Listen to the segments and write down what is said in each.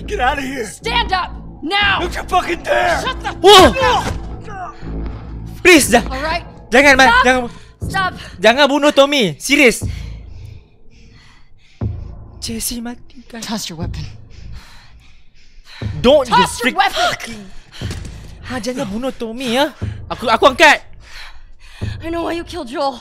Get out of here! Stand up! Now! Don't you fucking dare! Shut the Whoa! fuck up! Please dah. Alright? Jangan man, Stop! jangan Stop! jangan bunuh Tommy. Serius. Jesse mati guys. Toss your weapon. Don't you Toss your weapon! Ha jangan bunuh Tommy ya. Aku aku angkat. I know why you killed Joel.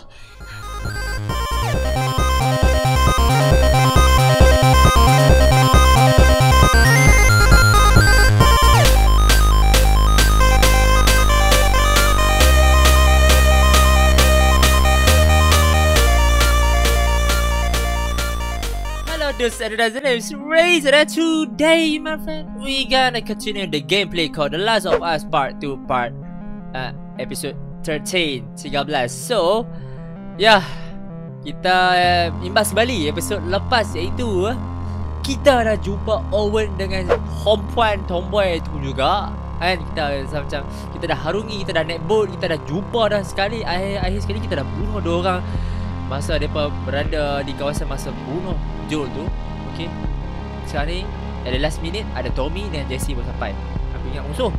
Hello those and those names Razor and today my friend. We gonna continue the gameplay called The Last of Us Part 2 Part uh, Episode 13 13 So yeah, Kita uh, imbas kembali episod lepas iaitu uh, Kita dah jumpa Owen dengan Hompuan tomboy tu juga. Kan kita macam Kita dah harungi Kita dah naik boat Kita dah jumpa dah sekali. Akhir, akhir sekali kita dah bunuh dua orang Masa mereka berada di kawasan masa bunuh Joel tu Okay Sekarang ni At the last minute Ada Tommy dan Jesse pun sampai Aku ingat musuh.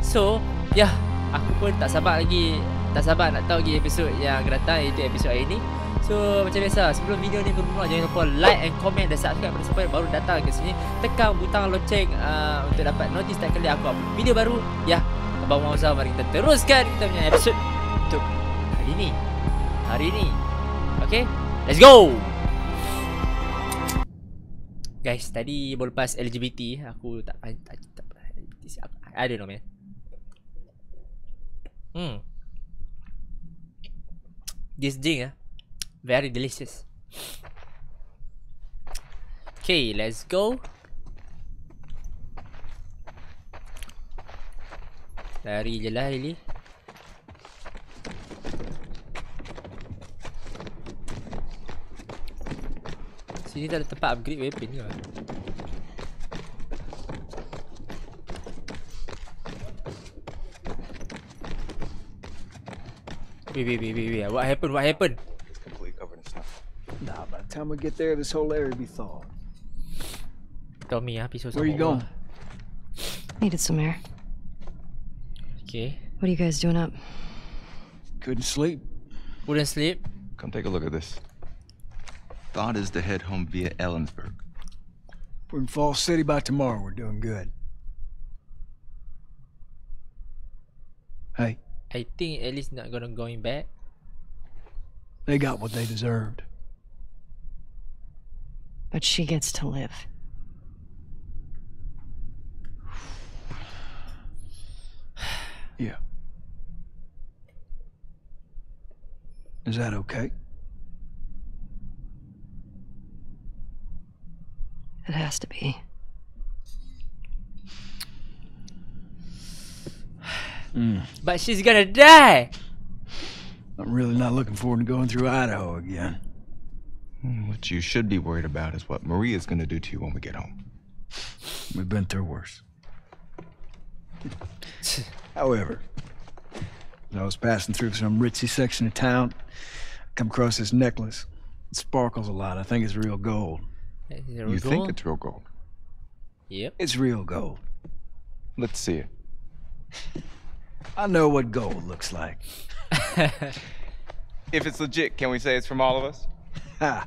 So Ya yeah, Aku pun tak sabar lagi Tak sabar nak tahu lagi episod yang akan datang Iaitu episod hari ni. So macam biasa Sebelum video ni bermula Jangan lupa like and comment Dan subscribe pada siapa yang baru datang ke sini. Tekan butang lonceng uh, Untuk dapat notis setiap kali aku upload video baru. Ya Abang Mauza Mari kita teruskan Kita punya episod Untuk hari ni. Hari ni Okay Let's go. Guys, tadi baru lepas LGBT Aku tak tak, tak, tak I don't know man. Hmm. This drink ah Very delicious. Okay, let's go. Lari je lah Lily Sini tak ada tempat upgrade weapon ke? Wait, wait, wait, wait, wait. What happened? What happened? It's completely covered in snow. Nah, by the time we get there, this whole area will be thawed. Tommy ah, pisau Where are you going? Needed some air. Okay. What are you guys doing up? Couldn't sleep. Wouldn't sleep. Come take a look at this. Thought is to head home via Ellensburg. We're in Falls City by tomorrow. We're doing good. Hey, I think Ellie's not gonna going back. they got what they deserved. But she gets to live. Yeah. Is that okay? It has to be. Hmm. But she's gonna die. I'm really not looking forward to going through Idaho again. What you should be worried about is what Maria's gonna do to you when we get home. We've been through worse. However, as I was passing through some ritzy section of town, I come across this necklace. It sparkles a lot. I think it's real gold. Is it You think it's real gold? Yep. It's real gold. Let's see it. I know what gold looks like. If it's legit, can we say it's from all of us? Ha!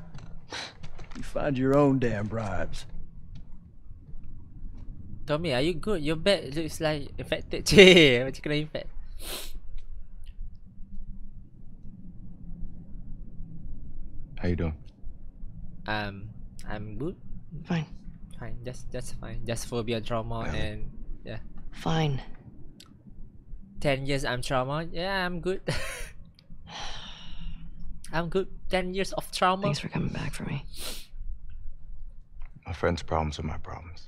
You find your own damn bribes. Tommy, are you good? Your back looks like infected. Cik, macam kena infect. How you doing? Um, I'm good. Fine. Fine, just just fine. Just phobia trauma Really? and yeah. Fine. Ten years I'm trauma. Yeah, I'm good. I'm good. Ten years of trauma. Thanks for coming back for me. My friend's problems are my problems.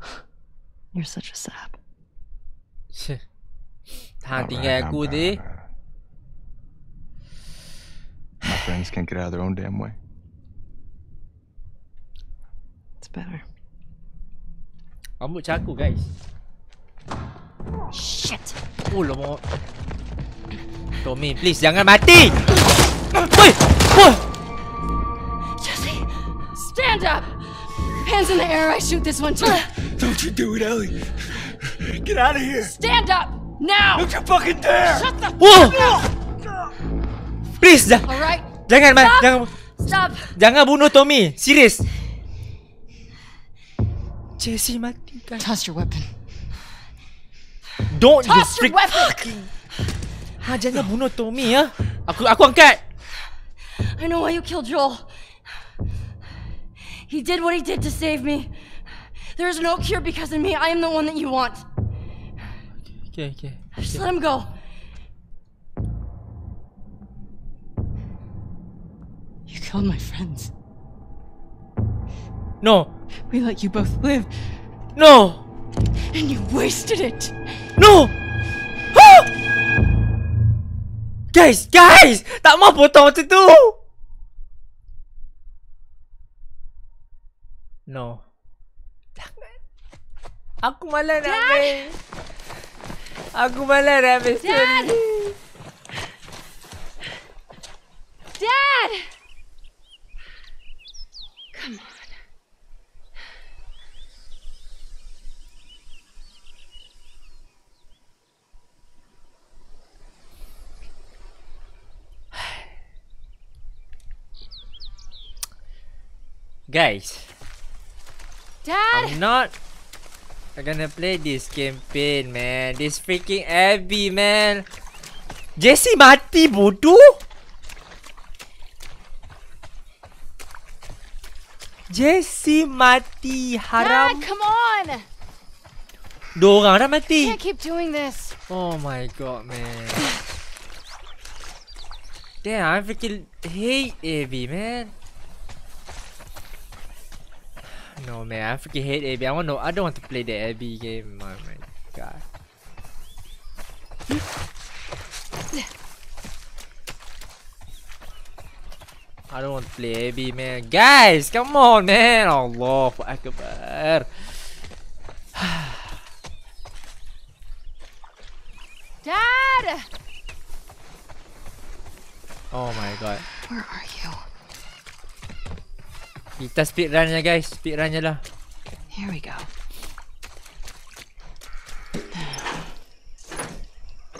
You're such a sap. Tahan Not tinggal right, aku not tu. right, eh? not right. My friends can't get out of their own damn way. It's better. Rambut macam aku guys. Shit! Oh lama. Tommy, please jangan mati. Woi! Woi! Jesse! Stand up! Hands in the air, I shoot this one too. Don't you do it, Ellie. Get out of here. Stand up! Now! Don't you fucking dare. Shut the Wow! up! Please dah. Alright? Jangan man, Stop! jangan Stop! jangan bunuh Tommy. Serius. Jesse mati guys. Toss your weapon. Don't you Toss your freak. weapon! Ha jangan bunuh Tommy ya. Aku aku angkat. I know why you killed Joel. He did what he did to save me. There is no cure because of me. I am the one that you want. Okay, okay. Just let him go. You killed my friends. No. We let you both live, No. and you wasted it. No. Ah! Guys, guys, tak mau potong macam tu. No. Jangan. Aku malas nak habis. Aku malas nak habis Dad! Dad! Guys, Dad! I'm not I'm gonna play this campaign, man. This freaking Abby, man. Jesse mati bodoh. Jesse mati haram. Dad, come on! Dua orang dah mati. Can't keep doing this. Oh my god, man. Damn, I freaking hate Abby, man. No, man, I freaking hate Abby. I want to. I don't want to play the Abby game. Oh my god. I don't want to play Abby, man. Guys, come on, man. Allah Akbar. Dad! Oh my god. Where are you? Kita speed run nya guys, speed run nya lah. Here we go.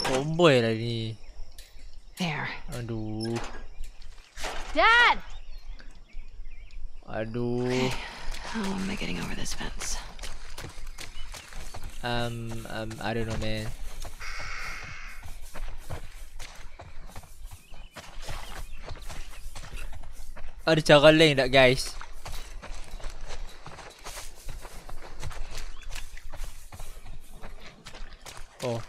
Tomboy lah ni. There. Aduh. Dad! Aduh. How am I getting over this fence? Um, um, I don't know man. Ada cara lain tak guys? Oh.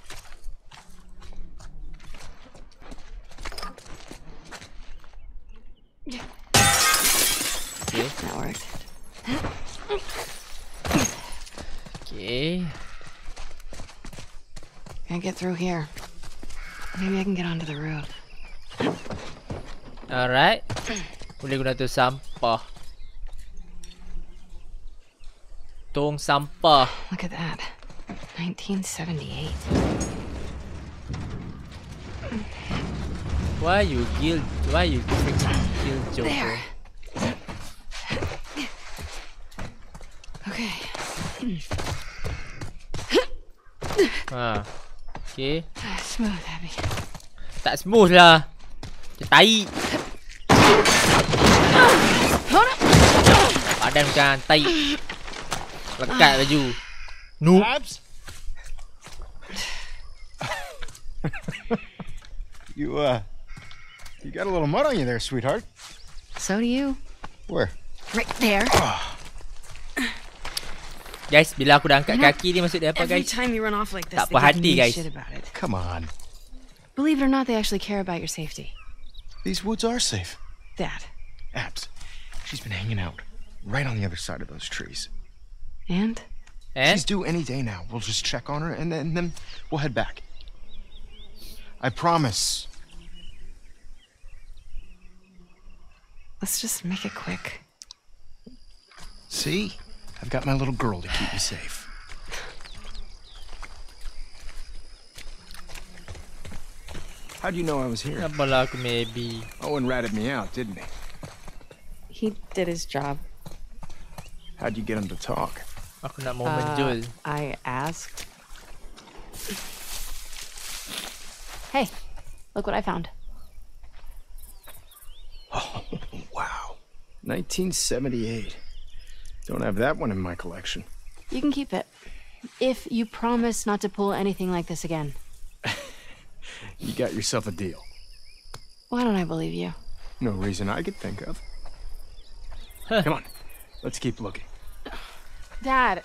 Okay, That worked. okay. Can't get through here. Maybe I can get onto the roof. Alright. Boleh guna tu sampah. Tong sampah. Look at that. 1978. Why you kill? Why you freaking kill Joker? There. Okay. Ha. Okay. Smooth, Abby. Tak smooth lah. Dia tai. Badan macam tai. Lekat baju. Noob. You, uh, you got a little mud on you there, sweetheart. So do you. Where? Right there. Guys, bila aku dah angkat You know, kaki ni maksud dia apa Every guys? time you run off like this, Tak they puas give hati, you guys. shit about it. Come on. Believe it or not, they actually care about your safety. These woods are safe. Dad. Abs, she's been hanging out right on the other side of those trees. And? And She's due any day now. We'll just check on her and then, then we'll head back. I promise. Let's just make it quick. See? I've got my little girl to keep me safe. How'd you know I was here? apa lah maybe. Owen ratted me out, didn't he? He did his job. How'd you get him to talk? Aku nak mau Uh. I asked. Hey, look what I found. Oh, wow. 1978. Don't have that one in my collection. You can keep it. If you promise not to pull anything like this again. You got yourself a deal. Why don't I believe you? No reason I could think of. Come on. Let's keep looking. Dad,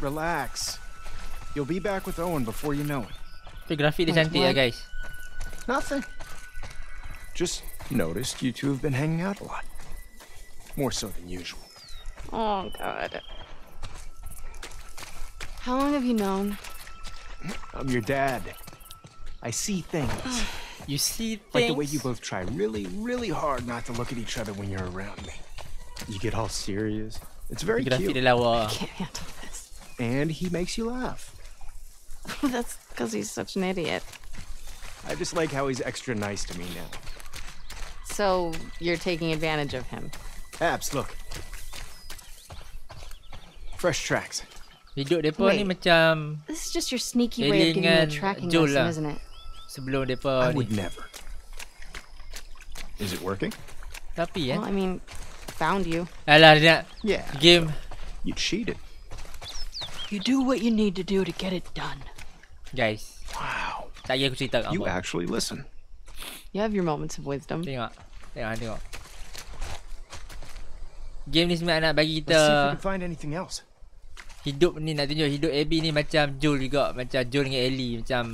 Relax. You'll be back with Owen before you know it. Tapi grafik dia Wait, cantik ya what? guys. Nothing. Just noticed you two have been hanging out a lot. More so than usual. Oh, God. How long have you known? I'm your dad. I see things. You see things. Like the way you both try really, really hard not to look at each other when you're around me. You get all serious. It's very Grafik cute. dia lawa. Can't handle this. And he makes you laugh. That's because he's such an idiot. I just like how he's extra nice to me now. So, you're taking advantage of him. Abs, look. Fresh tracks. Hidup depa ni Wait. macam This is just your sneaky way of giving me a tracking Joel lesson, isn't it? sebelum I depa would ni. never. Is it working? Tapi Well, eh. I mean, found you. Alah dia Yeah. game You cheated. You do what you need to do to get it done. Guys. Wow. Tak payah aku cerita kat You apa. actually listen. You have your moments of wisdom. Tengok. Tengok tengok. Game ni sebenarnya nak bagi Let's see if we kita can find anything else. hidup ni nak tunjuk hidup Abby ni macam Joel juga macam Joel dengan Ellie macam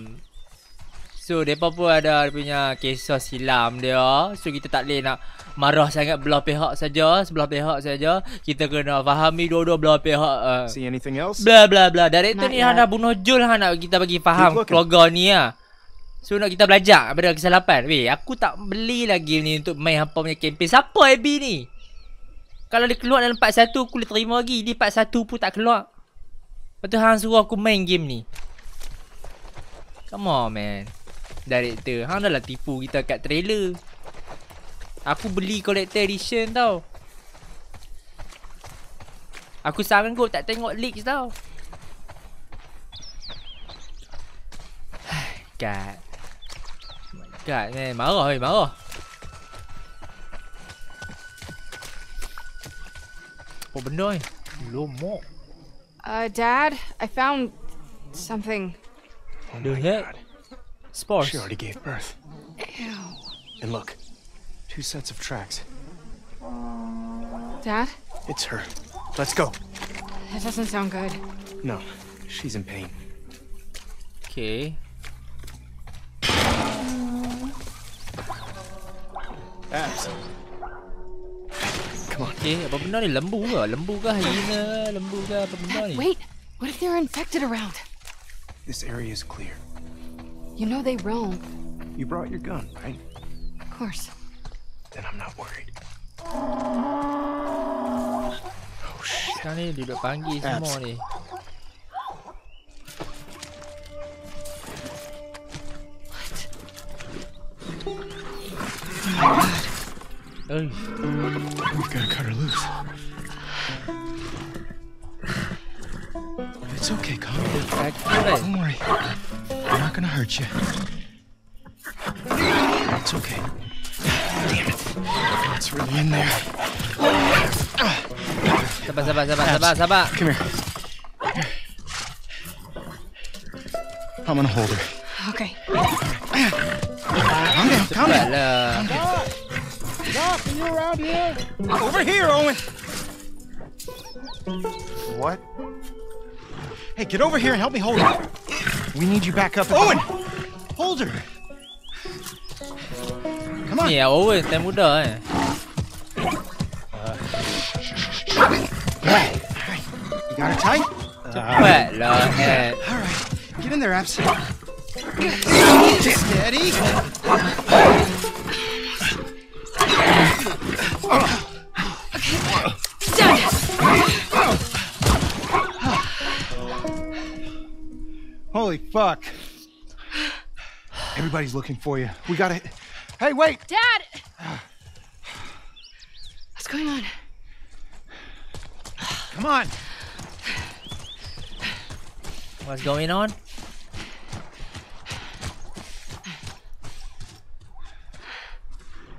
So depa pun ada dia punya kisah silam dia So kita tak boleh nak marah sangat belah pihak saja Sebelah pihak saja. Kita kena fahami dua-dua belah pihak uh, See anything else? Bla bla bla. Director ni dah bunuh Joel hang nak kita bagi faham keluarga ni lah So nak kita belajar daripada kesalahan Weh aku tak beli game ni untuk main hampa punya campaign Siapa Abby ni? Kalau dia keluar dalam part 1 aku boleh terima lagi. Di part 1 pun tak keluar. Lepas tu hang suruh aku main game ni. Come on man. Director Hang dah lah tipu kita kat trailer Aku beli collector edition tau. Aku sanggup tak tengok leaks tau. God. Oh my God man. Marah weh marah. Apa benda ni Lomok. Uh, Dad, I found something. Oh my god. Spores. She already gave birth. And look, two sets of tracks. Dad, It's her. Let's go. that doesn't sound good. No, she's in pain. Okay Abs. Come on. Okay apa benda ni Lembu ke Lembu ke hyena Lembu ke apa benda ni Wait, what if they're infected around? This area is clear. You know they roam. You brought your gun, right? Of course. Then I'm not worried. Oh, ni dia duduk panggil semua Abs. We've got to cut her loose. It's okay, down. Don't worry. I'm not gonna hurt you. It's okay. Damn it. It's really in there. Sabar sabar sabar sabar sabar Come here. I'm gonna hold her. Okay. Calm down, calm down. Doc, are you around here? Over here, Owen. What? Hey, get over here and help me hold her. We need you back up. Owen, hold her. Come on. Ni ya Owen time muda eh Hey, you got her tight? Cepat lah eh All right, get in there, Abs. Steady. Holy fuck. Everybody's looking for you. We gotta. Hey, wait! Dad! What's going on? Come on. What's going on?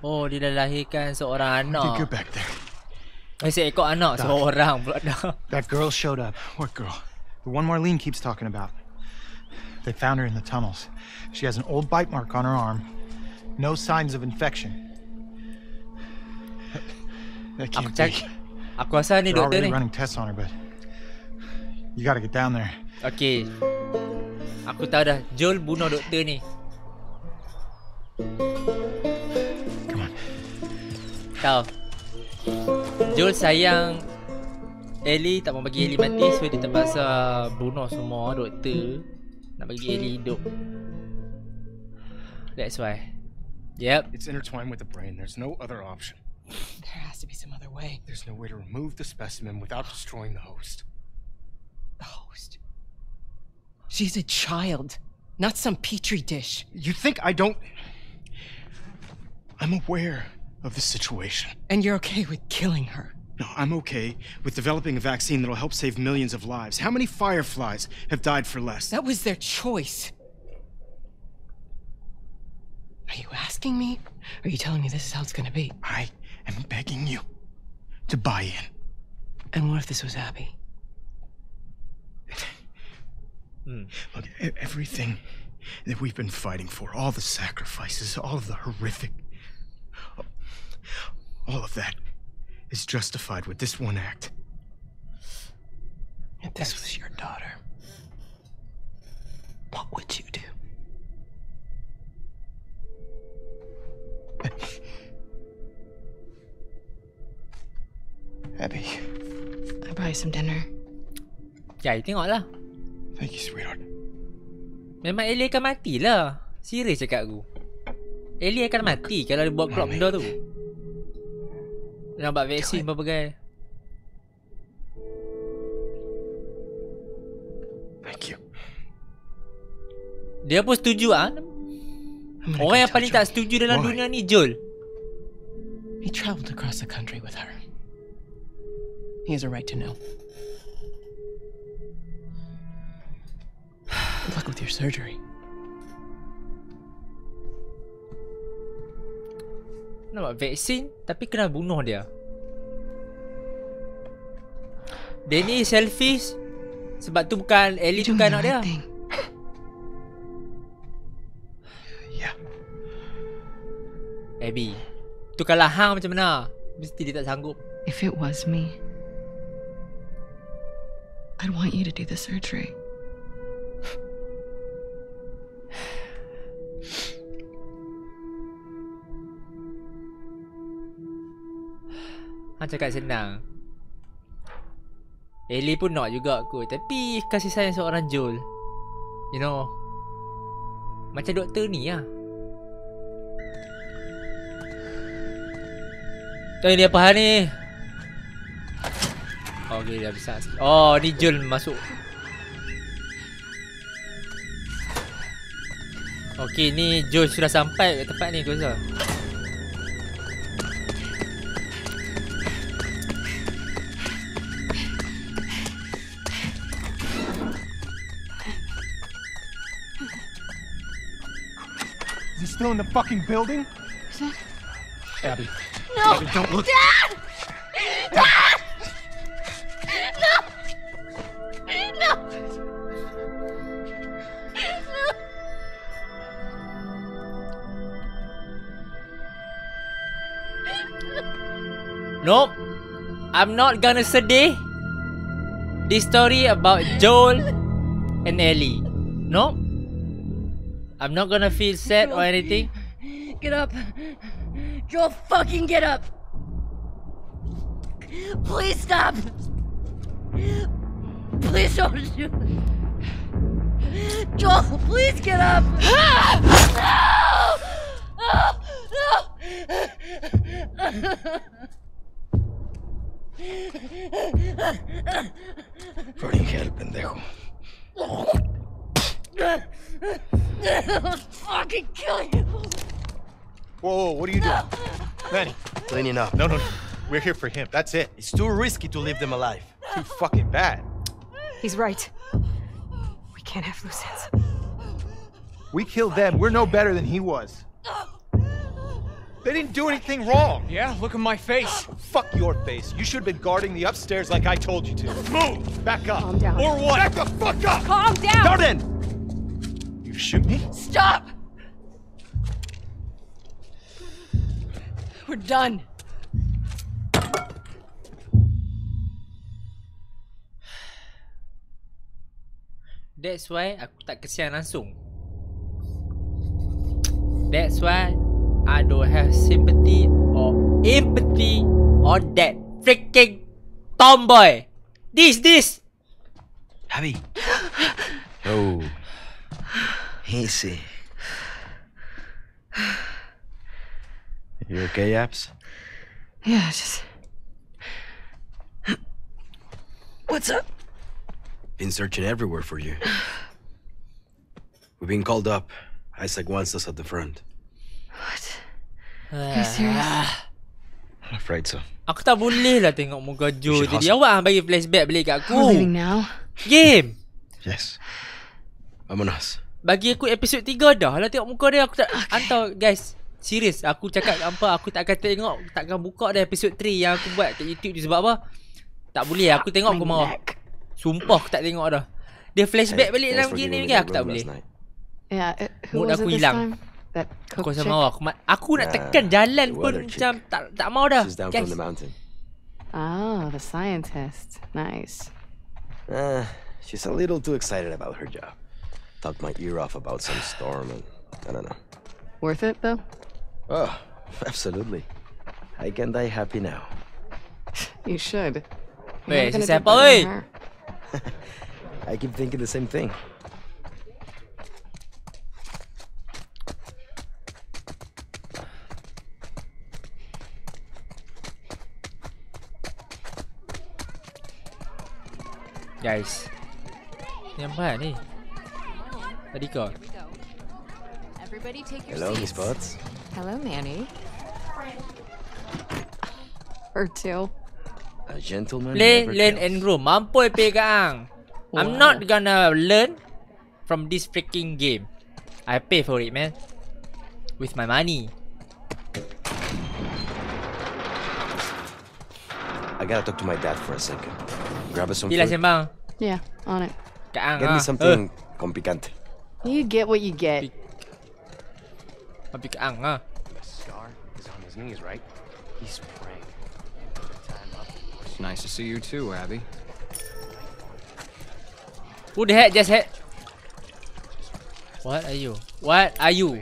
Oh, dia dah lahirkan seorang Did anak. get back there. Eh, seekor anak seorang pula dah. That girl showed up. What girl? The one Marlene keeps talking about. They found her in the tunnels. She has an old bite mark on her arm. No signs of infection. That Aku can't cak, be. aku rasa ni They're doktor already ni. running tests on her, but you gotta get down there. Okay. Aku tahu dah. Joel bunuh doktor ni. Come on. Tahu. Joel sayang Ellie tak mau bagi Ellie mati so dia terpaksa bunuh semua doktor nak bagi Ellie hidup. That's why. Yep. It's intertwined with the brain. There's no other option. There has to be some other way. There's no way to remove the specimen without destroying the host. The host. She's a child, not some petri dish. You think I don't. I'm aware of the situation. And you're okay with killing her. No, I'm okay with developing a vaccine that'll help save millions of lives. How many fireflies have died for less? That was their choice. Are you asking me? Or are you telling me this is how it's gonna be? I am begging you to buy in. And what if this was Abby? mm. Look, everything that we've been fighting for, all the sacrifices, all of the horrific. All of that is justified with this one act. If this was your daughter, what would you do? Abby, I'll buy you some dinner. Jai tengoklah. thank you, sweetheart. Memang Ellie akan matilah. Serius cakap aku. Ellie akan mati kalau dia buat clock benda tu. Nampak vaksin berbagai. Thank you. Dia pun setuju ah. Orang yang paling tak setuju dalam dunia ni Joel. He traveled across the country with her. He has a right to know. Good luck with your surgery. Nampak vaksin tapi kena bunuh dia. Dia ni selfish sebab tu bukan Ellie tu the anak dia. right Abby. Tu kalau hang macam mana? Mesti dia tak sanggup. If it was me, I'd want you to do the surgery. Hang cakap senang. Ellie pun nak juga aku Tapi kasih sayang seorang Joel You know Macam doktor ni lah Oh ni apa hal ni Okay dah besar sikit Oh ni Joel masuk Okay ni Joel sudah sampai kat tempat ni Is he still in the fucking building? Abby. No! Abby, don't look. Dad! Dad! No! No! Nope. I'm not gonna sedih. This story about Joel and Ellie. Nope. I'm not gonna feel sad or anything. Get up. Joel, fucking get up. Please stop. Please don't shoot. Joel, please get up. No! No! Fucking pendejo. I'll fucking kill you. Whoa, whoa, what are you doing? Manny. Cleaning up. No, no, no. We're here for him. That's it. It's too risky to leave them alive. too fucking bad. He's right. We can't have loose ends. We killed them. We're no better than he was. They didn't do anything wrong. Yeah, look at my face. Fuck your face. You should have been guarding the upstairs like I told you to. Move! Back up. Calm down. Or what? Back the fuck up! Calm down! Darden! You shoot me? Stop! We're done. That's why aku tak kesian langsung. That's why I don't have sympathy or empathy on that freaking tomboy. This, this. Abby. Oh. Easy. You okay, Abs? Yeah, just. What's up? Been searching everywhere for you. We've been called up. Isaac wants us at the front. What? Are you serious? Ah. I'm afraid so. Aku tak boleh lah tengok muka Joe should tadi. Awak bagi flashback balik kat We're leaving aku. now. Game. Yes. Vámonos. Bagi aku episod 3 dah lah tengok muka dia. Aku tak hantar guys. Serius aku cakap apa aku tak akan tengok takkan buka dah episod 3 yang aku buat kat YouTube tu sebab apa? Tak boleh aku tengok aku marah. Sumpah aku tak tengok dah. Dia flashback balik dalam game ni kan aku tak boleh. Yeah, uh, who Mood was aku hilang. Aku rasa mau aku aku nak tekan jalan pun macam tak tak mau dah. Guys. mountain. Oh, the scientist. Nice. Uh, she's a little too excited about her job. Talked my ear off about some storm and I don't know. Worth it, though? Oh, absolutely. I can die happy now. You should. Weh, You're never si gonna do siapa better oi? than her. I keep thinking the same thing. Guys. Ni apa ni? Tadi kau. Everybody take your Hello, Miss seats. Potts. Hello, Manny. Her too. A gentleman. Play, learn tells. and grow. Mampu pe kaang. I'm not gonna learn from this freaking game. I pay for it, man. With my money. I gotta talk to my dad for a second. Grab us some Bila food. sembang. Yeah, on it. Kaang Get ah. me something con picante. You get what you get. Tapi kaang ah. The scar is on his knees, right? He's praying. Time up. Nice to see you too, Abby. Who the heck just hit? What are you? What are you?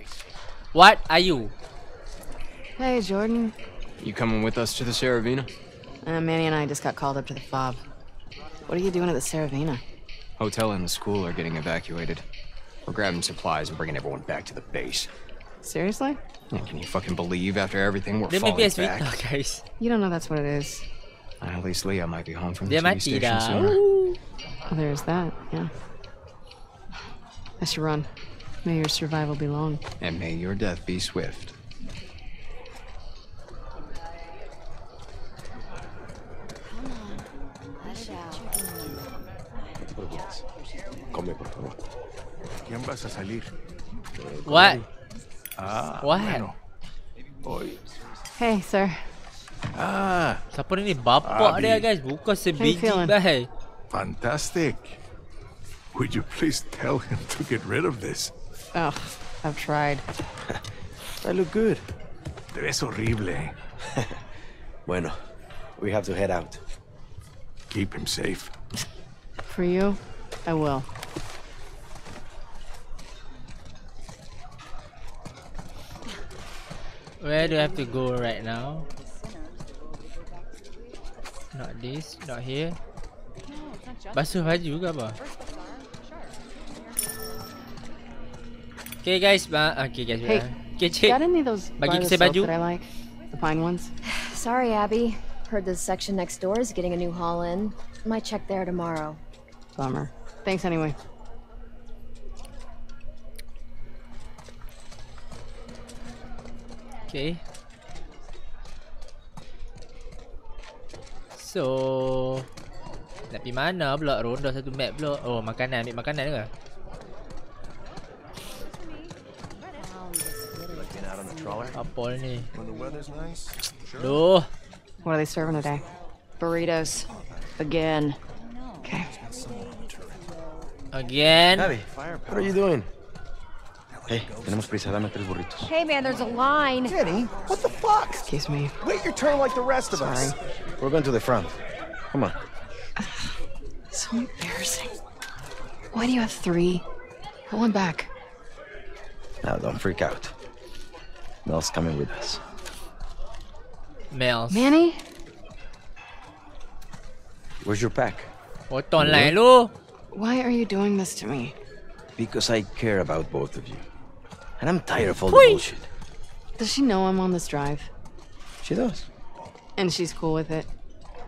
What are you? Hey, Jordan. You coming with us to the Saravina? Uh, Manny and I just got called up to the fob. What are you doing at the Saravina? Hotel and the school are getting evacuated. We're grabbing supplies and bringing everyone back to the base. Seriously? Yeah, Can you fucking believe after everything we're Dia main falling PS Vita, back? guys. You don't know that's what it is. Uh, at least Leah might be home from the Dia TV station dah. sooner. Ooh. Oh, there's that, yeah. I should run. May your survival be long. And may your death be swift. Come, por favor. ¿Quién vas a salir? What? Ah, What? bueno. Hoy. Hey, sir. Ah, Siapa ni bapak Abi. dia guys? Bukan sebiji feeling? bahai. fantastic. Would you please tell him to get rid of this? Oh, I've tried. I look good. Te ves horrible. Bueno, we have to head out. Keep him safe. For you, I will. Where do I have to go right now? Not this, not here. Basuh baju ke apa? Okay guys, ba ah, okay guys. Hey, okay, cik. Got any of those Bagi bar kita soap baju? that I like? The pine ones? Sorry, Abby. Heard the section next door is getting a new haul in. Might check there tomorrow. Bummer. Thanks anyway. Okay. So Nak pergi mana pula? Ronda satu map pula. Oh, makanan. Ambil makanan ke? Apa ni? Duh. What are they serving today? Burritos. Again. Okay. Again. Abby, what are you doing? Hey, tenemos prisa, dame tres burritos. Hey man, there's a line. Jenny, what the fuck? Excuse me. Wait your turn like the rest of us. Sorry. We're going to the front. Come on. So embarrassing. Why do you have three? Pull one back. Now, don't freak out. Mel's coming with us. Mels. Manny? Where's your pack? Potong line lu. Why are you doing this to me? Because I care about both of you. And I'm tired of all the bullshit. Does she know I'm on this drive? She does. And she's cool with it?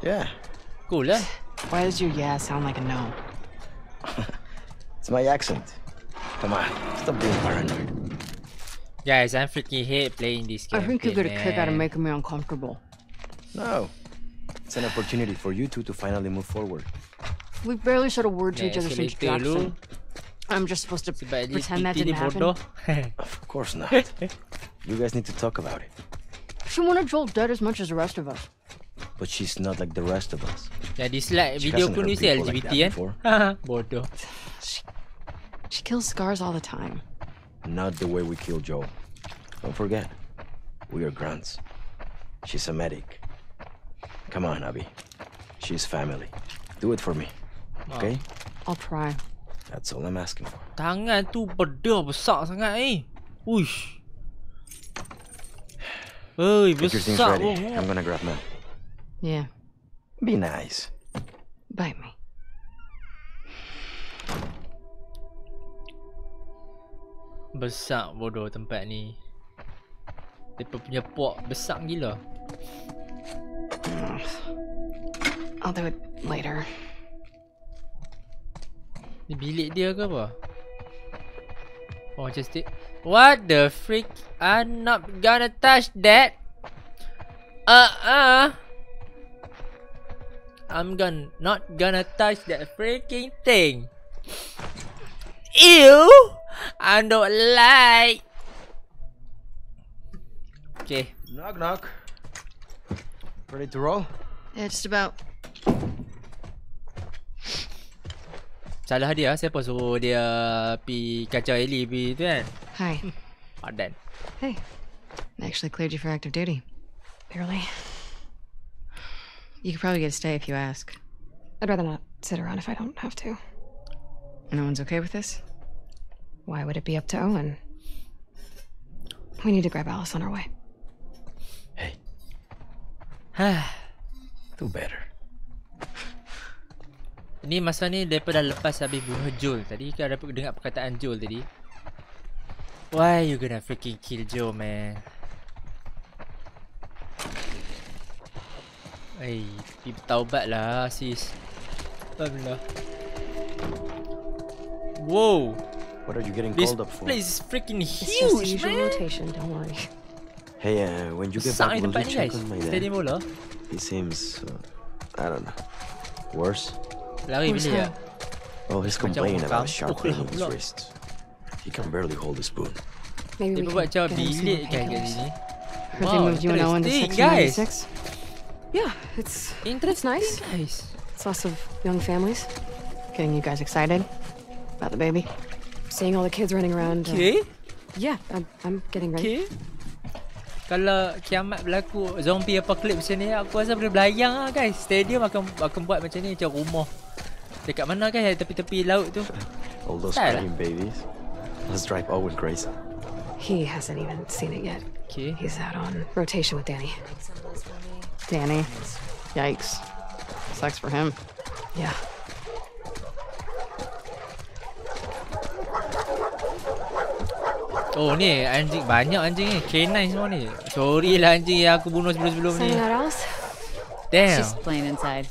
Yeah. Cool lah. Why does your yeah sound like a no? It's my accent. Come on, stop being paranoid. Guys, I freaking hate playing this game. I think you're gonna kick out of making me uncomfortable. No. It's an opportunity for you two to finally move forward. We barely said a word to Yeah, each other since escalator lu. Jackson. I'm just supposed to Sebab dia pretend that didn't happen. Of course not. you guys need to talk about it. She wanted Joel dead as much as the rest of us. But she's not like the rest of us. Yang dislike She video hasn't aku hurt ni si like LGBT that kan? before. Bodoh. She kills scars all the time. Not the way we kill Joel. Don't forget, we are grunts. She's a medic. Come on, Abby. She's family. Do it for me. Okay? I'll try. That's all I'm asking for. Tangan tu bedah besar sangat eh. Uish. Oi, Get your things besar ready. pun. I'm gonna grab Mel. Yeah. Be nice. Bite me. Besar bodoh tempat ni. Dia punya pok besar gila. I'll do it later. Ni bilik dia ke apa? Oh, just it. What the freak? I'm not gonna touch that. Uh-uh. I'm gonna not gonna touch that freaking thing. Ew! I don't like. Okay. Knock knock. Ready to roll? Yeah, just about. Salah dia siapa suruh dia pi kacau Ellie pi tu kan? Hi. Padan. Hey. I actually cleared you for active duty. Barely. You could probably get a stay if you ask. I'd rather not sit around if I don't have to. No one's okay with this? Why would it be up to Owen? We need to grab Alice on our way. Hey Do better. Ni masa ni daripada lepas habis bunuh Joel tadi kan dapat dengar perkataan Joel tadi. Why you gonna freaking kill Joe man? Eh, pergi bertaubat lah sis. Alhamdulillah. Whoa. What are you getting This called up for? place is freaking huge, man. rotation, don't worry. Hey, uh, when you get back, will you check guys. on my dad? Bola. He seems, uh, I don't know, worse. Lari Who's bila ya? Well, he's complaining orang about sharp kampung pain in his pula. wrists. He can barely hold a spoon. Maybe we can macam get him some bilik more kan painkillers. sini. Heard they moved you and Owen to interesting, Section guys. 96? Yeah, it's Interesting, nice. guys. it's lots of young families. Getting you guys excited? About the baby? Seeing all the kids running around. uh, yeah, I'm, I'm getting ready. Okay. Kalau kiamat berlaku zombie apocalypse macam ni aku rasa boleh belayang lah guys. Stadium akan akan buat macam ni macam rumah. Dekat mana kan tepi-tepi laut tu. All those crying babies. Let's drive Owen crazy. He hasn't even seen it yet. Okay. He's out on rotation with Danny. Danny. Yikes. Sucks for him. Yeah. Oh ni anjing banyak anjing ni. K9 semua ni. Sorry lah anjing yang aku bunuh sebelum-sebelum ni. Alice? Damn. She's playing inside.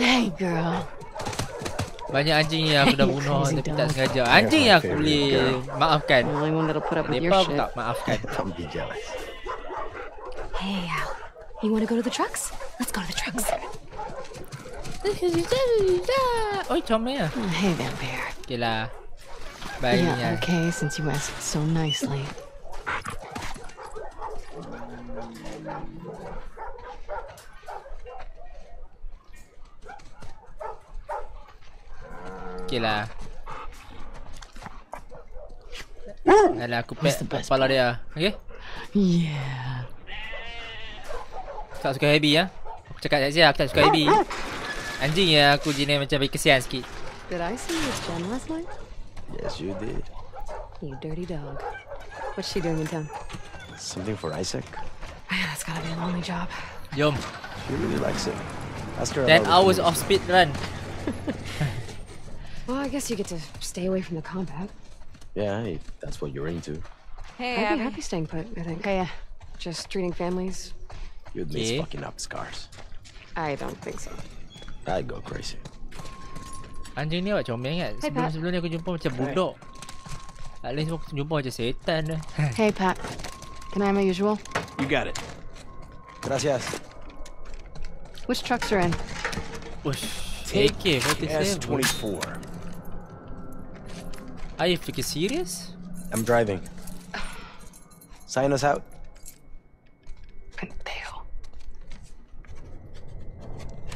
Hey, girl. Banyak anjing yang aku dah bunuh tapi tak sengaja. Anjing yang aku boleh maafkan. Mereka aku tak maafkan. Don't be jealous. Hey, Al. You want to go to the trucks? Let's go to the trucks. Ôi comel à Hey, vampire. Kìa là Baik Yeah, nha okay, since you asked so nicely. Kìa là Đây là aku pet kepala dia Okay Yeah. Tak suka heavy ya Aku cakap tak siap aku tak suka heavy Anjing ya aku jenis macam bagi kesian sikit Did I see Miss Jen last night? Yes, you did. You dirty dog. What's she doing in town? Something for Isaac? Man, that's gotta be a lonely job. Jom She really likes it. Ask her 10 about hours of speed run Well, I guess you get to stay away from the combat. Yeah, if that's what you're into. Hey, I'd be happy staying put, I think. Hey, yeah. Just treating families. You'd miss Okay. fucking up scars. I don't think so. I'd go crazy. Anjing ni awak comel kan Hey, Pat. Sebelum-sebelum ni aku jumpa macam budak At least aku jumpa macam setan dah Hey, Pat. Can I have my usual? You got it. Gracias. Which trucks are in? Ush Take AK-47 S24. Are you freaking serious? I'm driving. Sign us out.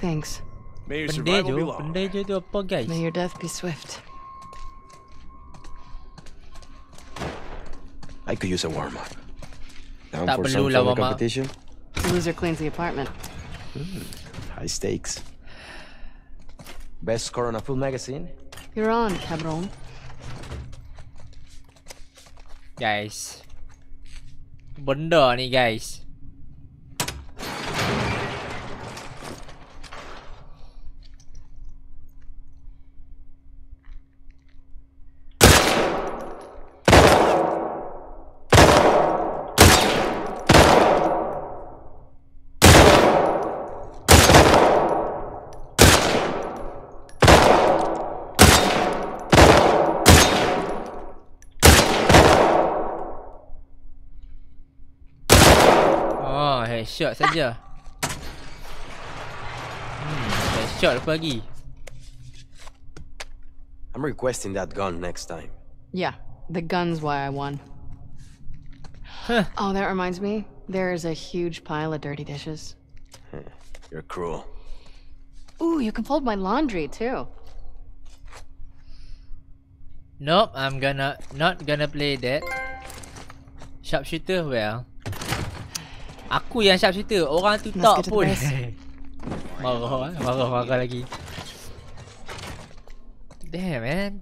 Thanks. May your Benda survival be long. Benda je tu May your death be swift. I could use a warm up. Down Tak for some lah friendly warm competition? The loser cleans the apartment. Hmm. High stakes. Best score on a full magazine? You're on, cabron. Guys. Benda ni guys headshot saja Hmm headshot apa lagi I'm requesting that gun next time. Yeah, the gun's why I won. Huh. Oh, that reminds me. There is a huge pile of dirty dishes. You're cruel. Ooh, you can fold my laundry too. Nope I'm gonna Not gonna play that Sharpshooter well Aku yang sharpshooter Orang tu tak pun. Marah eh Marah marah lagi Damn man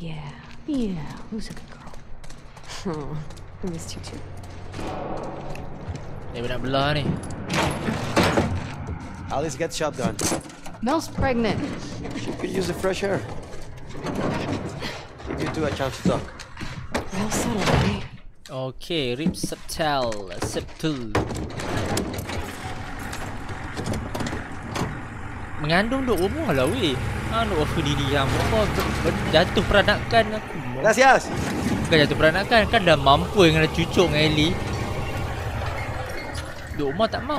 Yeah. Yeah. Who's a good girl? Oh, I missed you too. Dia nak belah ni Alice get shotgun. Mel's pregnant. She could use the fresh air. Give you two a chance to talk. Well settled, eh? Okay, rib septal Septul Mengandung duk rumah lah weh. Ah, nak offer diri yang apa ber- ber- Jatuh peranakan aku. Gracias. Bukan jatuh peranakan Kan dah mampu dengan cucuk dengan Ellie. Duk rumah tak mau.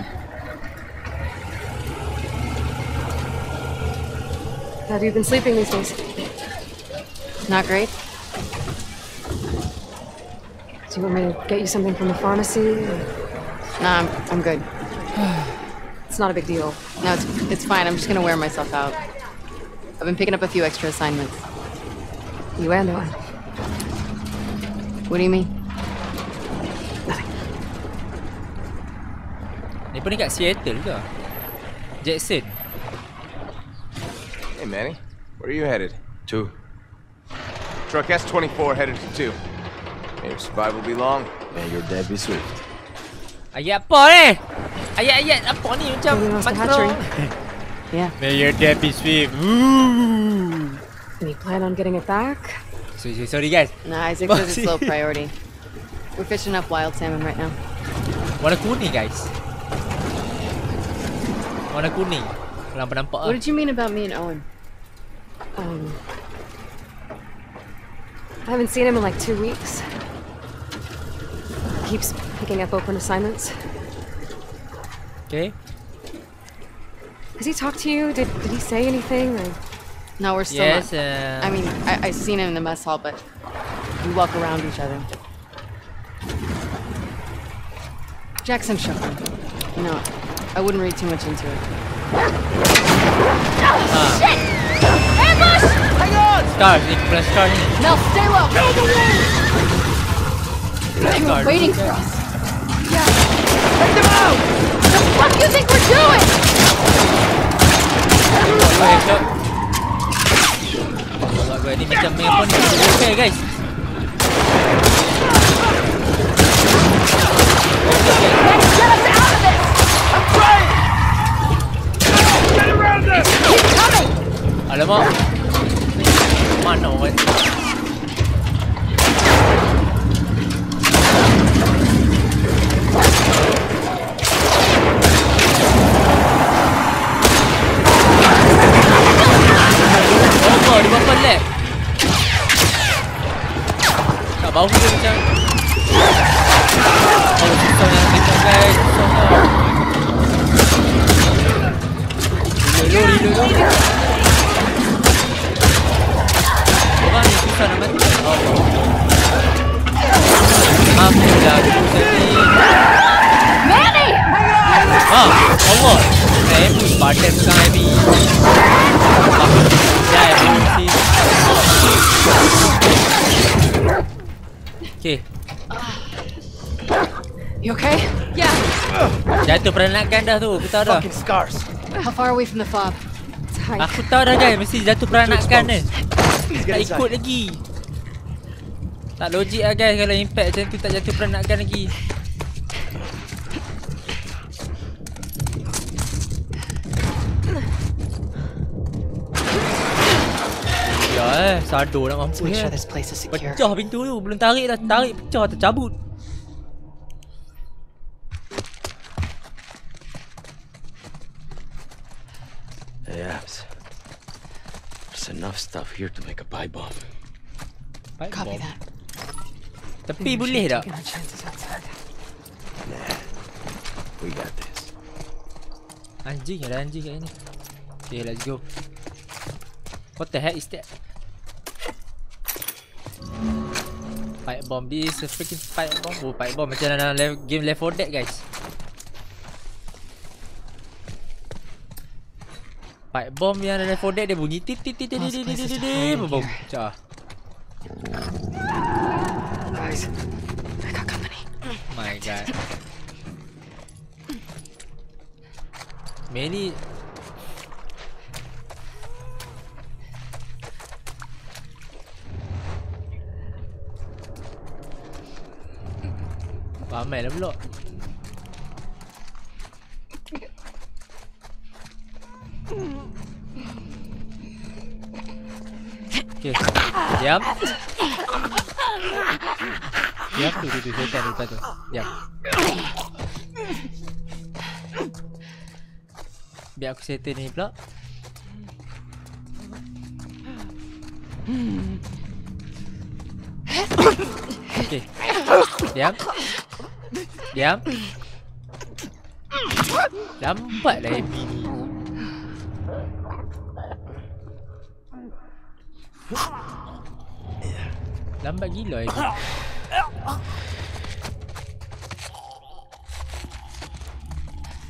How have you been sleeping these days? Not great. Do you want me to get you something from the pharmacy? or- Nah, I'm, I'm good. It's not a big deal. No, it's, it's fine. I'm just gonna wear myself out. I've been picking up a few extra assignments. You and I. What do you mean? Ni pun dekat Seattle ke? Jackson Hey, Manny. Where are you headed? Two. Truck S24 headed to two. May your survival be long. May your death be swift. Ayat apa ni? Ayat-ayat apa ni macam Maybe lost the. Yeah. May your death be swift Ooh. Any plan on getting it back? So Sorry, sorry, sorry guys Nah, Isaac says it's low priority. We're fishing up wild salmon right now. Warna kuning guys Warna kuning Nampak-nampak What did you mean about me and Owen? Um. I haven't seen him in like two weeks. Keeps picking up open assignments. Okay. Has he talked to you? Did, did he say anything? Or... No, we're still Yes, not. uh, I mean, I, I seen him in the mess hall, but we walk around each other. Jackson shook him. You know, I wouldn't read too much into it. Oh, Shit! Ambush! Hang on! Stars, ni plus star ni. Mel, stay low! They were waiting for us. Yeah. Take them out! The fuck you think we're doing? Dua headshot. Allah gue ni macam main ni? Okay guys. Alamak. Mana kan? 마우스 등장 바로 뒷선에 뒷선에 일로 일로 일로 도가니 두 사람은 마음대로 아, 어머, 내 말대 스카이비. 야, 야, 야, 야, 야, 야, Okay. You okay? Yeah. Jatuh peranakan dah tu. Aku tahu dah. Fucking scars. How far away from the fob? Aku tahu dah guys. Mesti jatuh peranakan ni. Tak ikut lagi. Tak logik lah guys kalau impact macam tu tak jatuh peranakan lagi. Eh, sado nak mampu make ya. sure this place is secure. Pecah pintu tu, belum tarik dah, tarik pecah tercabut. Hey, Abs. There's enough stuff here to make a pipe bomb. Copy bomb. that. Tepi boleh tak? Nah, we got this. Anjing ada anjing kat sini. Okay, let's go. What the heck is that? Pipe bomb This is a freaking pipe bomb Oh pipe bomb macam dalam game Left 4 Dead guys Pipe bomb yang dalam Left 4 Dead dia bunyi tit tit tit tit tit tit tit Bom Cah Guys I got company My god Many Ramai lah pula Okay Diam. Diam tu tu tu Setan depan tu Diam. Biar aku settle ni pula. Okay Diam Diam Lambatlah Abby ni Lambat gila Abby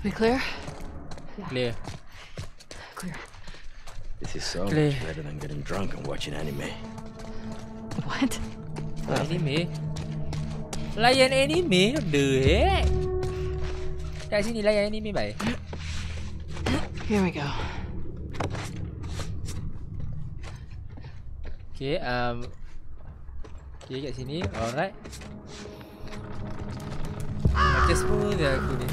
We clear? Clear Clear. This is so Clear. much better than getting drunk and watching anime. What? Anime Layan anime the heck? Kat sini layan anime baik Here we go. Okay um Okay kat sini. Alright. Macam smooth je aku ni.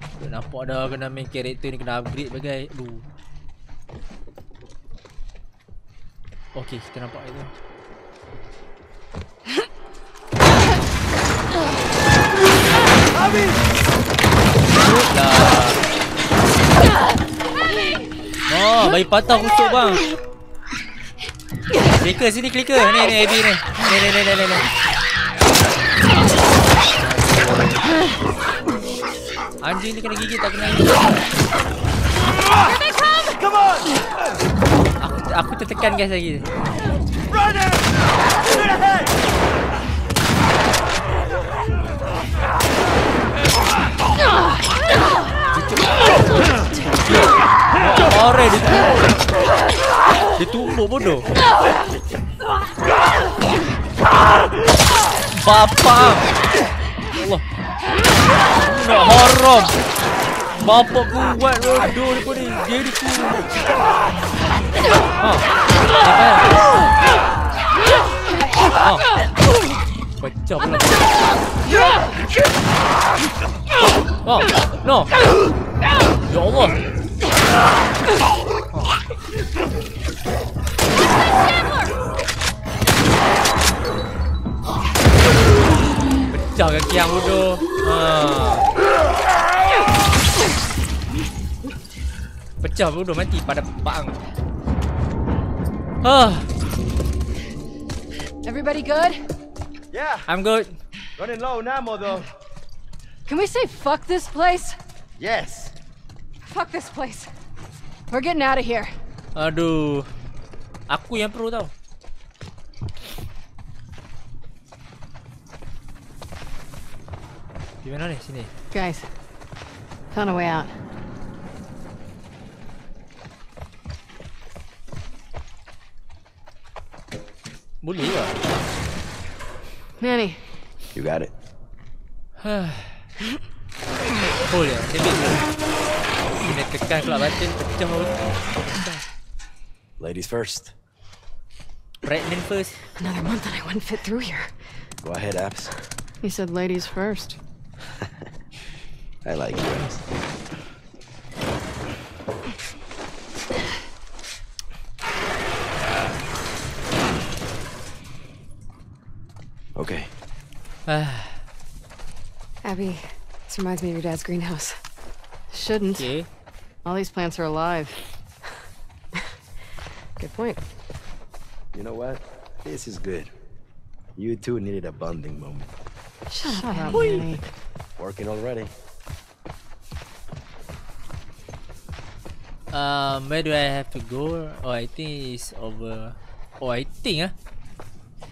Aku nampak dah kena main karakter ni kena upgrade bagai. Aduh. Okay kita nampak itu Habis. Oh, bayi patah kutuk bang. Clicker sini clicker. Ni ni AB ni. Ni ni ni ni ni. Anjing ni kena gigit tak kena. Come on. Aku aku tertekan guys lagi. Run it! Ahead! Ore dia Dia tumbuk bodoh. Bapa. Allah. Nak haram. Bapa ku buat bodoh depa ni. Dia ni ku. Ha. Ha. Pecah pula. Oh, no. Ya Allah. Pecah kaki yang bodoh. Ha. Pecah bodoh mati pada bang. Ah, Everybody good? Yeah, I'm good. running low on ammo though. Can we say fuck this place? Yes. Fuck this place. We're getting out of here. Aduh. Aku yang perlu tahu. Di mana ni? Sini. Guys, found a way out. Boleh ke? Manny, You got it. Boleh. David. Kena tekan kelab batin pecah mulut. Ladies first. Pregnant first. another month and I wouldn't fit through here. Go ahead, Abs. He said ladies first. I like you, Abs. Okay. Abby, this reminds me of your dad's greenhouse. Shouldn't. Okay. All these plants are alive. Good point. You know what? This is good. You two needed a bonding moment. Shut, up, Manny. Working already. Um, where do I have to go? Oh, I think it's over. Oh, I think ah.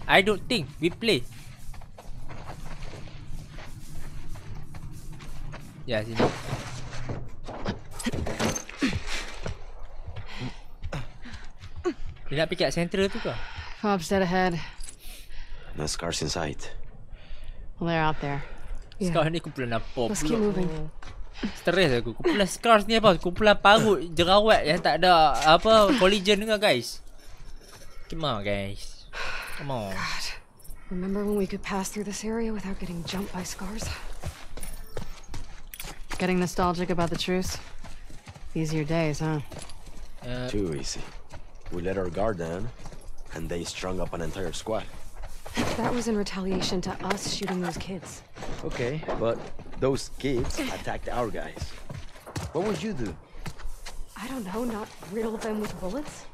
I don't think we play. Ya, sini. Dia nak pergi kat central tu ke? Pop's dead ahead. No scars in sight. Well, they're out there. Sekarang ni kumpulan apa Let's keep moving. Stres aku. Kumpulan scars ni apa? Kumpulan parut jerawat yang tak ada apa collagen dengan guys. Come on guys. Come on. Remember when we could pass through this area without getting jumped by scars? Getting nostalgic about the truce? Easier days, huh? Uh, Too easy. We let our guard down, and they strung up an entire squad. That was in retaliation to us shooting those kids. Okay, but those kids attacked our guys. What would you do? I don't know, not riddle them with bullets?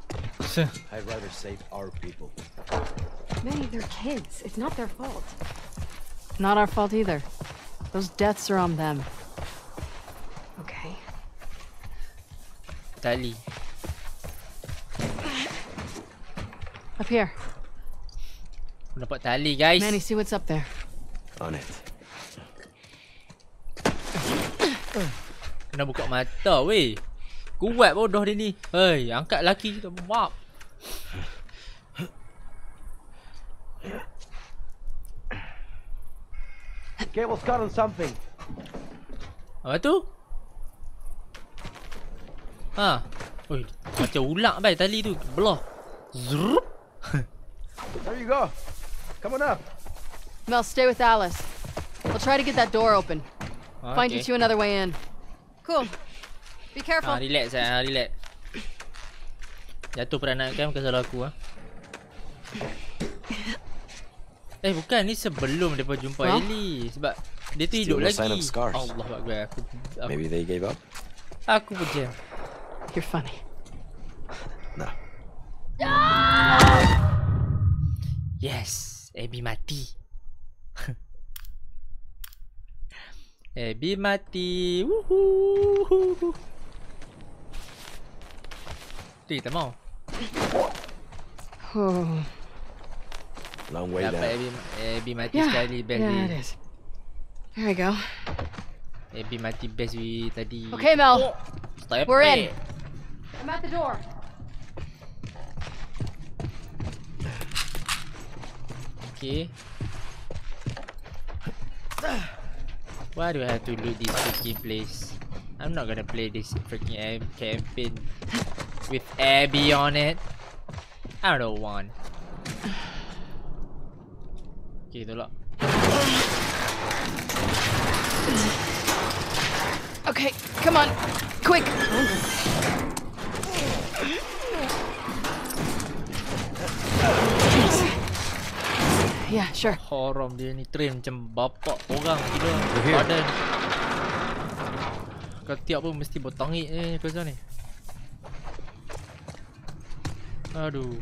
I'd rather save our people. Manny, they're kids. It's not their fault. Not our fault either. Those deaths are on them. Okay. Tali. Up here. Aku nampak tali guys. Manny, see what's up there. On it. Kena buka mata weh. Kuat bodoh dia ni. Hei, angkat laki kita. Map. Cable's caught on something. Apa tu? Ha. Oi, macam ulak bai tali tu. Belah. Zrup. There you go. Come on up. Mel, stay with Alice. We'll try to get that door open. Find you Okay. two another way in. Cool. Be careful. Ha, relax saya, ha, relax. Jatuh peranakan bukan salah aku ah. Eh bukan ni sebelum depa jumpa Huh? Ellie sebab dia tu hidup lagi. Allah Akbar aku aku, Maybe they gave up? aku pun jam. You're funny. No. Yes, Abby mati. Abby mati. Woohoo. Tu kita mau. Oh. Long way Dapat down. Abby, Abby mati Yeah, sekali best yeah, it is. There we go. Abby mati best we tadi. Okay, Mel. Oh, Step We're in. Back. I'm at the door. Okay. Why do I have to loot this freaking place? I'm not gonna play this freaking am- campaign with Abby on it. I don't want. Okay, tolak. Okay, come on. Quick. Yeah, sure. Haram dia ni train macam bapak orang gila badan. Ketiak pun mesti bertangik ni pasal ni. Aduh.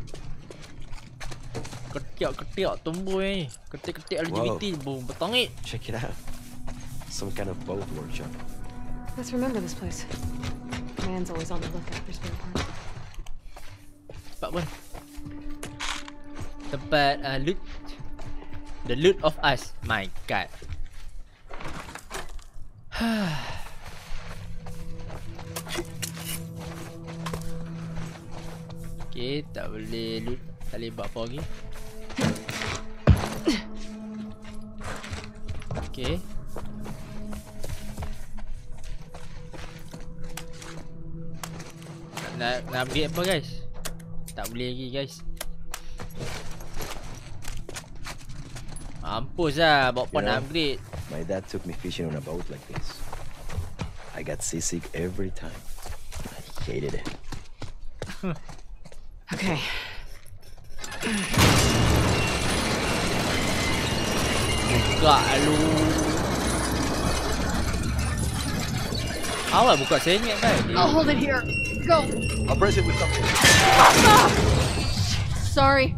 Ketiak-ketiak tumbuh ni. Ketik-ketik LGBT boom bertangik. Check it out. Some kind of boat workshop. Let's remember this place. Man's always on the lookout for spare parts. Tempat pun. Tempat uh, loot. The loot of us. My god. Okay, tak boleh loot. Tak boleh buat apa lagi. Okay. Nak, nak upgrade apa guys? Tak boleh lagi guys. Mampus lah bawa pun nak know, upgrade. My dad took me fishing on a boat like this. I got seasick every time. I hated it. Okay. Buka lu. Awal buka senyap kan? I'll hold it here. Go. I'll brace it with something. Sorry.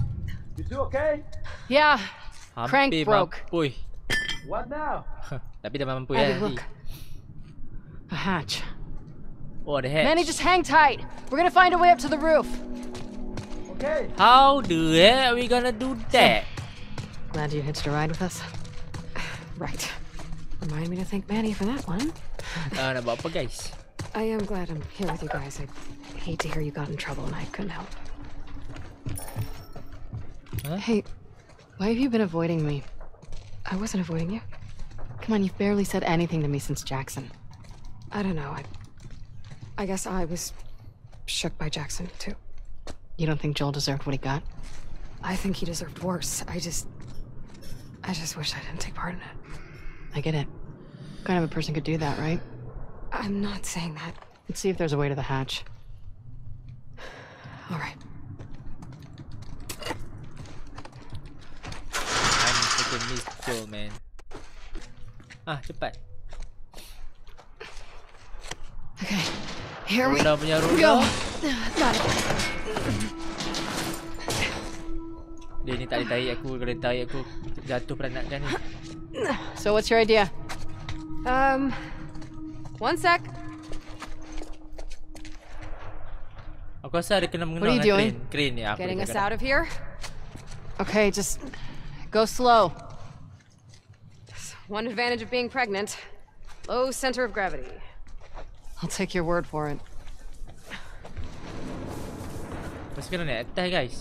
You two okay? Yeah. Crank Hampir broke. Mampui. What now? Tapi dah mampu Abby, ya. look. A hatch. Oh, the hatch. Manny, just hang tight. We're gonna find a way up to the roof. Okay. How the heck are we gonna do that? Glad you hitched a ride with us. Right. Remind me to thank Manny for that one. Ah, nak buat apa guys? I am glad I'm here with you guys. I hate to hear you got in trouble and I couldn't help. Hey, why have you been avoiding me? I wasn't avoiding you. Come on, you've barely said anything to me since Jackson. I don't know. I I guess I was shook by Jackson too. You don't think Joel deserved what he got? I think he deserved worse. I just I just wish I didn't take part in it. I get it. What kind of a person could do that, right? I'm not saying that. Let's see if there's a way to the hatch. All right. I'm freaking miss Joel man. Ah, cepat. Okay, here we Roda punya go. Got it. Dia ni tak boleh tarik aku. Kalau dia tarik aku jatuh peranakan ni. So what's your idea? Um one sec. Aku rasa ada kena What are you doing? Getting us out of here. Okay, just go slow. One advantage of being pregnant. Low center of gravity. I'll take your word for it. Mesti kena naik atas guys.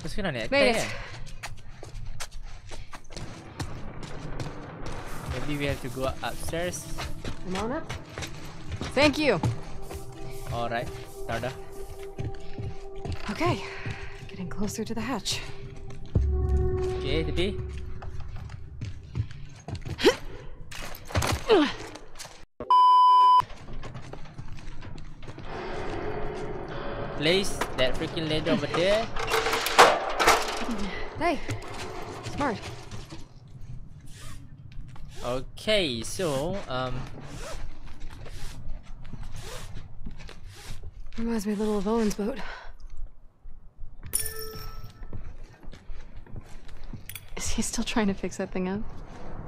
Mesti kena naik atas Made it. Maybe we have to go upstairs. Come on up. Thank you. Alright. Dah dah. Okay. Getting closer to the hatch. Okay, tepi. Place that freaking ladder over there. Hey. Smart. Okay, so um Reminds me a little of Owen's boat. Is he still trying to fix that thing up?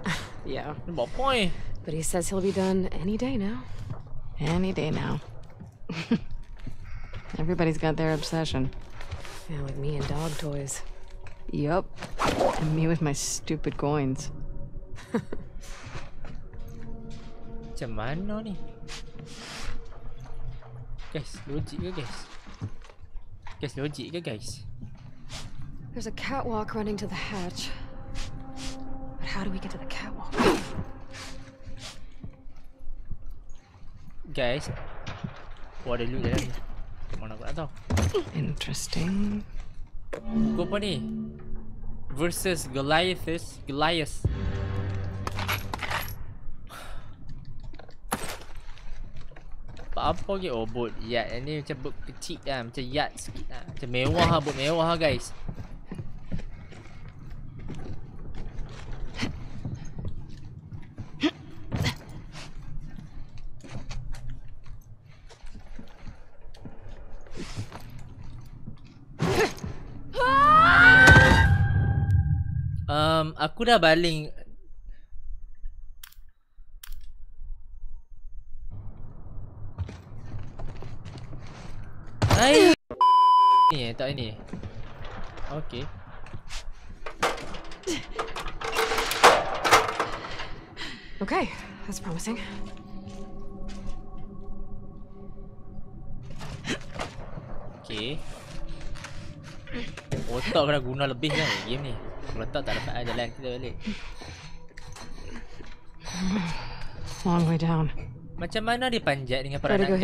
Yeah. Bỏ point. But he says he'll be done any day now. Any day now. Everybody's got their obsession. Yeah, like me and dog toys. Yup. And me with my stupid coins. Macam mana ni? Guys, logik ke guys? Guys, logik ke guys? There's a catwalk running to the hatch. But how do we get to the catwalk? Guys. Ada loot dalam ni. Mana aku nak tahu. Interesting. Buku apa ni? Versus Goliathus. Goliath. Apa apa ke? Oh boat yacht. Yang ni macam boat kecil lah. Macam yacht sikit lah. Macam mewah lah. Boat mewah lah guys. Um, aku dah baling Hai Ni eh, tak ini. Okay Okay, that's promising. Okay Otak kena guna lebih kan game ni. Kalau tak tak dapat jalan kita balik. Long way down. Macam mana dia panjat dengan Try to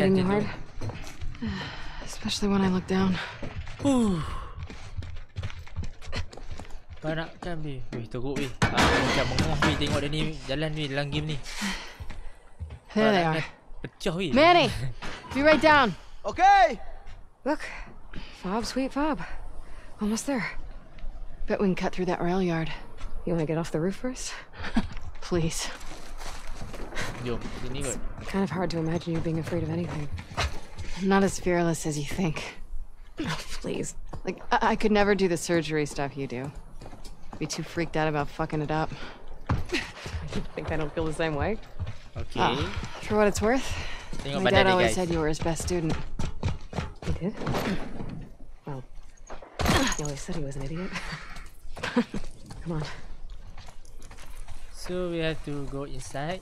go peranakan hitting you macam hard. tu Especially when I look down. Huh. Peranakan bi Wih teruk weh Aku macam mengoh weh tengok dia ni jalan weh dalam game ni There they are. Pecah weh Manny! Be right down. Okay! Look, fob, sweet fob. Almost there. Bet we can cut through that rail yard. You want to get off the roof first? Please. Jom sini kot Kind of hard to imagine you being afraid of anything. Not as fearless as you think. Please. Like, I, I could never do the surgery stuff you do. Be too freaked out about fucking it up. You think I don't feel the same way? Okay Ah, for what it's worth, Tengok my dad always guys said you were his best student. He did? Well, he always said he was an idiot. Come on. So we have to go inside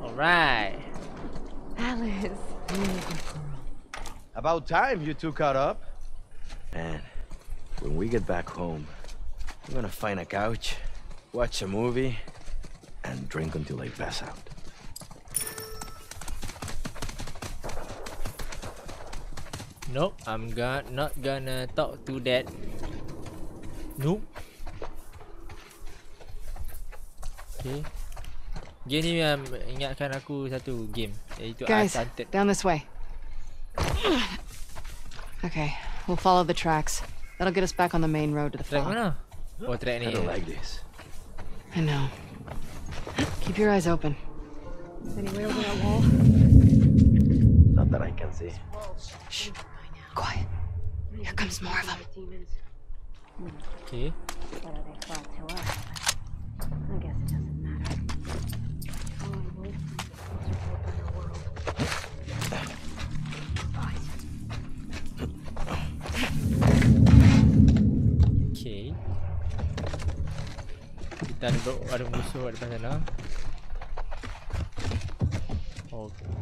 Alright Alice. About time you two caught up. Man, when we get back home, I'm gonna find a couch, watch a movie, and drink until I pass out. Nope, I'm gonna not gonna talk to that. Nope. Okay. Game ni um, ingatkan aku satu game iaitu Guys, down this way. Okay, we'll follow the tracks. That'll get us back on the main road to the Track farm. mana? Track ni. I don't like this. I know. Keep your eyes open. Any way over that wall? Not that I can see. Shh. Quiet. Here comes more of them. Okay. Whether they fought to us, I guess it doesn't Okay. Kita ada ada musuh kat depan sana. Okay.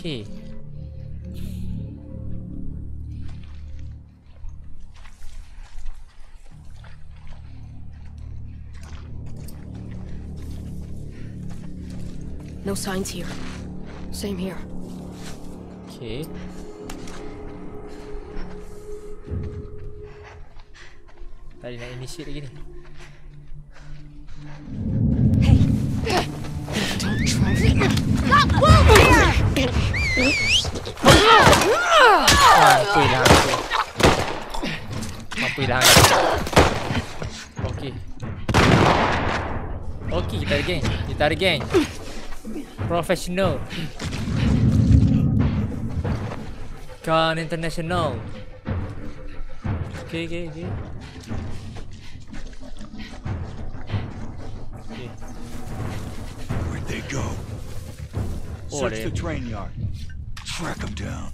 Okay. No signs here. Same here. Okay. Tadi nak initiate lagi ni. Don't try. Ampun lah. Mampu dah hangat. Okey. Okey, kita ada geng. Kita ada geng. Professional. Kan international. Okey, okey, okey. Search the train yard. Track them down.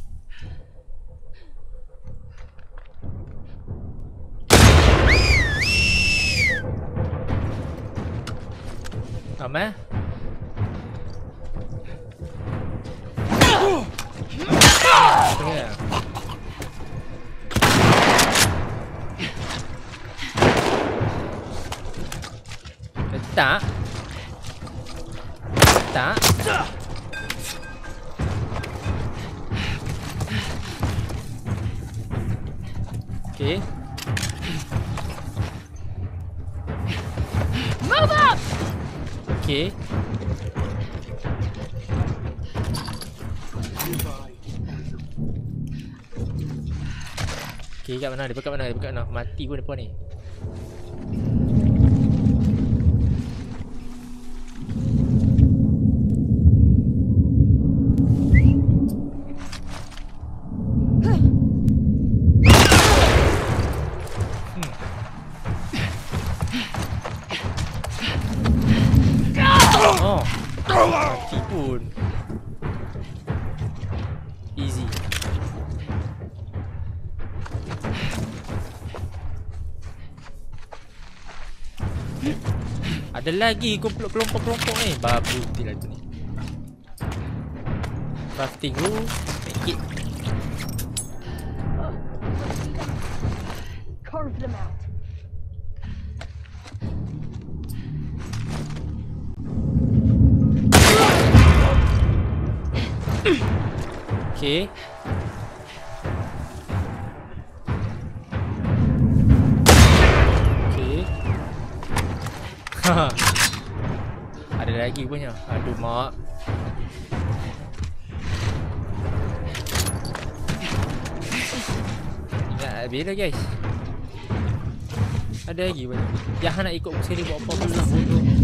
Aman? Yeah. Tak. Tak. Okay. Move up! Okay. Okay, kat mana? Dia kat mana? Dia kat mana? Mati pun depan ni. Ada lagi kelompok-kelompok ni. Babu lah tu ni. Crafting room. Make it. Carve them out. Okay. Lagi punya. Aduh mak. Ingat bila guys. Ada lagi banyak. Jangan nak ikut sini buat apa pula bodoh.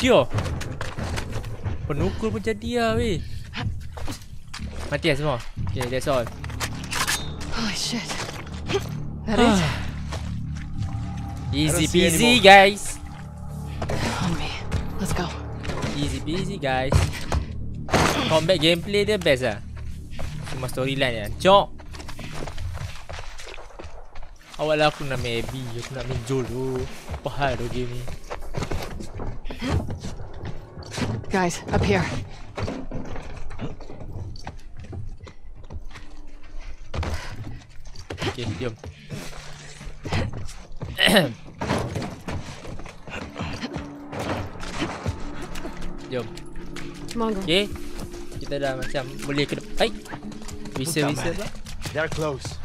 Dia. Penukul pun jadi lah weh. Mati lah semua. Okay, that's all. Holy shit. That is. Easy peasy guys. On me. Let's go. Easy peasy guys. Combat gameplay dia best lah. Cuma storyline je. Jok. Awal lah aku nak main Abby. Aku nak main Joel tu. Apa hal tu game ni? Guys, up here. Okay, diam. Jom. Mongo. Okay. Kita dah macam boleh ke depan. Hai. Bisa bisa man. They're close.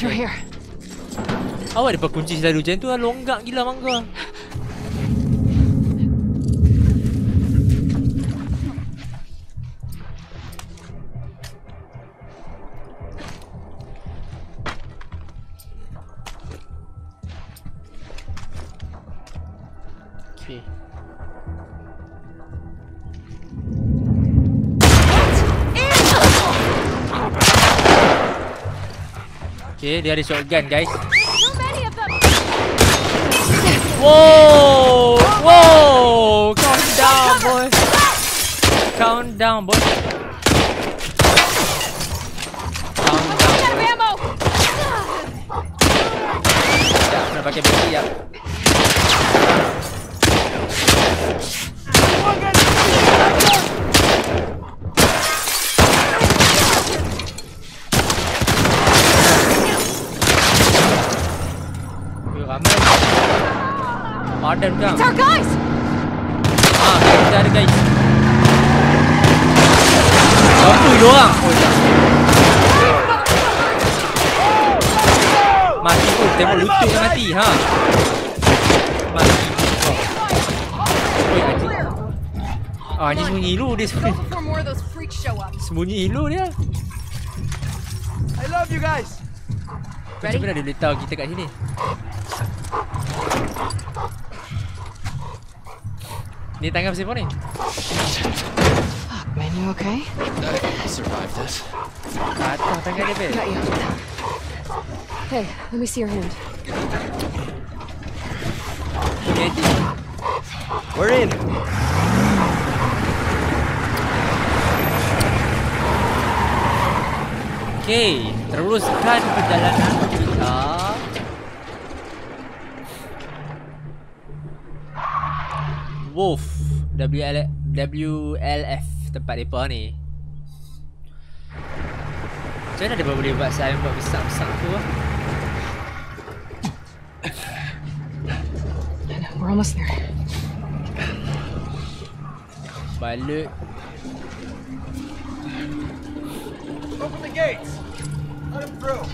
Through here. Awak dapat kunci selalu macam tu lah longgak gila mangga. Okay. Okay, dia ada shotgun guys. Whoa! Whoa! Calm down, boy. Calm down, boy. Calm down. Udah pakai besi ya. Yuk, ramai. Apa dia orang? Oh, tak. Mati tu, tembak lutut mati, ha. Mati. Oi, anjing. Ah, anjing sembunyi dulu dia sembunyi. Sembunyi dulu dia. I love you guys. Macam mana dia boleh tahu kita kat sini? Ni tangan siapa ni? Fuck, man, you okay? I'll survive this. Atas tangan dia, Bel. Got you. Hey, let me see your hand. We're in. Okay, teruskan perjalanan Wolf WL WLF tempat depa ni. Macam mana dia boleh buat saya buat besar-besar tu ah? We're almost there. Balik. Open the gates. Let him through.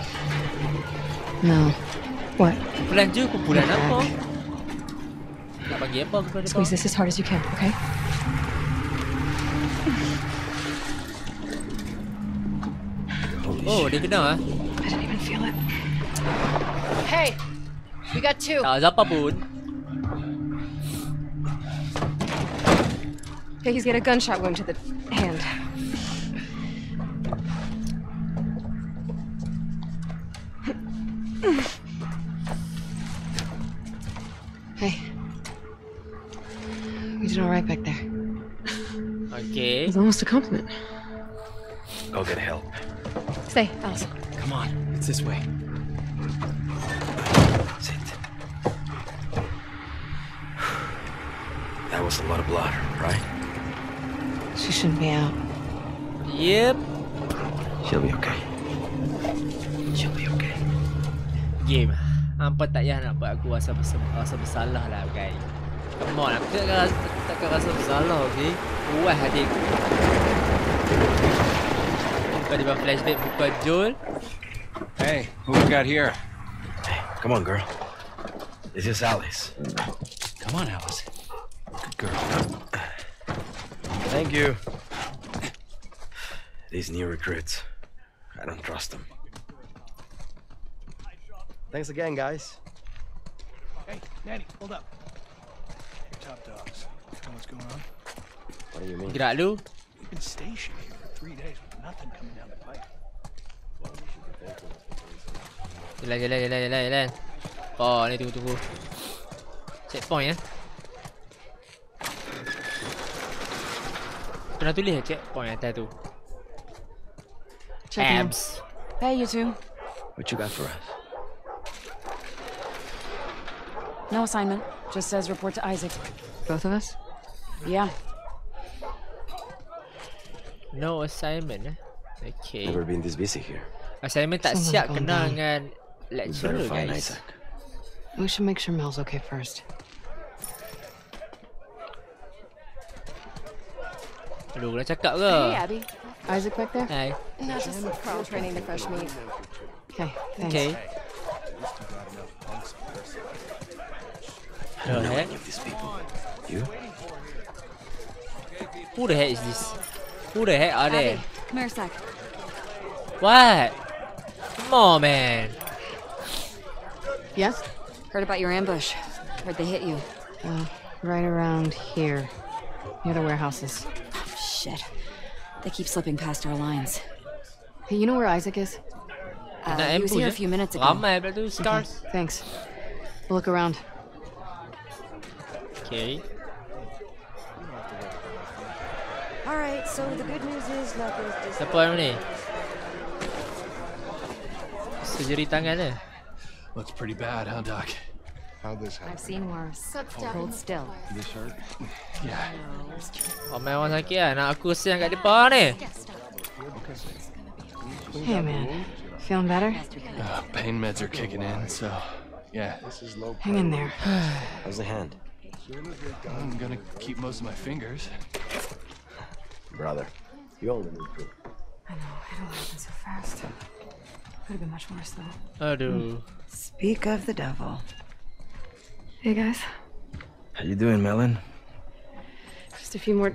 No. What? Kumpulan je, kumpulan apa? Squeeze this as hard as you can, okay? Oh, dia kena ah. I didn't even feel it. Hey, we got two. Tak apa pun. Okay, he's got a gunshot wound to the hand. Almost a compliment. Go get help. Stay, Alice. Come on. It's this way. Sit. That was a lot of blood, right? She shouldn't be out. Yep. She'll be okay. She'll be okay. Game. Hampa tak payah nak buat aku rasa, bersa rasa bersalah lah guys. Come on, aku takkan rasa, takkan rasa bersalah, okay? Puas hati aku. Tiba-tiba flashback buka Joel. Hey, who we got here? Come on, girl. This is Alice. Come on, Alice. Good girl. Thank you. These new recruits. I don't trust them. Thanks again, guys. Hey, Manny, hold up. Your top dogs. Know what's going on? What do you mean? Gerak lu. We've been stationed here for three days with nothing coming down the pipe. Jalan, jalan, jalan, jalan, jalan. Oh, ni tunggu, tunggu. Checkpoint ya. Pernah tulis eh checkpoint atas tu. Check in. Abs. Hey, you two. What you got for us? No assignment. Just says report to Isaac. Both of us? Yeah. No assignment eh. Okay. Never been this busy here. Assignment tak Someone's siap gone kena down. dengan We lecturer guys. Isaac. We should make sure Mel's okay first. Lu nak cakap ke? Hey, Abby. Isaac back there? Hai. No, just cross training the fresh meat. Okay, thanks. Okay. I don't know Okay. any of these people. You? Who the heck is this? Who the heck are they? Abby, come here. What? Come on, man. Yes? Heard about your ambush. Where'd they hit you? Uh, right around here. Near the warehouses. Oh, Shit. They keep slipping past our lines. Hey, you know where Isaac is? Uh, he was here a few minutes ago. Ramai pula tu stars. Okay, thanks. We'll look around. Okay. All right, so the good news is nothing's dis- Siapa yang ni? Sejari tangan dia. Looks pretty bad, huh, Doc? How'd this happen? I've seen worse. Hold still. This hurt? Yeah. Oh memang sakit lah Nak aku siang kat depan ni Hey, man. Feeling better? Uh, pain meds are kicking in, so yeah. This is low Hang in there. How's the hand? I'm gonna keep most of my fingers. Brother, you only need two. I know, it all happened so fast. Could have been much worse, though. I do. Speak of the devil. Hey, guys. How you doing, Melon? Just a few more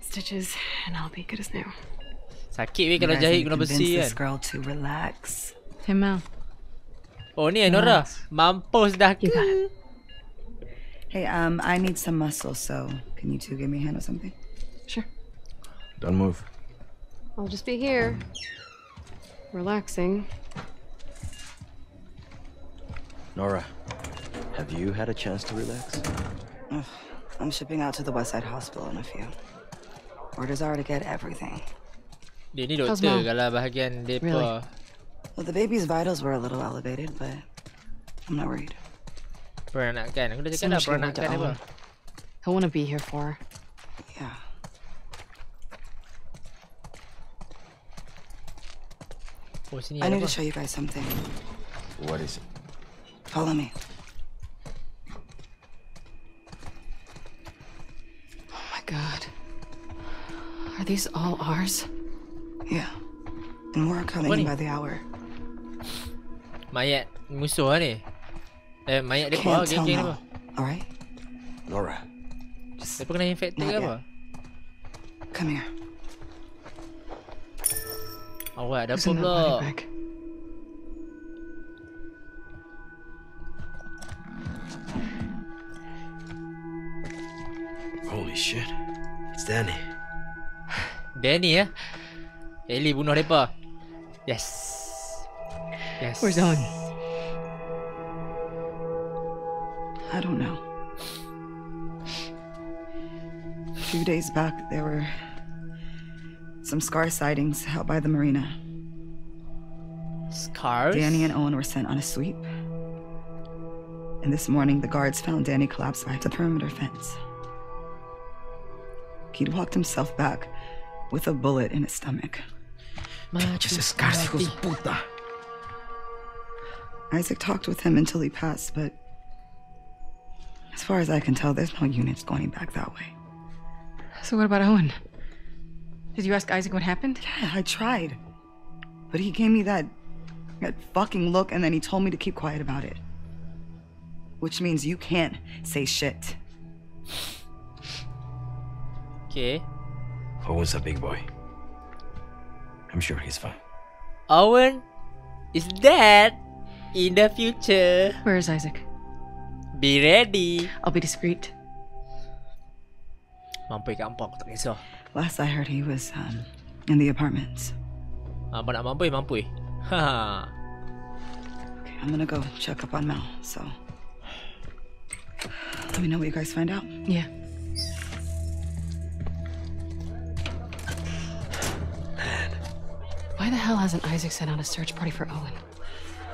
stitches, and I'll be good as new. Sakit weh You kalau guys jahit need to kena convince besi this kan girl to relax. Hey, Mel. Oh ni Nora Mampus dah ke Hey, um, I need some muscle, so can you two give me a hand with something? Sure. Don't move. I'll just be here. Relaxing. Nora, have you had a chance to relax? Ugh, I'm shipping out to the Westside Hospital in a few. Orders are to get everything. Dia ni How's doktor Mom? kalau bahagian depa Really? Well, the baby's vitals were a little elevated, but I'm not worried. Peranakan Aku dah cakap dah much going on to peranakan apa Owen. He'll want to be here for her. Yeah. Oh sini I ada need to show you guys something. What is it? Follow me. Oh my god. Are these all ours? Yeah. And more are coming What in do by the hour. Mayat musuh lah ni Eh mayat depa geng-geng apa Alright? Nora, Depa kena infected ke apa? Come here. Awak ada apa pula? holy shit. It's Danny. Danny ya Ellie bunuh depa Yes. Yes. Where's Owen? I don't know. A few days back, there were some scar sightings out by the marina. Scars? Danny and Owen were sent on a sweep. And this morning, the guards found Danny collapsed by the perimeter fence. He'd walked himself back with a bullet in his stomach. puta Isaac talked with him until he passed, but as far as I can tell, there's no units going back that way. So what about Owen? Did you ask Isaac what happened? Yeah, I tried. But he gave me that that fucking look and then he told me to keep quiet about it. Which means you can't say shit. Okay Owen's a big boy. I'm sure he's fine. Owen is dead in the future Where is Isaac? Be ready I'll be discreet. Mampu ikat empat aku tak kisah Last I heard, he was um, in the apartments. Ah, Apa nak mampu eh, mampu eh. Ha Okay, I'm gonna go check up on Mel, so. Let me know what you guys find out. Yeah. Why the hell hasn't Isaac sent out a search party for Owen?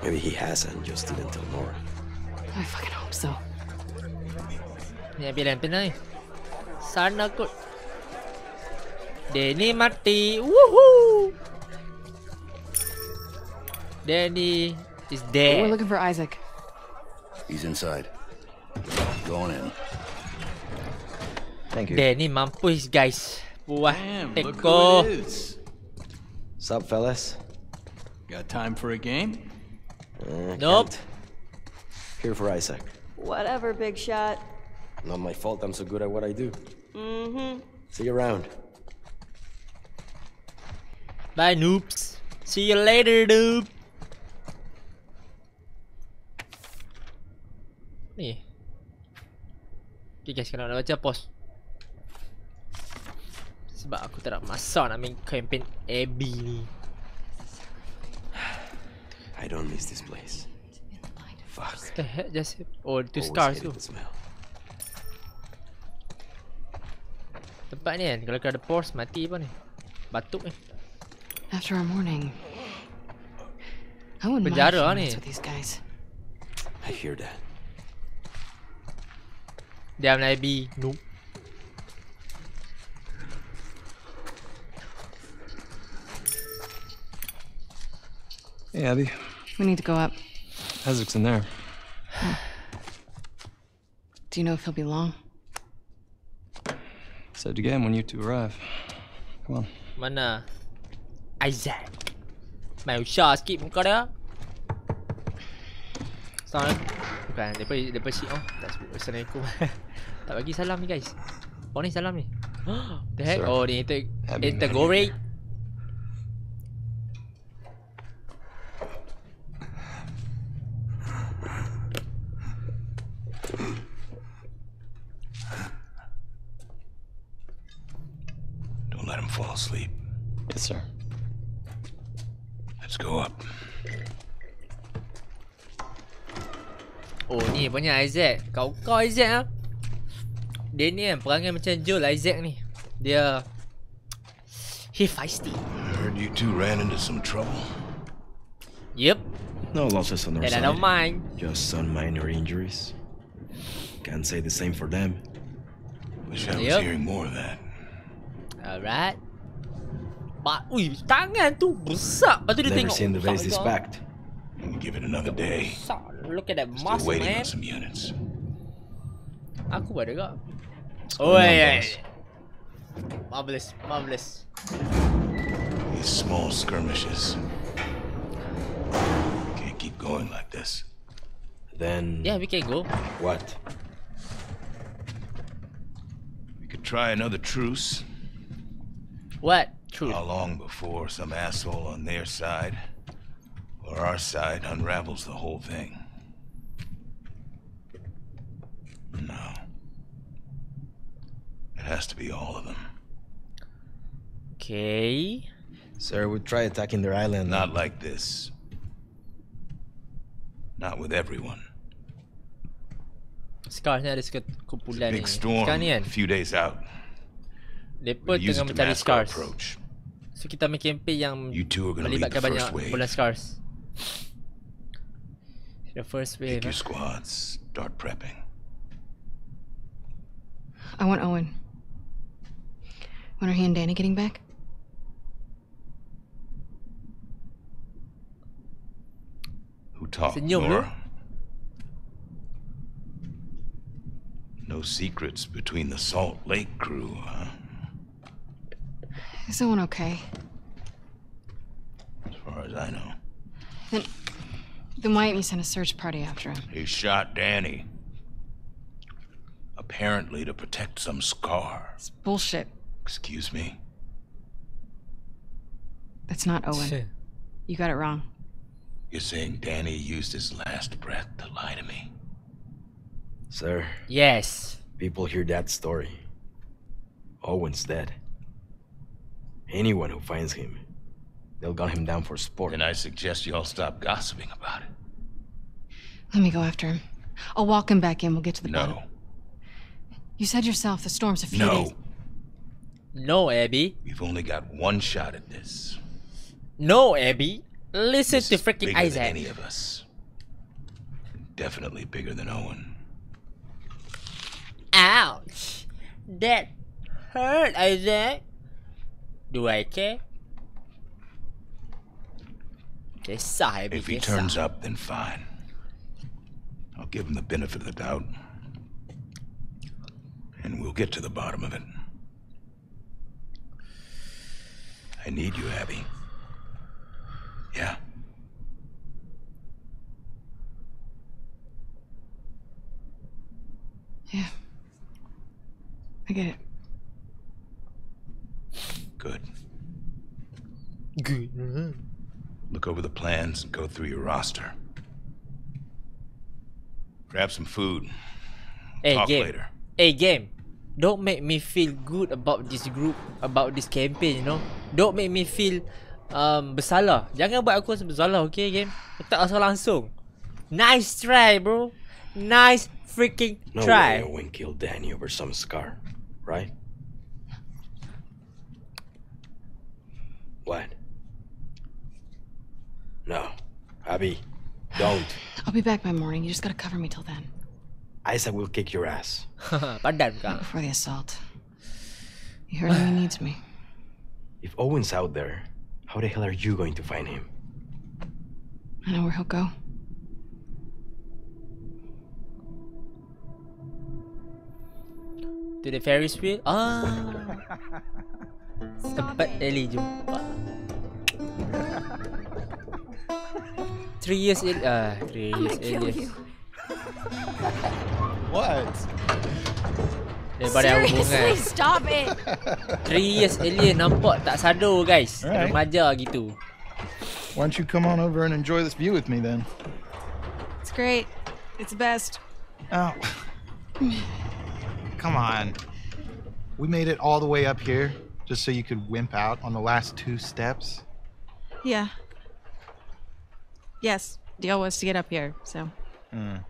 Maybe he hasn't, just didn't tell Nora. I fucking hope so. Ni bilang pernah ni Sana kot Danny mati Woohoo Danny is We're looking for Isaac. He's inside. Going in. Thank you. Danny mampus guys Buah Damn, look teko who it is. Sup, fellas? Got time for a game? Uh, Nope. can't. Here for Isaac. Whatever, big shot. Not my fault I'm so good at what I do. Mm-hmm. See you around. Bye noobs See you later noob Ni Okay guys kalau nak baca pause Sebab aku tak nak masak nak main campaign Abby ni I don't miss this place. Fuck. What the heck just Oh tu Always scars hated tu the smell. Tempat ni kan kalau kau ada pause mati apa ni Batuk ni After our morning, I wouldn't mind a Penjara few ni. with these guys. I hear that. Diam lah Abby. Noob. Hey, Abby. We need to go up. Isaac's in there. Do you know if he'll be long? Said again when you two arrive. Come on. Mana? Uh, Isaac. Mai usah sikit muka dia. Salam. Bukan, depa depa si oh, tak sebut Assalamualaikum. tak bagi salam ni guys. Oh ni salam ni. The heck? Sir. Oh ni inter Happy intergorate. Punya Isaac. Kau kau Isaac ah. Dia ni kan perangai macam Joel Isaac ni. Dia he feisty. Heard you two ran into some trouble. Yep. No losses on And I side. don't mind. Just some minor injuries. Can't say the same for them. Wish I was Yep. hearing more of that. Alright. Ba ui, tangan tu besar. Lepas tu dia Never tengok. seen the base this packed. Give it another day. Besar. Look at that Still muscle waiting man. on some units. Aku ada kak. going Oh on, yeah. boss? Marvelous, marvelous. These small skirmishes. Can't keep going like this. Then Yeah, we can go. what? We could try another truce. What? True. How long before some asshole on their side or our side unravels the whole thing? No. It has to be all of them. Okay. Sir, we'll try attacking their island. Not like this. Not with everyone. Sekarang ni ada sekat kumpulan ni. Big storm Sekarang ni a few days out. Depa We'll use tengah it to mencari mask our scars. approach. So kita ambil campaign yang You two are gonna lead melibatkan the banyak first wave. kumpulan scars. The first wave. Pick your eh? squads. Start prepping. I want Owen. When are he and Danny getting back? Who talked? Senyum. Nora? No secrets between the Salt Lake crew, huh? Is Owen okay? As far as I know. Then, then why didn't you send a search party after him? He shot Danny. Apparently to protect some scar. It's bullshit. Excuse me? That's not Owen. You got it wrong. You're saying Danny used his last breath to lie to me? Sir. Yes. People hear that story. Owen's dead. Anyone who finds him, they'll gun him down for sport. And I suggest you all stop gossiping about it. Let me go after him. I'll walk him back in. We'll get to the No. bottom. You said yourself the storm's a few No. days. No, Abby. We've only got one shot at this. No, Abby. Listen This to is freaking bigger than any of us. Definitely bigger than Owen. Ouch. That hurt, Isaac. Do I care? Kisah, Abby. If he kisah. turns up, then fine. I'll give him the benefit of the doubt. And we'll get to the bottom of it. I need you, Abby. Yeah. Yeah. I get it. Good. Good. Look over the plans and go through your roster. Grab some food. Hey, Talk game. later. Hey, game. Don't make me feel good about this group, about this campaign, you know. Don't make me feel um, bersalah. Jangan buat aku rasa bersalah, okay, game? Tak asal langsung. Nice try, bro. Nice freaking No try. way Owen killed Danny over some scar, right? What? No. Abby, don't. I'll be back by morning. You just gotta cover me till then. Isaac will kick your ass. Padan kah. Before the assault. He heard him. He needs me. If Owen's out there, how the hell are you going to find him? I know where he'll go. To the Ferris wheel? Ah. Tempat Ellie jumpa. Three years in ah, three years gonna kill earlier. you. What? Daripada Seriously, hubungan. stop it. Three years earlier nampak tak sado guys. Alright. Remaja gitu. Why don't you come on over and enjoy this view with me then? It's great. It's the best. Oh. Come on. We made it all the way up here just so you could wimp out on the last two steps. Yeah. Yes. Deal was to get up here, so. Mm.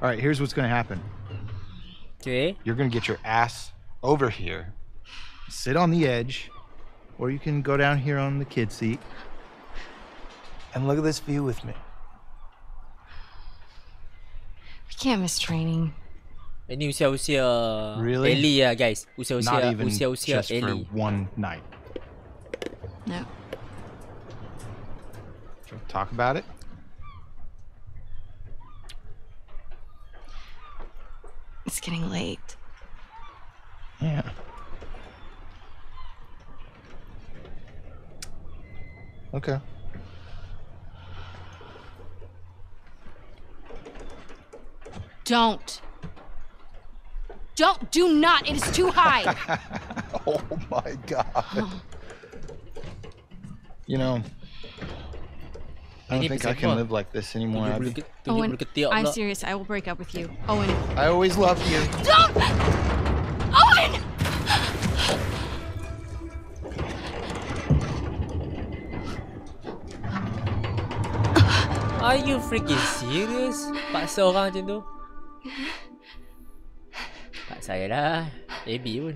All right, here's what's going to happen. Okay. You're going to get your ass over here, sit on the edge, or you can go down here on the kid seat and look at this view with me. We can't miss training. Ini usia-usia Really? Ellie ya guys. Not Usia-usia even usia-usia just for one night. No. Talk about it? It's getting late. Yeah. Okay. Don't. Don't. Do not. It is too high. oh my god. Oh. You know, I don't think I can keluar. live like this anymore, Abby. puluh ke- tujuh Owen, I'm serious. I will break up with you. Owen. I always loved you. Don't! Owen! Are you freaking serious? Paksa orang macam tu? Tak saya lah. Baby pun.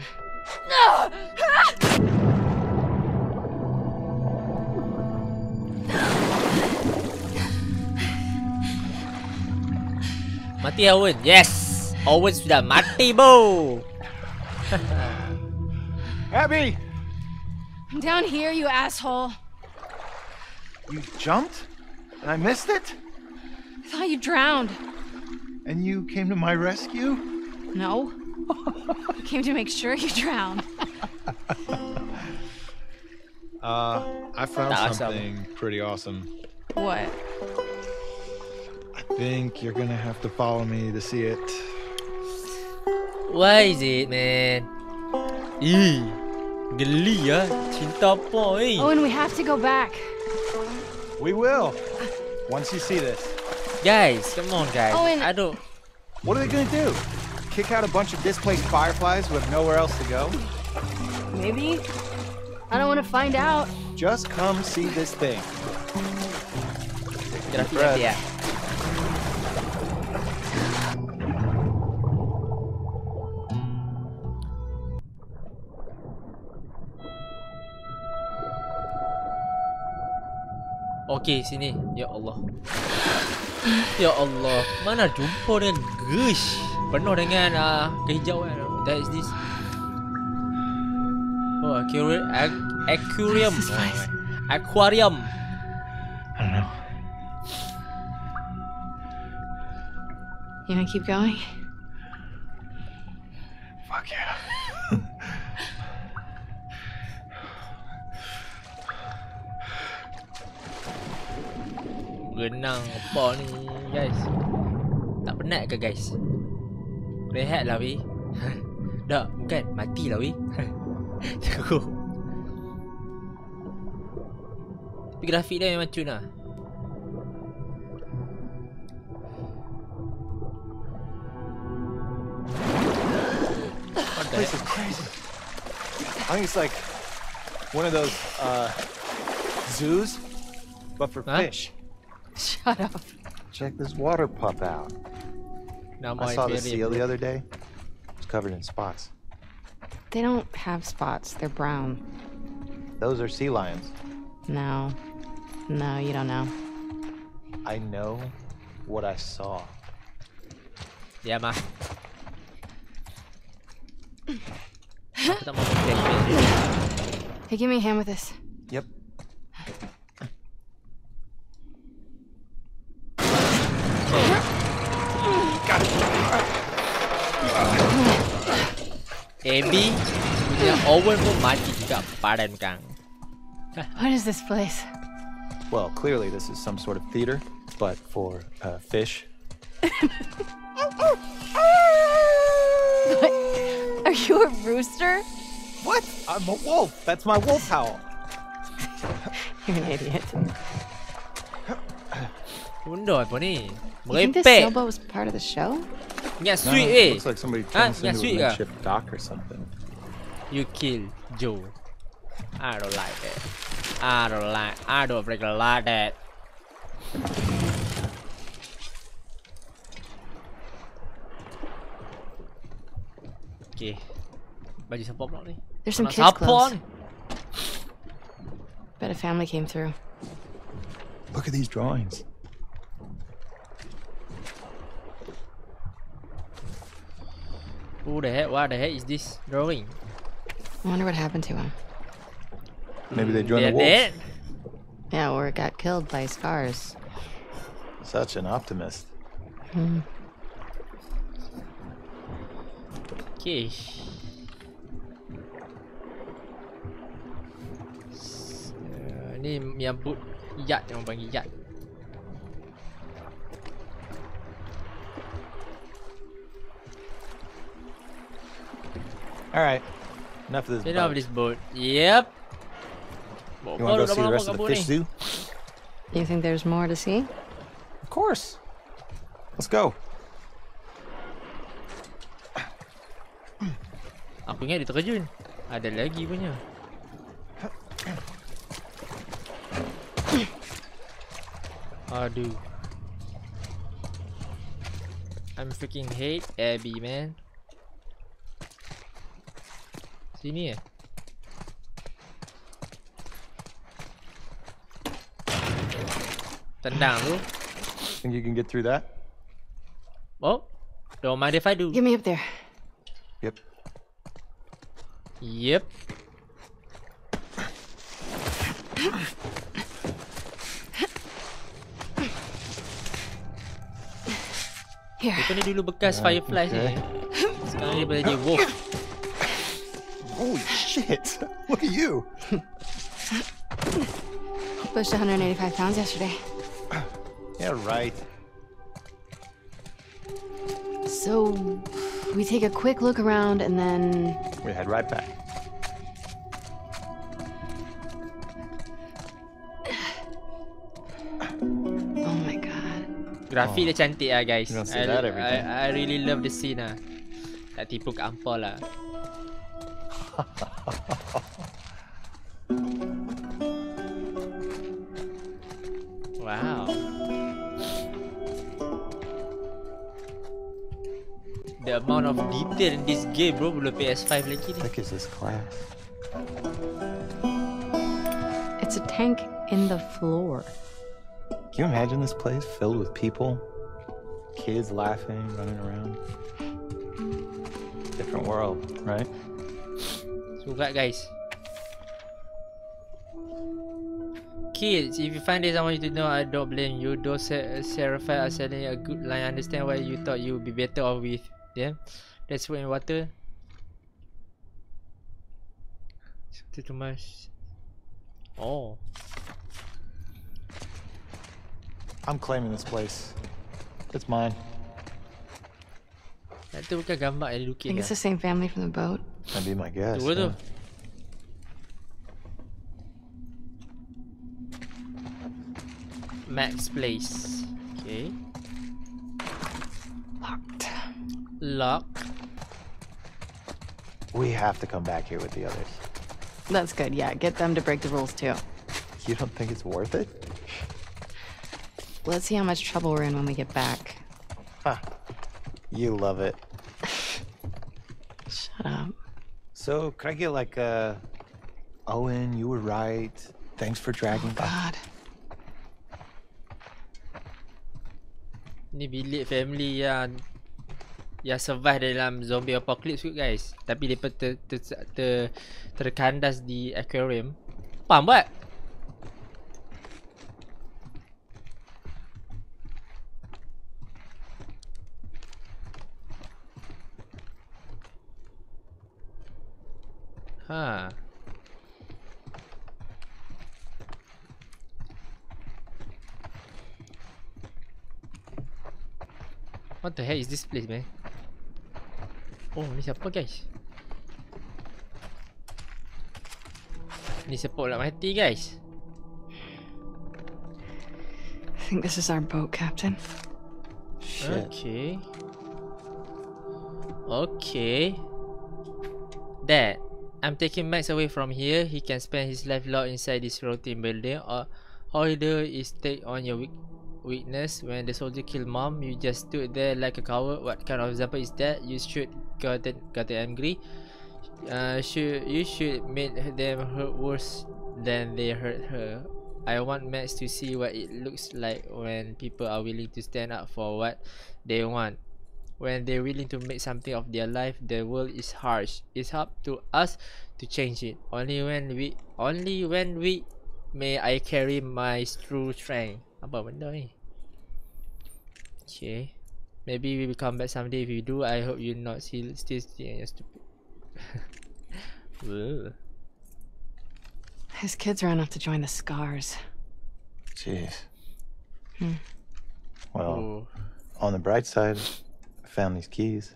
Mati Owen. Yes. Owen sudah mati, bo. Abby, I'm down here, you asshole. you jumped and I missed it? I thought you drowned. And you came to my rescue? No. I came to make sure you drowned. Uh, I found Awesome. something pretty awesome. What? I think you're gonna have to follow me to see it. Why is it, man? Ih. Geli ya. Cinta apa, eh? We have to go back. We will. Once you see this. Guys, come on, guys. Owen. I don't... What are they gonna do? Kick out a bunch of displaced fireflies who have nowhere else to go? Maybe. I don't want to find out. Just come see this thing. Grafi Okey, sini. Ya Allah. Ya Allah. Mana jumpa dengan gush. Penuh dengan uh, kehijauan. That is this. Oh, aquarium. Aquarium. Aquarium. I don't know. You want to keep going? Fuck yeah. Renang apa ni guys. Tak penat ke guys? Rehat lah weh. Tak bukan. Mati lah weh. Cukup Tapi grafik dia memang cun lah. Place is crazy. I think it's like one of those uh, zoos, but for Huh? fish. Shut up. Check this water pup out. Nama I saw the seal the other day. It's covered in spots. They don't have spots. They're brown. Those are sea lions. No. No, you don't know. I know what I saw. Yeah, ah. Aku tak mau flashback. Hey, give me a hand with this. Yep. Abby punya Owen pun mati juga padan kang. What is this place? Well, clearly this is some sort of theater, but for uh, fish. Are you a rooster? What? I'm a wolf. That's my wolf howl. You're an idiot. Bunda apa ni? You think this sailboat was part of the show? Ingat No, sweet it eh. Looks like somebody Ha? turned this Ingat into sweet a ke? makeshift dock or something. You kill Joe. I don't like that. I don't like. I don't freaking like that. Okay. Baju siapa pula ni? There's some Anak kids' siapa clothes. ni? Bet a family came through. Look at these drawings. Who the heck? What the heck is this drawing? I wonder what happened to him. Maybe they joined They're the wolves. dead? Yeah, or got killed by scars. Such an optimist. Hmm. Okay. Uh, ni yang boot yacht yang orang panggil yacht. All right. Enough of this. Get off boat. this boat. Yep. You want to go see the rest of the fish zoo? You think there's more to see? Of course. Let's go. Ah, Aku ingat dia terjun. Ada lagi punya. Aduh. I'm freaking hate Abby, man. Sini eh? Tendang tu. Think you can get through that? Oh. Don't mind if I do. Get me up there. Yep. Yep. Here. Itu ni dulu bekas Ah, Fireflies okay. ni. Sekarang dia boleh jadi wolf. Holy shit! Look at you. I pushed 185 pounds yesterday. Yeah, right. So we take a quick look around and then We head right back. Oh my god. Grafik dia cantik lah guys. You don't say I, that every I. I really love the scene lah. Tak tipu kat ampol lah. Wow. The amount of detail in this game bro belum PS5 lagi ni. Thick is this class? it's a tank in the floor. Can you imagine this place filled with people? Kids laughing, running around. Different world, right? Suka guys. Kids, if you find this, I want you to know I don't blame you. Those ser- are selling a good line. Understand why you thought you would be better off with them. That's food and water. Too too much. Oh. I'm claiming this place. It's mine. Itu bukan gambar yang I think it's the same family from the boat. That'd be my guess. Dua tu. yeah. Max Place. Okay. Locked. Lock. We have to come back here with the others. That's good. Yeah, get them to break the rules too. You don't think it's worth it? Let's see how much trouble we're in when we get back. Huh. You love it. Shut up. So, could I get like a Owen, you were right. Thanks for dragging Oh, God. Ni bilik family yang yang survive dalam zombie apocalypse kot guys. Tapi depa ter, ter, ter, ter, terkandas di aquarium. Faham buat? Ha. What the hell is this place, man? Oh, ni siapa guys? Ni siapa pula mati guys? I think this is our boat, Captain. Okay. Okay. Dad, I'm taking Max away from here. He can spend his life locked inside this routine building. Or all you do is take on your weak weakness. When the soldier killed mom, you just stood there like a coward. What kind of example is that? You should gotten gotten angry. Uh, should you should make them hurt worse than they hurt her. I want Max to see what it looks like when people are willing to stand up for what they want. When they're willing to make something of their life, the world is harsh. It's up to us to change it. Only when we, only when we, may I carry my true strength. Apa benda ni? Okay. Maybe we will come back someday. If you do, I hope you not still still still stupid. Whoa. His kids ran off to join the Scars. Jeez. Hmm. Well, on the bright side, I found these keys.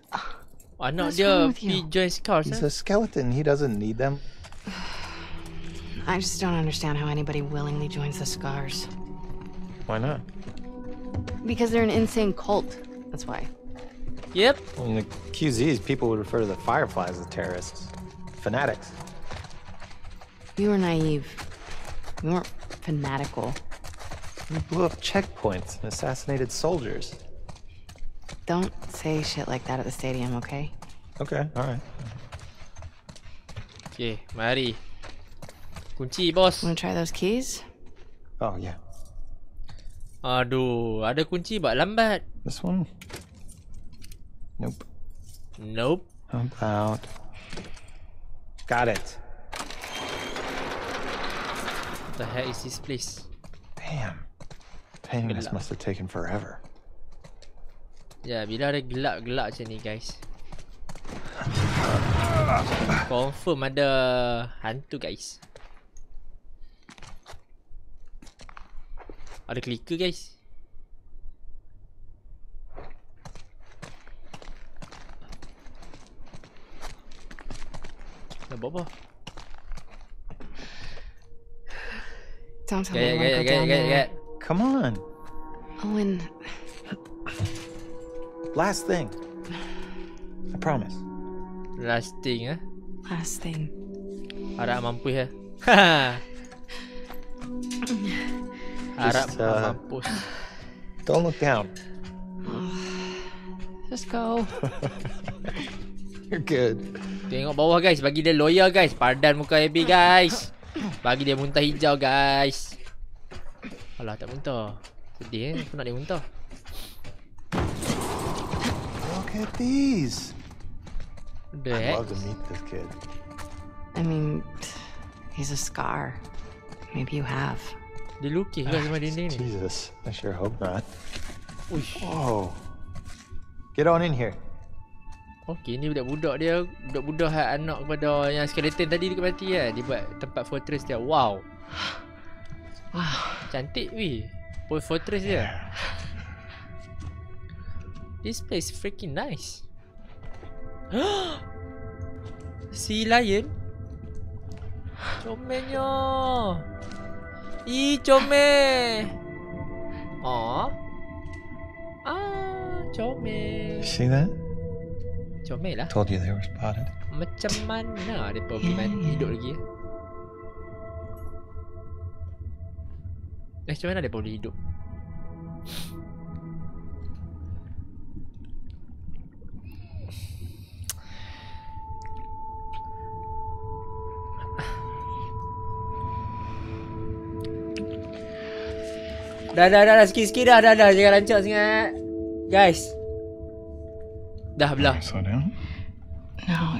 Anak What's dia wrong with pergi you? join Scars He's eh? a skeleton. He doesn't need them. I just don't understand how anybody willingly joins the Scars. Why not? Because they're an insane cult. That's why. Yep. In the QZs, people would refer to the Fireflies as terrorists, fanatics. We were naive. We weren't fanatical. We blew up checkpoints and assassinated soldiers. Don't say shit like that at the stadium, okay? Okay, all right. Okay, mari. Kunci bos. Wanna try those keys? Oh yeah. Aduh, ada kunci buat lambat. This one? Nope. Nope. How about? Got it. What the heck is this place? Damn. Painting this must have taken forever. Ya, bila ada gelap-gelap macam ni guys. Confirm ada hantu guys. Ada clicker guys. Nak buat apa? Don't tell me Gaya, you wanna gaya, go gaya, down gaya, there. gaya. Come on. Owen, Last thing. I promise. Last thing eh. last thing. Harap mampu ya. Ha. Harap Just, uh, mampus. Don't look down. Just go. You're good. Tengok bawah guys, bagi dia lawyer guys. Padan muka Abby guys. Bagi dia muntah hijau guys. Alah tak muntah. Sedih eh, aku nak dia muntah. Look at these. The I'd love to meet this kid. I mean, he's a scar. Maybe you have. Dia lukis guys sama dinding ni. Jesus, I sure hope not. Uish. Whoa. Get on in here. Okey, ni budak-budak dia, budak-budak hak anak kepada yang skeleton tadi dekat mati kan. Dia buat tempat fortress dia. Wow. Wow. Cantik weh. Point fortress dia. This place freaking nice. sea lion. Comelnya. Ih, comel. Aw. Ah, comel. You see that? Comel lah. Told you they were spotted. Macam mana dia pergi mati hidup lagi eh? Eh, macam mana dia boleh hidup? Dah dah dah, dah sikit-sikit dah dah dah jangan rancak sangat. Guys. Dah belah. Slow down. No.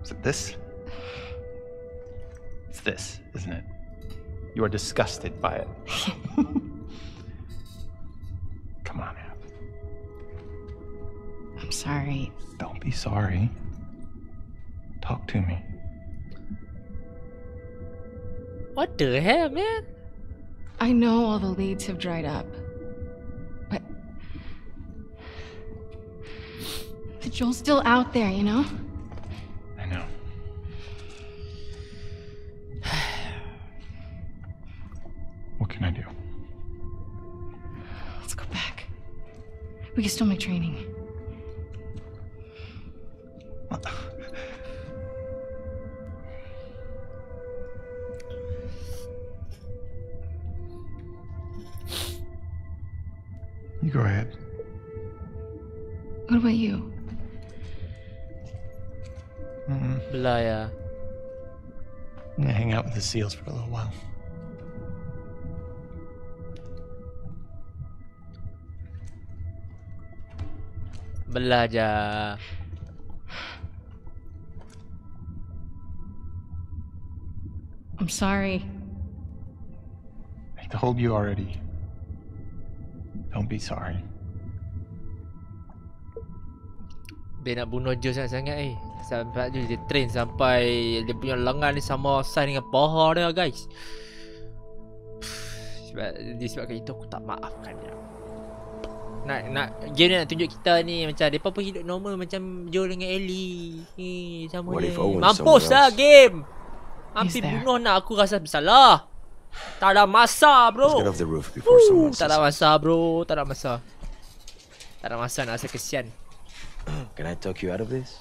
Is it this? It's this, isn't it? You are disgusted by it. Come on, Ab. I'm sorry. Don't be sorry. Talk to me. What the hell, man? I know all the leads have dried up. But. But Joel's still out there, you know? I know. What can I do? Let's go back. We can still make training. You go ahead. What about you? Mm-mm. Belah. I'm gonna hang out with the seals for a little while. Belah je. I'm sorry. I told you already. Don't be sorry. Dia nak bunuh Joe sangat-sangat eh. Sampai tu dia train sampai dia punya lengan ni sama sign dengan paha dia guys. Sebab disebabkan itu aku tak maafkan dia. Nak nak game ni nak tunjuk kita ni macam depa pun hidup normal macam Joe dengan Ellie. Ni sama What je. if Owen's Mampus lah game. Hampir bunuh nak aku rasa bersalah. Tak ada masa bro. Let's get off the roof before Woo, someone tak sees ada masa bro, tak ada masa. Tak ada masa nak rasa kesian. Can I talk you out of this?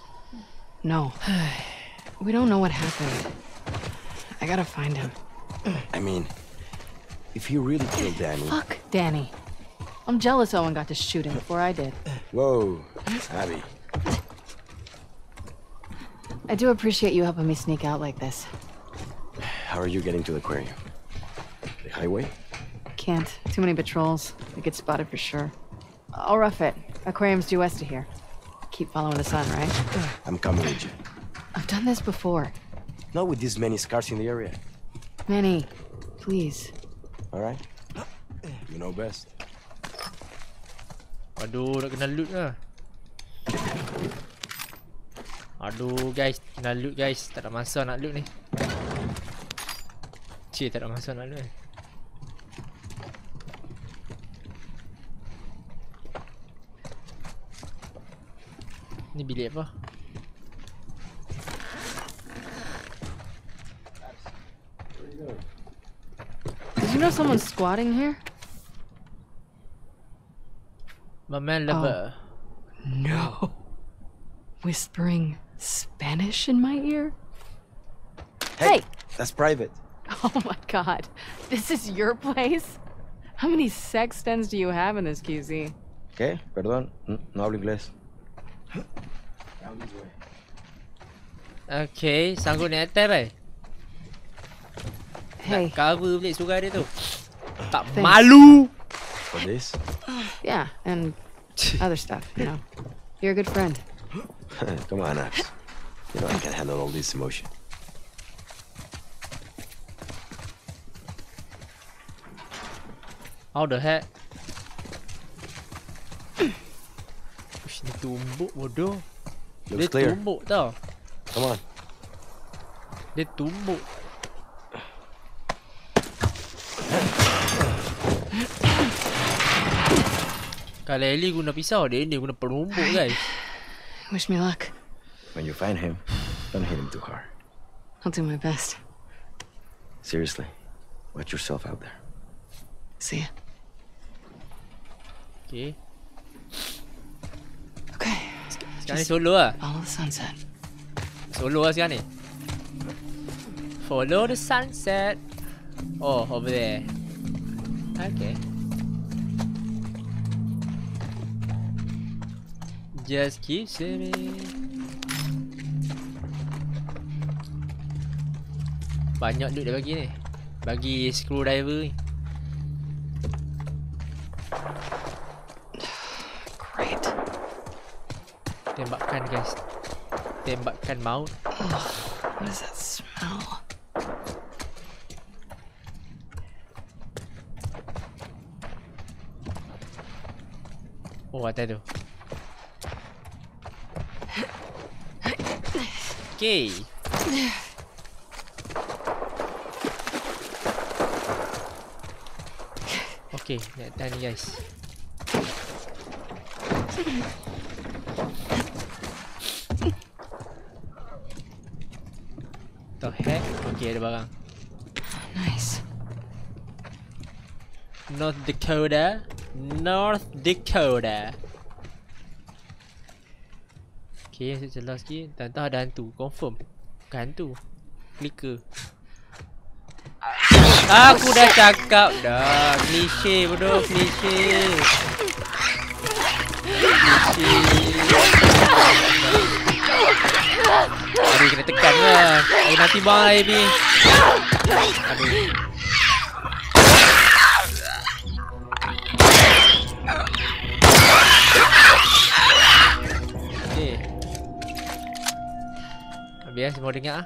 No. we don't know what happened. I gotta find him. I mean, if he really killed Danny. Fuck Danny. I'm jealous Owen got to shoot him before I did. Whoa, Abby. I do appreciate you helping me sneak out like this. How are you getting to the aquarium? The highway? Can't. Too many patrols. I get spotted for sure. I'll rough it. Aquarium's due west of here. Keep following the sun, right? I'm coming with you. I've done this before. Not with this many scars in the area. Many. please. All right? You know best. Aduh, nak kena loot lah. Aduh guys, kena loot guys. Tak ada masa nak loot ni. Cik, tak ada masa nak loot ni. Ni bilik? Did you know someone's squatting here? My man lover. Oh. No. Whispering Spanish in my ear? Hey! That's private. Oh my god. This is your place? How many sex dens do you have in this QZ? Okay, Perdón, n- no hablo inglés. Okay, sanggup naik atas bai. Hey. Nak cover bilik surai dia tu. Tak Thanks. malu. For this? Yeah, and other stuff, you know. You're a good friend. Come on, Abs. You know I can handle all this emotion. How the heck? Tumbuk bodoh. Looks dia clear. tumbuk tau. Come on. Dia tumbuk. Kalau Ellie guna pisau, dia ni guna penumbuk guys. Wish me luck. When you find him, don't hit him too hard. I'll do my best. Seriously, watch yourself out there. See ya. Okay. Okay. Sekarang ni solo lah. Follow the sunset. Solo lah sekarang ni. Follow the sunset. Oh, over there. Okay. Just keep swimming. Banyak duit dia bagi ni. Bagi screwdriver ni. Tembakan guys. Tembakan maut. What does that smell? Oh, ada tu. Okay. Okay, nak ni guys. The heck? Okay, ada barang. Nice. North Dakota. North Dakota. Okay, saya jelas sikit. Tak tahu ada hantu. Confirm. Bukan hantu. Clicker. Aku dah cakap dah. Klise bodoh. Klise. Aduh, kena tekan lah. Aduh, nanti bang lah, Abby. Aduh. Okay. Biar semua dengar ah.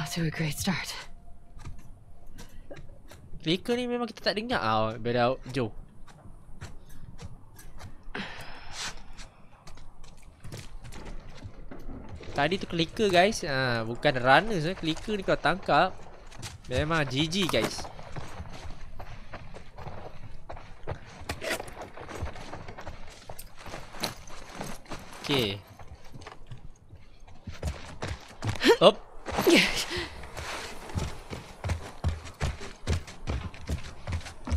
Off to a great start. Clicker ni memang kita tak dengar ah. Biar jauh. Tadi tu clicker guys. Ha, bukan runners eh. Clicker ni kau tangkap. Memang GG guys. Okay. Up.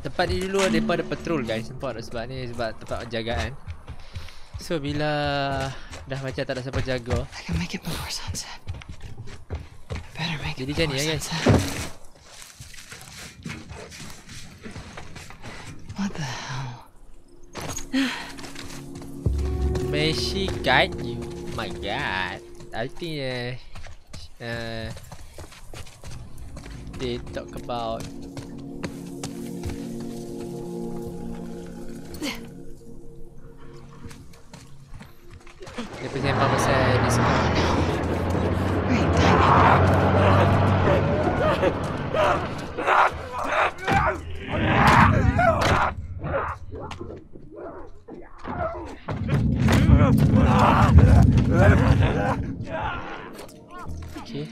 Tempat ni dulu mereka ada patrol guys sebab ni sebab tempat penjagaan So bila dah macam tak ada siapa jaga I can make it before sunset. Better make Jadi it macam before ni ya guys sunset. What the hell? May she guide you? My god I think uh, uh, They talk about Dia bersembang pasal Discord Okay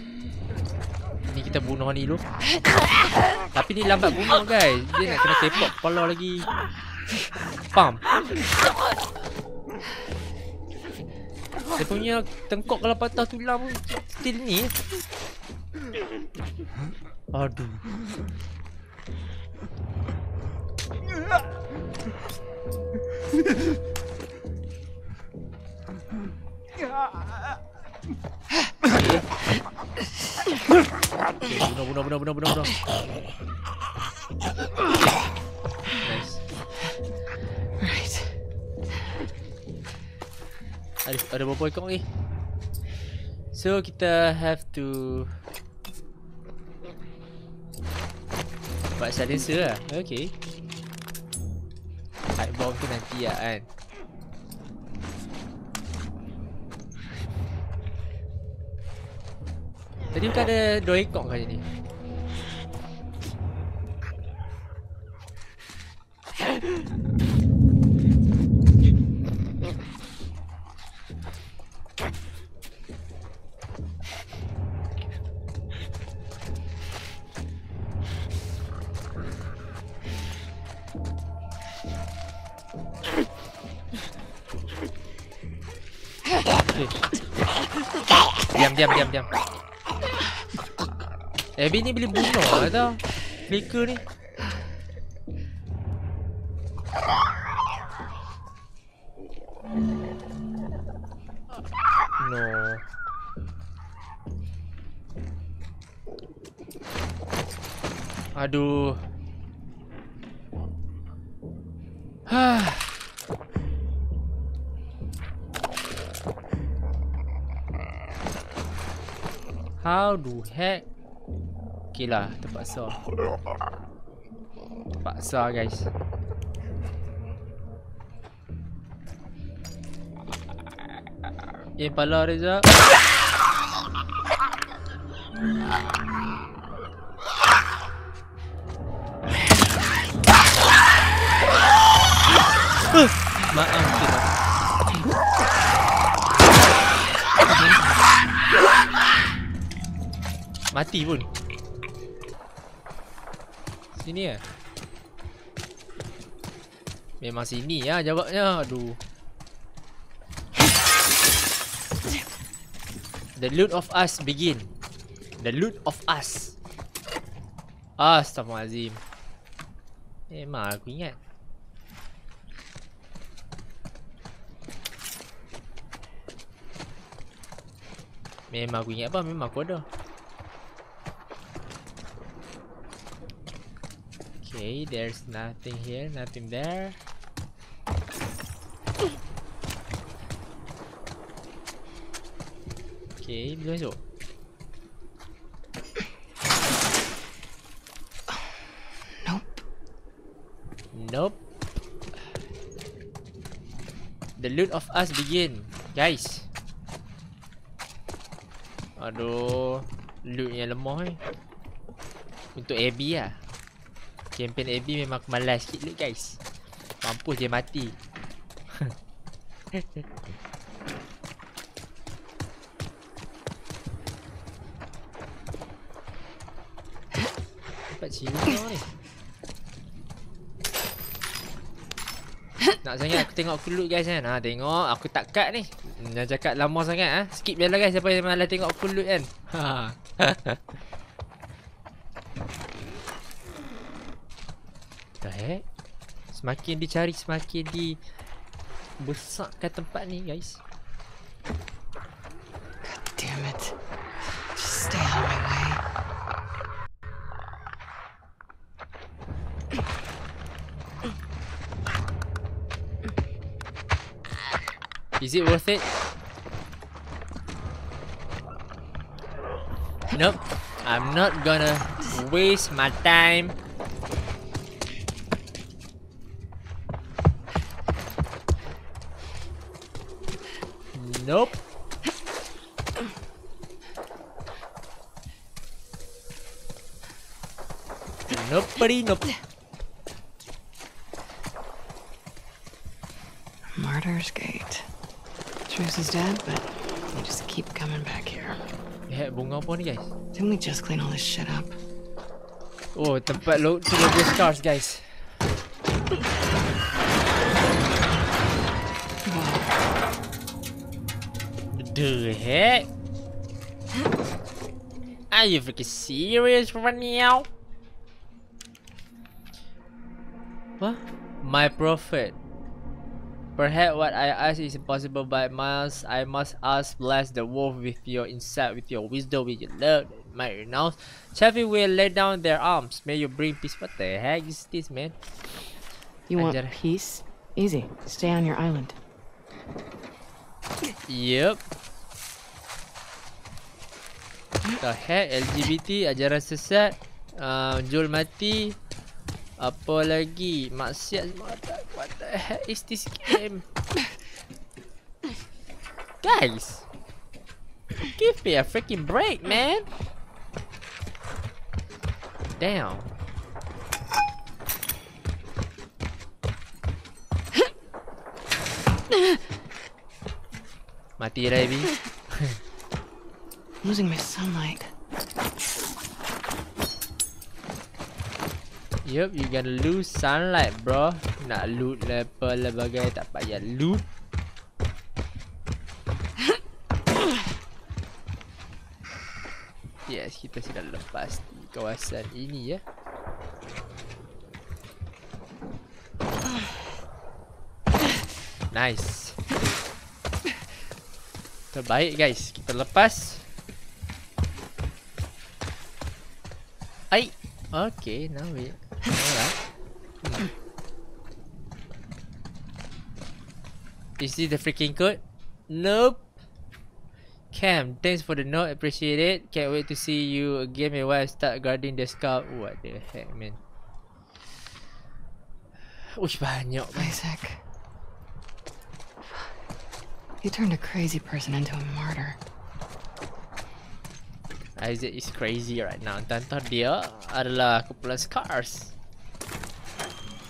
Ni kita bunuh ni dulu. Tapi ni lambat bunuh guys. Dia nak kena tepok kepala lagi. Pam Dia punya tengkok kalau patah tulang pun Still ni Aduh bunuh, bunuh, bunuh, bunuh, bunuh, bunuh. Ada, ada berapa ekor ni? So, kita have to... Buat silencer lah. Okay. Hide bomb tu nanti lah kan. Tadi bukan ada dua ekor kali ni. Diam, diam. Abby ni boleh bunuh lah tau. Clicker ni. No. Aduh. Do heck Okay lah, terpaksa Terpaksa guys Eh, pala Reza. Maaf kita. Mati pun. Sini ya. Memang sini ya jawabnya. Aduh. The loot of us begin. The loot of us. Astaghfirullahalazim. Memang aku ingat. Memang aku ingat apa? Memang aku ada. Okay, there's nothing here, nothing there. Okay, bila masuk? Nope. Nope. The loot of us begin, guys. Aduh, loot yang lemah ni. Untuk AB lah. Campaign AB memang aku malas sikit loot guys. Mampus dia mati. Dapat Cina ni. Nak sangat aku tengok aku loot guys kan. Ha tengok aku tak cut ni. Jangan cakap lama sangat. Ha? Skip je lah guys siapa yang malas tengok aku loot kan. Ha. The heck? Semakin dicari semakin di besarkan tempat ni guys. Damn it. Just stay out of my way. Is it worth it? Nope. I'm not gonna waste my time. Nope. Nobody, nope. Martyr's Gate. Truce is dead, but you just keep coming back here. Eh, bunga apa ni guys? Didn't we just clean all this shit up? Oh, the tempat load to the stars guys. The heck? Are you freaking serious right now? What? My prophet. Perhaps what I ask is impossible, but must I must ask bless the wolf with your insight, with your wisdom, with your love, my renounce. Chaffee will lay down their arms. May you bring peace. What the heck is this, man? You want peace? Easy. Stay on your island. Yep. The heck LGBT ajaran sesat. Uh, Jul mati. Apa lagi? Maksiat. Semua What the- heck is this game? Guys Give me a freaking break man. Damn Mati dah Abby Losing my sunlight. Yup, you gonna lose sunlight, bro. Nak loot level bagai tak payah loot. Yes, kita sudah lepas di kawasan ini ya. Nice. Terbaik guys, kita lepas. Ai. Okay, now we. Alright. Is this the freaking code? Nope. Cam, thanks for the note, appreciate it. Can't wait to see you again when I start guarding the scout. What the heck, man? Uish, banyak. Isaac. He turned a crazy person into a martyr. Isaac is crazy right now. Tonton dia adalah kumpulan Scars.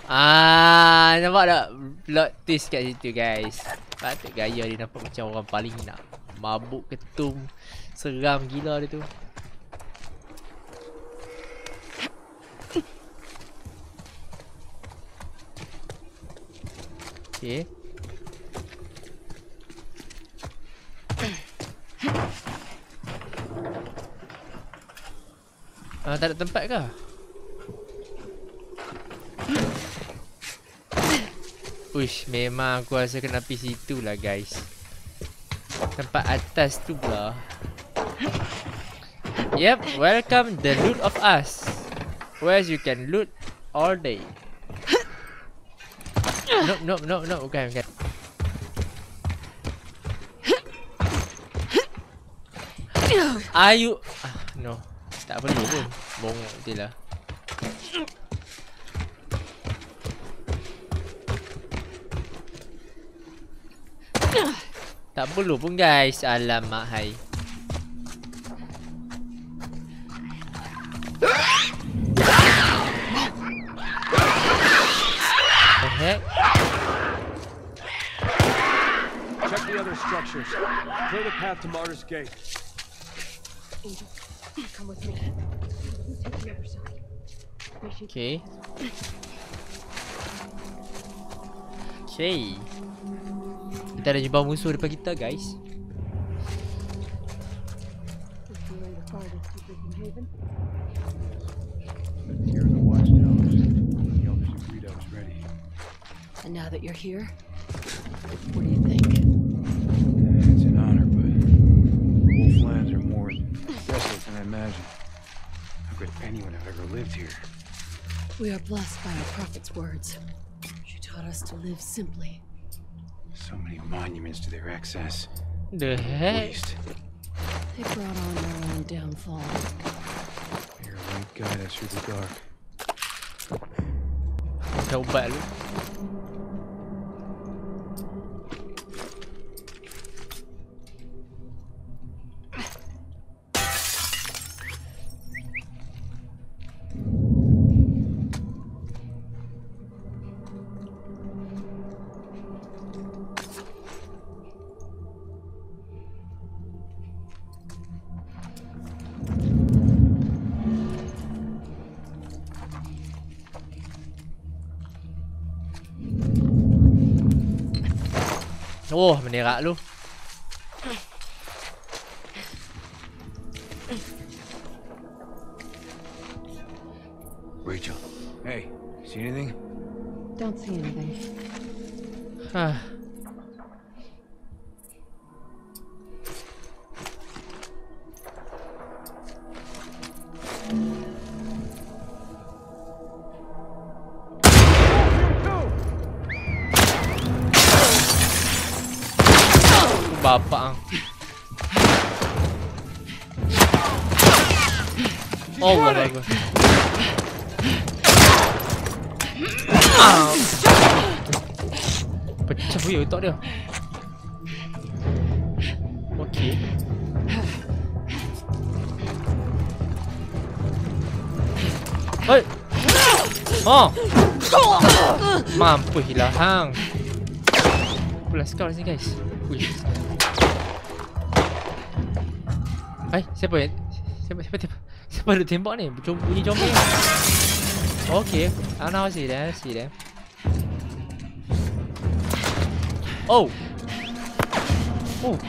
Ah, nampak tak plot twist kat situ guys. Patut gaya dia nampak macam orang paling nak mabuk ketum. Seram gila dia tu. Okay. Ah, tak ada tempat ke? Uish, memang aku rasa kena pergi situ lah guys. Tempat atas tu pula. Yep, welcome the loot of us Where you can loot all day. Nope, nope, nope, nope, bukan, bukan Are you... Ah, no Tak perlu pun Bongok je lah Tak perlu pun guys Alamak hai The heck? Check the other structures. Clear the path to Martyr's Gate. Angel, come with me. You take the other side. Okay Okay Kita ada jumpa musuh depan kita guys Feeling the farthest to Britain Haven. Here are the watchtowers. The elders agreed I was ready. And now that you're here, what do you think? It's an honor, but Wolflands are more desolate than I imagined. How could anyone have ever lived here? We are blessed by our prophet's words. She taught us to live simply. So many monuments to their excess. The heck? Waste. They brought on their own downfall. Your light guide us through the dark. Macam ubat Oh, menerak lu dia. Okey. Hei. Oh. Mampus lah hang. Pulas kau sini guys. Wih. Hai, siapa siapa siapa siapa siapa ada tembak ni? Bunyi zombie. Okay, I now see them, see them. Oh. Oh.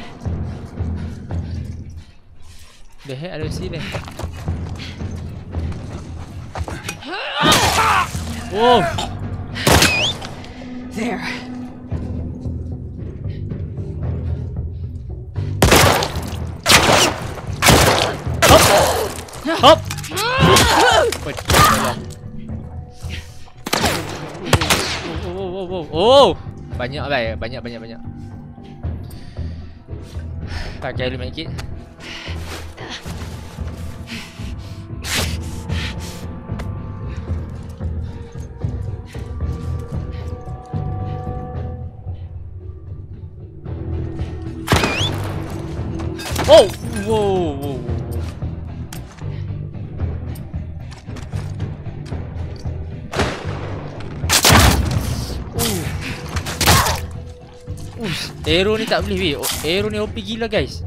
The heck, I don't see them. Whoa. There. Pecah lah. Oh, oh, oh, oh, oh. Banyak lah ya, banyak, banyak, banyak. Pakai dulu medkit. Oh! Whoa, whoa, arrow ni tak boleh weh. Arrow ni OP gila guys.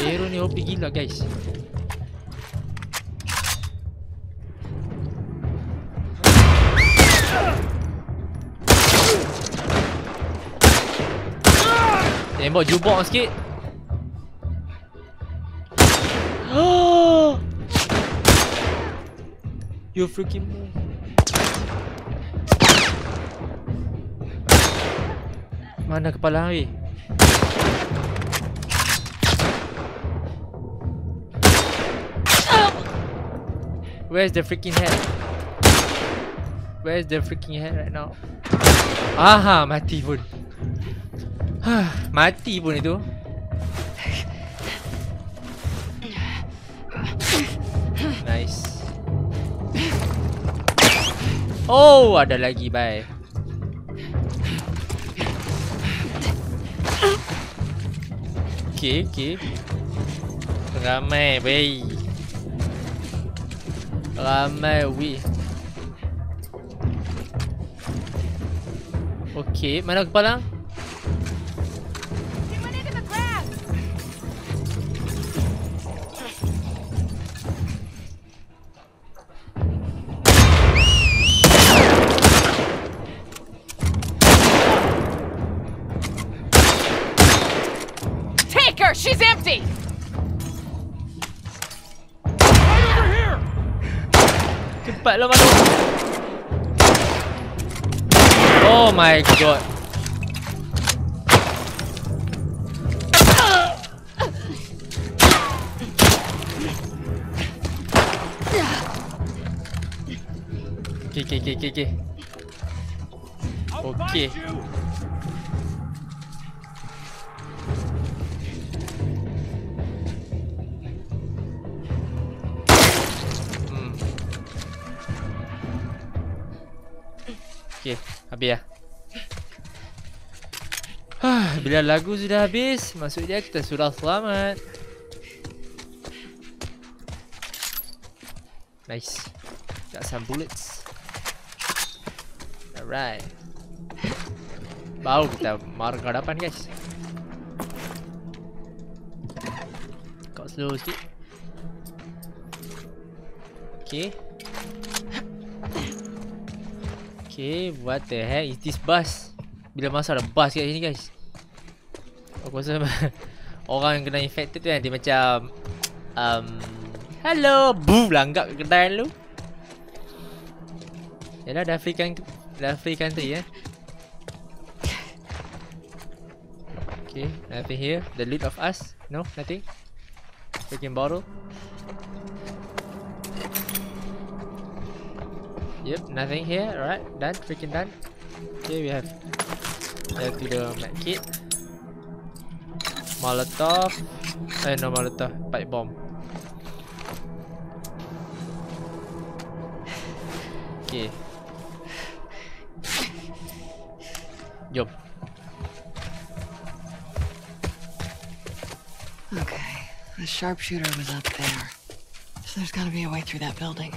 Arrow ni OP gila guys. Tembak jubok sikit. you freaking move. Mana kepala weh? Where's the freaking head? Where's the freaking head right now? Aha, mati pun. mati pun itu. Nice. Oh, ada lagi, bye. ok, ok. La oui. La oui. Ok, maintenant que pas là? My god. Okay, okay, okay, okay, okay. Okay. Hmm. Okay, habis lah. Bila lagu sudah habis, maksudnya kita sudah selamat. Nice. Got some bullets. Alright. Baru kita mark hadapan guys. Kau slow sikit. Okay. Okay, what the heck is this bus? Bila masa ada bus kat sini guys? Aku rasa orang yang kena infected tu nanti macam um, Hello, boom langgap ke kedai lu. Yalah dah free kan dah free country ya. Okay, nothing here. The loot of us? No, nothing. Freaking bottle. Yep, nothing here. Alright, done. Freaking done. Okay, we have Let's do the med kit. Molotov. Eh, no Molotov. Pipe bomb. Okay. Jom. Okay, the sharpshooter was up there. So there's gotta be a way through that building.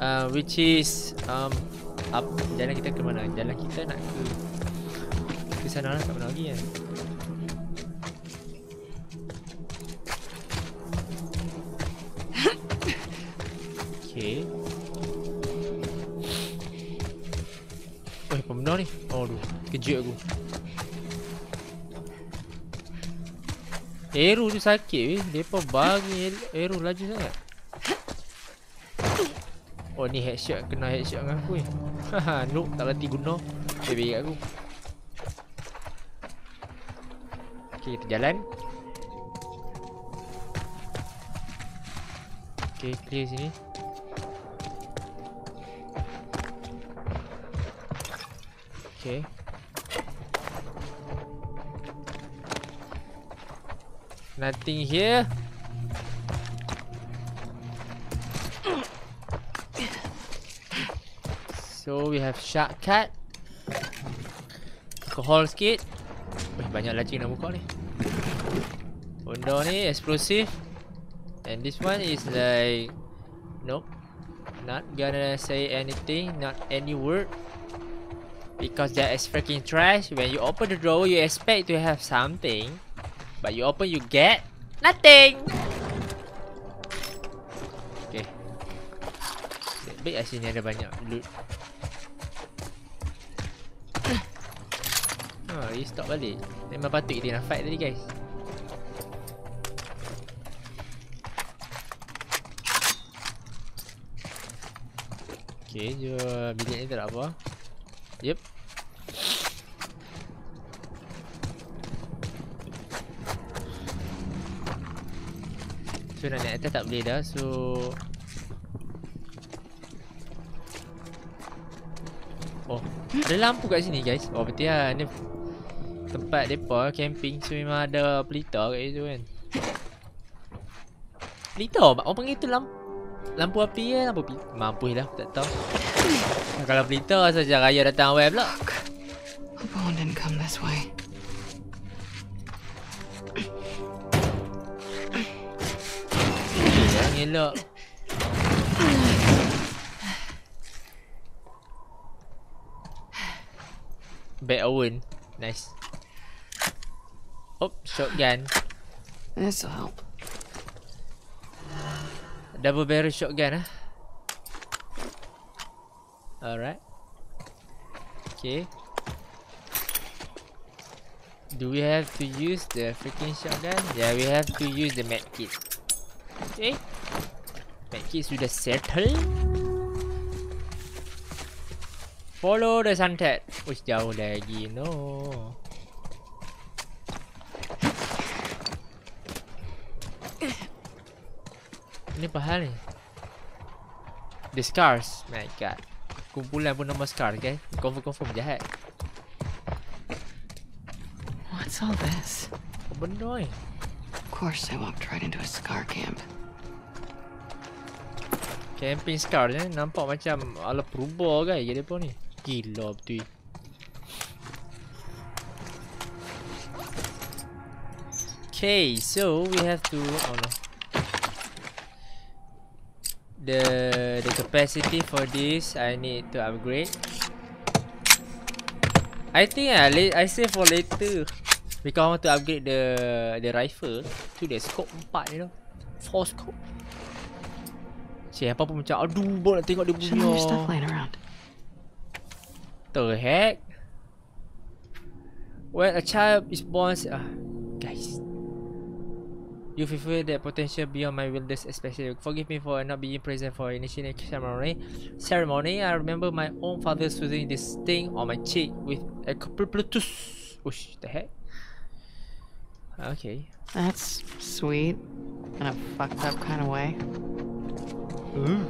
Uh, which is um up jalan kita ke mana? Jalan kita nak ke ke sana lah kat mana lagi kan? Okay. Oh, apa benda ni? Oh, aduh. Kejut aku. Arrow tu sakit weh. Depa bagi arrow laju sangat. Oh ni headshot kena headshot dengan aku ni. Haha, noob tak reti guna. Baby kat aku. Okay, kita jalan. Okay, clear sini. Okay. Nothing here. So we have shortcut. Alcohol sikit. Wih, banyak lagi nak buka ni. Benda ni explosive. And this one is like nope. Not gonna say anything, not any word. Because that is freaking trash. When you open the drawer, you expect to have something. But you open, you get nothing. Okay. Baik lah sini ada banyak loot. Ha, restock balik. Memang patut kita nak fight tadi guys. Okay, jom bilik ni tak apa. Yep. So nak naik atas tak boleh dah So Oh Ada lampu kat sini guys. Oh betul lah. Ni Tempat depa camping. So memang ada pelita kat situ kan. Pelita? Orang panggil tu lampu Lampu api ya Lampu api Mampu lah Tak tahu. Kalau pelita saja raya datang awal pula. Hope come this way. Elok Back Owen Nice Oh, shotgun This'll help. Double barrel shotgun ah. Alright. Okay. Do we have to use the freaking shotgun? Yeah, we have to use the med Okay. Kit sudah settle. Follow the sunset. Uish, jauh lagi. No. Ni apa hal ni? The scars. My god. Kumpulan pun nama scars kan? Confirm-confirm jahat. What's all this? Apa benda ni? Of course, I walked right into a scar camp. Camping scar ni nampak macam ala perubah kan dia pun ni. Gila betul. Okay, so we have to oh no. The the capacity for this I need to upgrade. I think I la- I save for later. Because I want to upgrade the the rifle to the scope 4 you know. Four scope. Cik apa pun macam aduh bol nak tengok dia Show me your stuff punya. The heck? When a child is born, ah, guys, you fulfill that potential beyond my wildest expectation. Forgive me for not being present for initiation ceremony. Ceremony. I remember my own father soothing this thing on my cheek with a couple Bluetooth. Whoosh, the heck? Okay. That's sweet. In a fucked up kind of way. Ooh.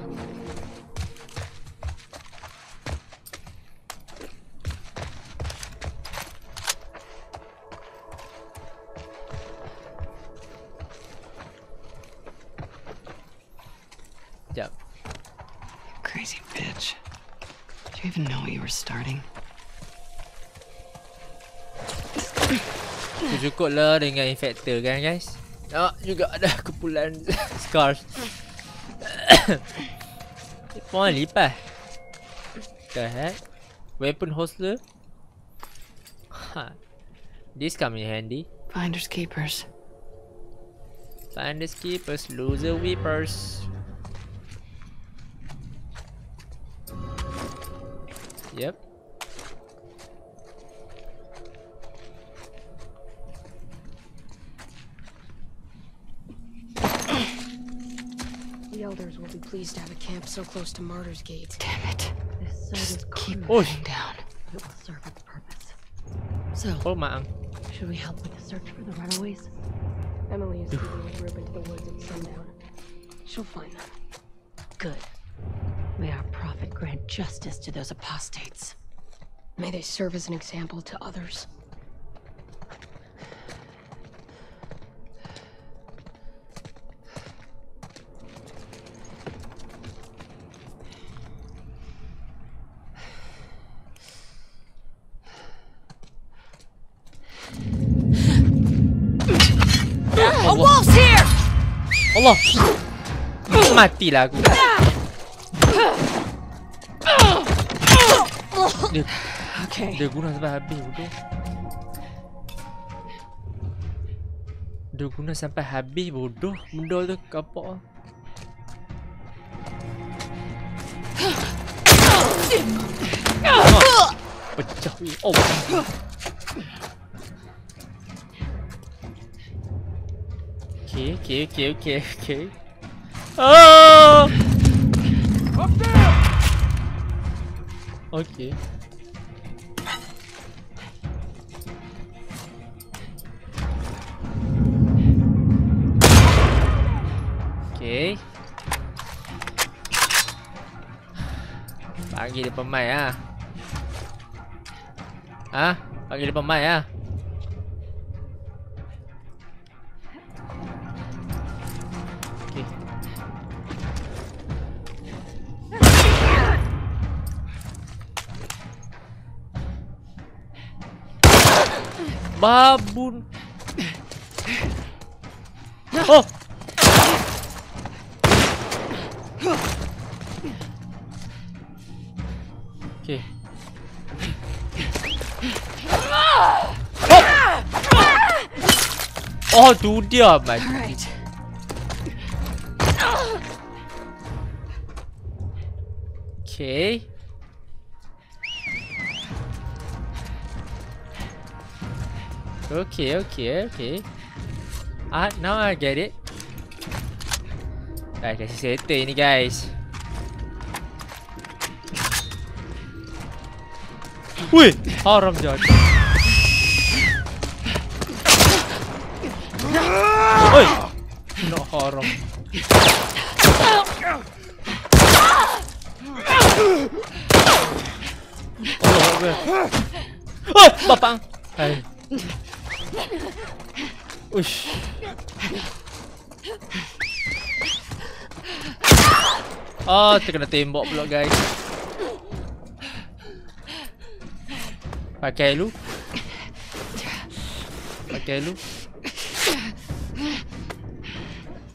Yep. Crazy bitch. Did you even know what you were starting? Tu cukup lah dengan infector kan guys Nak juga ada kumpulan scars Puan lipas The heck? Weapon holster? Ha. This come in handy. Finders keepers. Finders keepers Loser weepers. Yep The elders will be pleased to have a camp so close to Martyr's Gate. Damn it. This site is keep crucial. pushing down. It will serve its purpose. So, Oh maang should we help with the search for the runaways? Emily is leading the group into the woods at sundown. She'll find them. Good. May our prophet grant justice to those apostates. May they serve as an example to others. Allah. Matilah aku. Dia, Okay. dia guna sampai habis bodoh. Dia guna sampai habis bodoh. Benda tu kapok. Ah, Pecah. Oh. Okay, okay, okay, okay, okay. Oh! Okay. Okay. Panggil dia pemain ah. Ah, panggil dia pemain ah. Babun. Oh. Okay. Oh, tu dia man. Alright. Okay. Okay, okay, okay. Ah, now I get it. Dah kasi settle ni guys. Wih, haram je. Oi, nak haram. Allah Akbar. Oh, bapak. Hai. Ush. Oh, terkena tembok pula guys. Pakai lu. Pakai lu.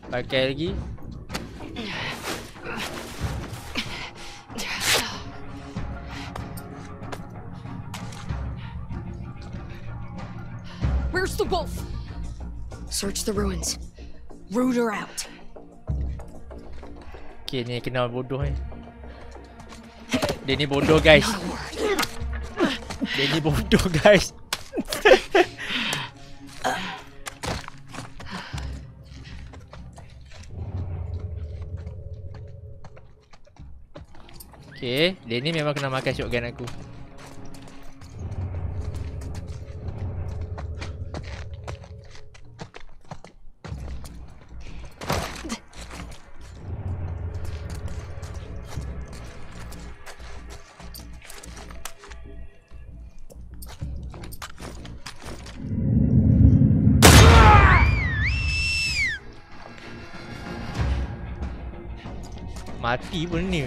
Pakai lagi. Search the ruins. Root her out. Okay, ni kenal bodoh ni. Dia ni bodoh guys. Dia ni bodoh guys. Okay, dia ni memang kena makan shotgun aku. Mati pun ni.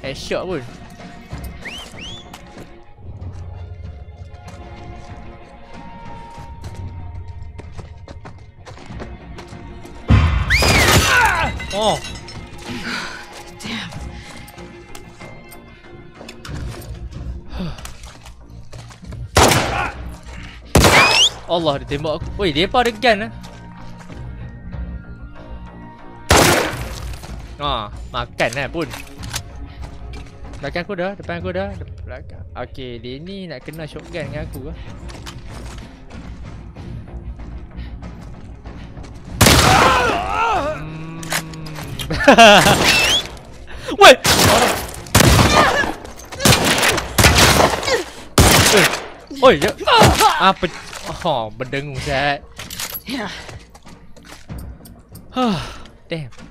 Headshot pun. Oh. Allah dia tembak aku. Oi, dia ada gun ah. Makan lah pun. Belakang aku dah, depan aku dah. Dep- Belakang. Okey, dia ni nak kena shotgun dengan aku ah. Hmm. Weh! Eh, Oi, ya. Apa? Oh, berdengung Zat. Yeah. Damn.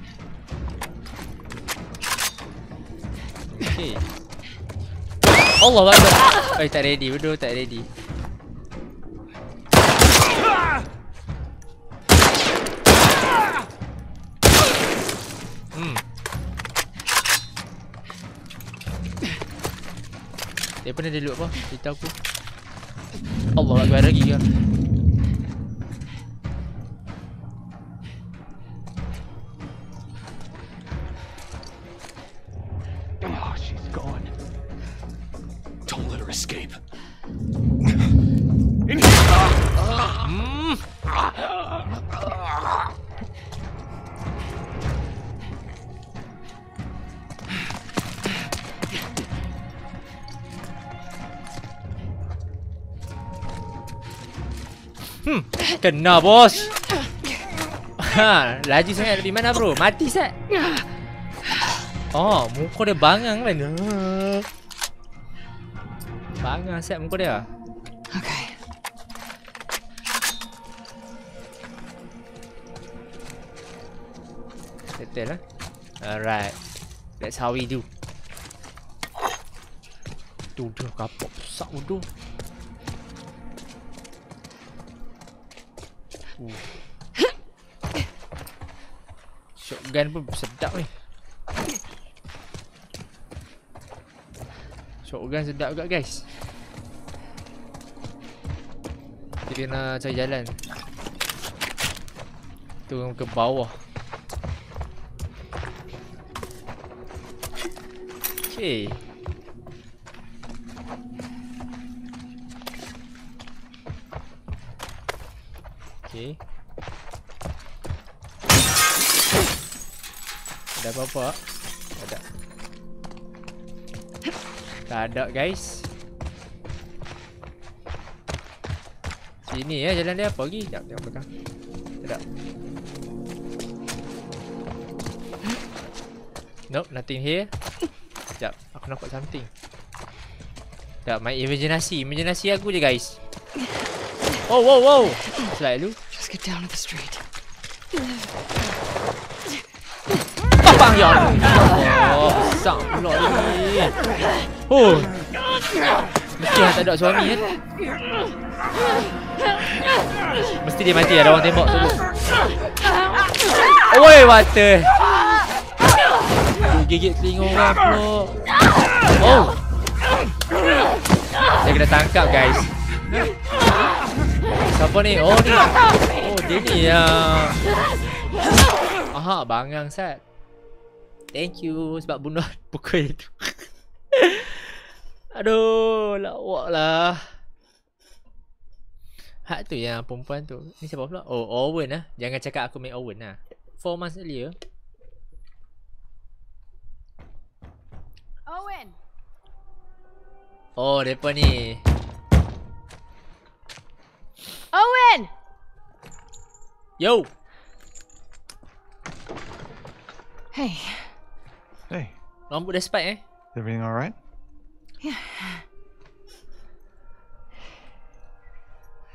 Allah Akbar. Eh, tak ready. Bodoh tak ready. Hmm. Dia pernah dia loot apa? Beritahu aku. Allah Akbar lagi ke? Kena bos. Ha, laju sangat lebih mana bro? Mati sat. Oh, muka dia bangang kan. Bangang sat muka dia. Okay. Settle lah. Alright. That's how we do. Tu dia kapok besar bodoh. Shotgun pun sedap ni. Shotgun sedap juga guys. Kita kena cari jalan. Turun ke bawah. Okay. Okay. Apa-apa? Tak ada. Tak ada guys. Sini ya jalan dia apa lagi? Jap, tengok belakang. Tak ada. Nope, nothing here. Sekejap, aku nampak something. Tak, main imaginasi. Imaginasi aku je guys. Oh, wow, wow. Slide dulu. Just get down to the street. Papang ya Allah. Besar pula ni. Oh. Mesti yang tak ada suami kan. Mesti dia mati ada orang tembak tu. Oi, mata. Gigit telinga orang pula. Oh. Saya kena tangkap guys. Siapa ni? Oh ni. Oh dia ni ya. Aha, bangang sat. Thank you sebab bunuh pukul itu. Aduh, lawak lah. Hak tu yang perempuan tu. Ni siapa pula? Oh, Owen lah. Jangan cakap aku main Owen lah. 4 months earlier. Owen! Oh, depa ni. Owen! Yo. Hey. Hey, Rambut dah spike eh? is everything all right? Yeah.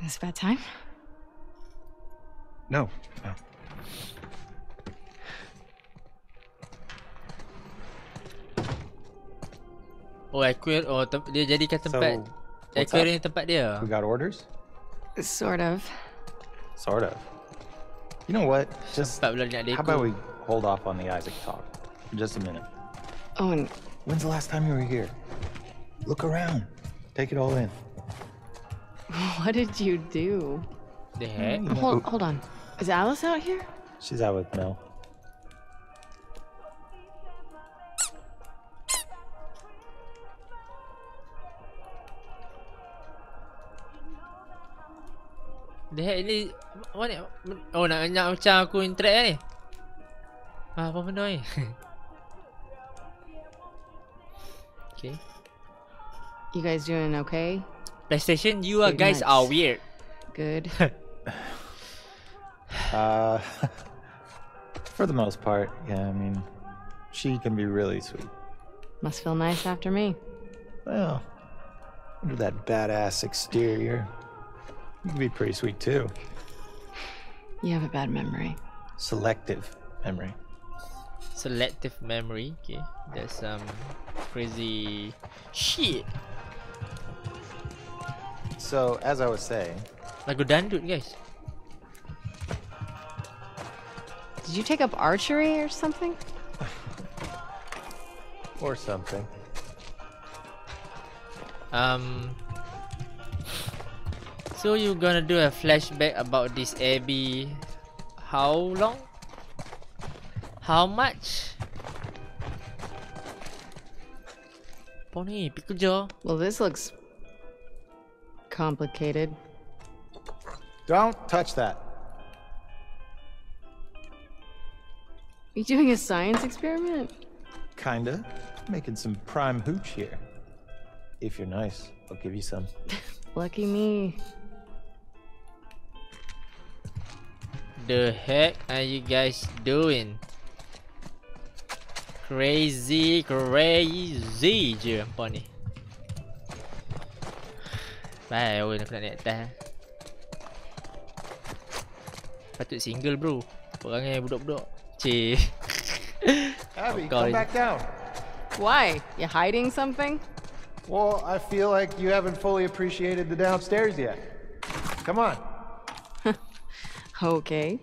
Is it bad time? No, no. Oh, aquarium. Oh, tem- dia jadikan tempat. what's aquarium up? tempat dia. We got orders? Sort of. Sort of. You know what? Just Sempat pula nak how about we hold off on the Isaac talk for just a minute? Owen, When's the last time you were here? Look around. Take it all in. what did you do? The heck? Hold, hold on. Is Alice out here? She's out with Mel. The heck ni Mana Oh nak nak macam aku interact ni ah, Apa benda ni Okay You guys doing okay? PlayStation you are Big guys nuts. are weird Good. Uh, for the most part, yeah. I mean, she can be really sweet. Must feel nice after me. Well, under that badass exterior, you can be pretty sweet too. You have a bad memory. Selective memory. Selective memory Okay there's some crazy Shit So, as I was saying, like Lagu dandut guys Did you take up archery or something? or something. Um So you're gonna do a flashback about this Abby How long? How much? Apa ni? Pergi kerja. Well, this looks complicated. Don't touch that. Are You doing a science experiment? Kinda. Making some prime hooch here. If you're nice, I'll give you some. Lucky me. The heck are you guys doing? Crazy, crazy je apa ni. Bye, Owen aku nak naik atas. Patut single bro. Perangai budak-budak. Cik. Abby, Kau come back down. Why? You hiding something? Well, I feel like you haven't fully appreciated the downstairs yet. Come on. Okay.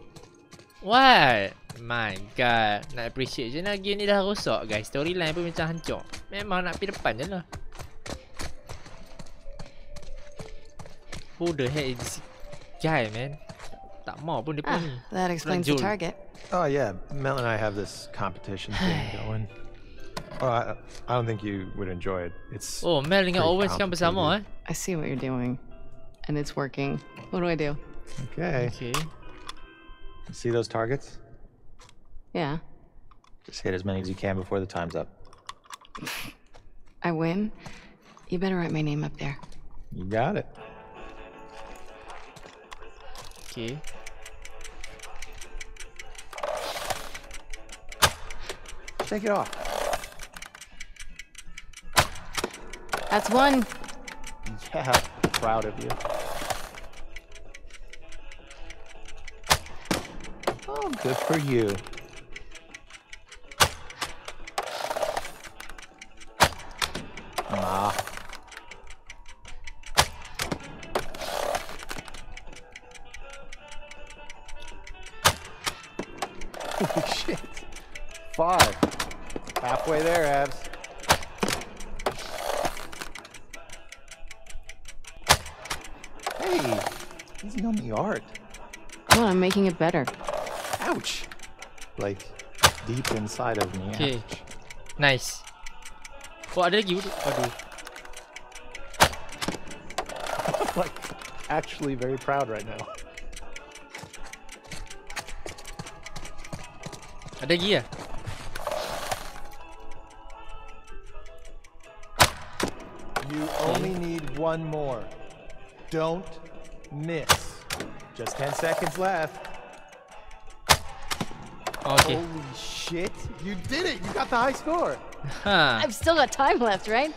What? My god. Nak appreciate je nak game ni dah rosak guys. Storyline pun macam hancur. Memang nak pergi depan je lah. Who the heck is this guy man? Tak mau pun dia Ah, pun ni. that explains the target. Oh yeah, Mel and I have this competition thing going. Oh, I, I don't think you would enjoy it. It's Oh, Mel dengan pretty Owen sekarang bersama eh. I see what you're doing. And it's working. What do I do? Okay. Okay. See those targets? Yeah. Just hit as many as you can before the time's up. I win. You better write my name up there. You got it. Okay. Take it off. That's one. Yeah, proud of you. Good for you. Ah. Holy shit. Five. Halfway there, Abs. Hey, easy on the art. On, I'm making it better. Like, deep inside of me. Okay. Nice. Oh, ada lagi. Aduh. Like, actually very proud right now. Ada lagi ah? You only need one more. Don't miss. Just 10 seconds left. Okay. Holy shit. You did it. You got the high score. Huh. I've still got time left, right?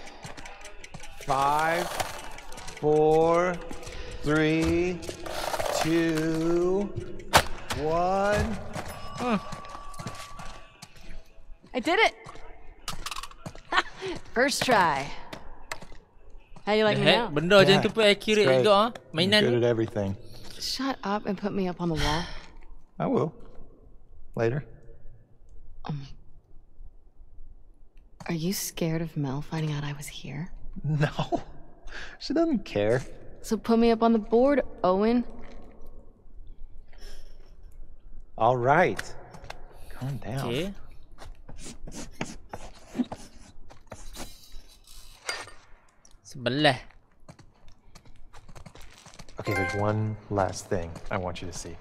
Five, four, three, two, one. I did it! First try. How do you like The me heck? now? Benda macam tu pun accurate It's great. juga ah. You're Mainan good at everything. Shut up and put me up on the wall. I will. Later. Um, Are you scared of Mel finding out I was here? No. She doesn't care. So put me up on the board, Owen. All right. Calm down. Okay. Sebelah. Okay, there's one last thing I want you to see.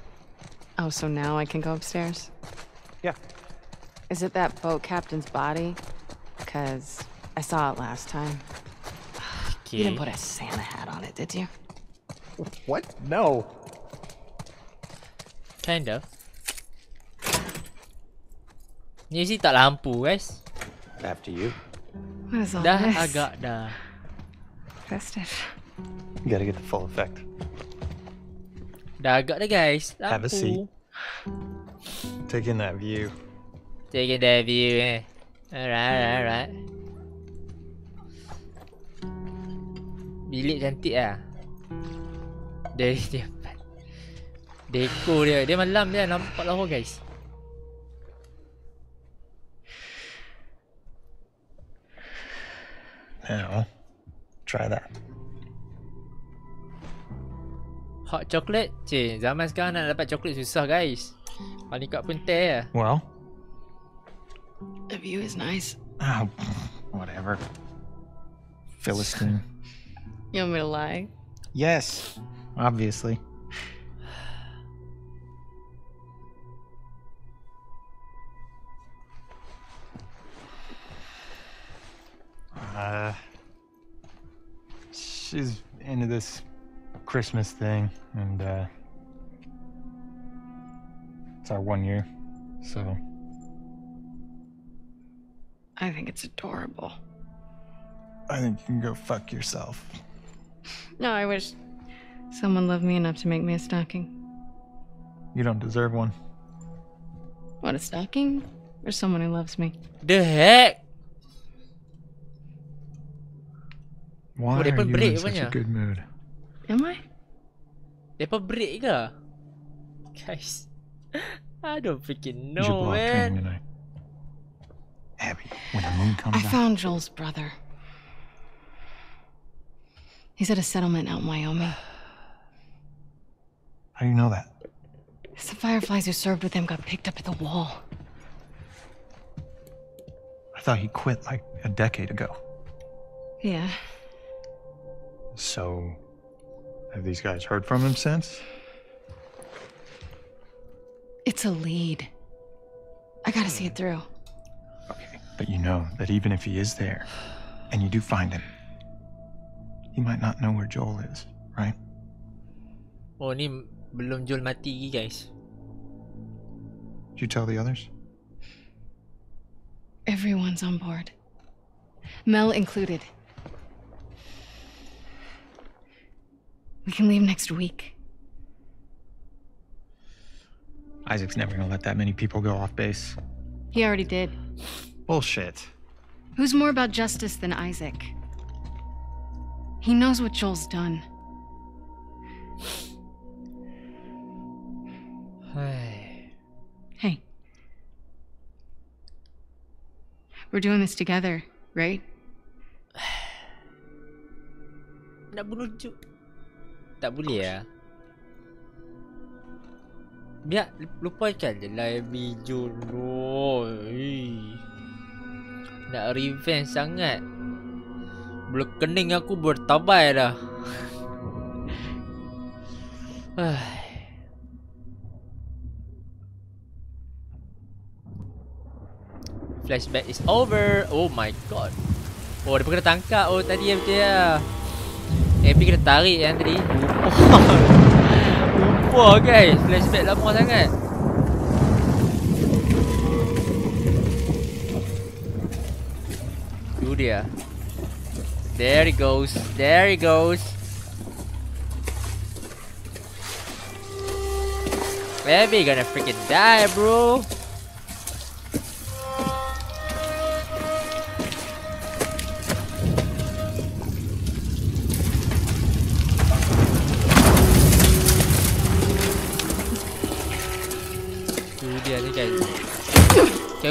Oh, so now I can go upstairs? Yeah. Is it that boat captain's body? Because I saw it last time. You didn't put a Santa hat on it, did you? What? No. Kind of. Ni sih tak lampu guys. After you. What is all Dah this? agak dah. Festive. You gotta get the full effect. Dah agak dah guys. Lampu. Have a seat. Taking that view. Taking that view eh. Alright, alright, alright. Bilik cantik lah. Dari depan. Deko dia. Dia malam dia nampak lawa guys. Now, try that. Hot chocolate. Cik, zaman sekarang nak dapat coklat susah guys. Paling kat pun teh lah. Well, The view is nice. oh, whatever. Philistine. You want me to lie? Yes, obviously. Uh, she's into this Christmas thing, and uh, it's our one year, so I think it's adorable. I think you can go fuck yourself. No, I wish someone loved me enough to make me a stocking. You don't deserve one. What, a stocking? Or someone who loves me? The heck? Why are you in such a good mood? Am I? Depa break ke? Guys. I don't freaking You know, man. Abby, when the moon comes I out. found Joel's brother. He's at a settlement out in Wyoming. How do you know that? The fireflies who served with him got picked up at the wall. I thought he quit like a decade ago. Yeah. So, have these guys heard from him since? It's a lead. I gotta see it through. Okay, but you know that even if he is there, and you do find him, he might not know where Joel is, right? Oh ni belum Joel mati guys. Did you tell the others? Everyone's on board. Mel included. We can leave next week. Isaac's never gonna let that many people go off base. He already did. Bullshit. Who's more about justice than Isaac? He knows what Joel's done. Hey. Hey. We're doing this together, right? Tak boleh ya. Biar lupakan je lah ui. Nak revenge sangat. Belum kening aku bertabai dah. Flashback is over. Oh my god. Oh, dia pun kena tangkap. Oh, tadi dia. Abby kena tarik yang tadi. Lupa. Guys. Flashback lama sangat. Tu dia. There he goes. There he goes. Abby gonna freaking die, bro.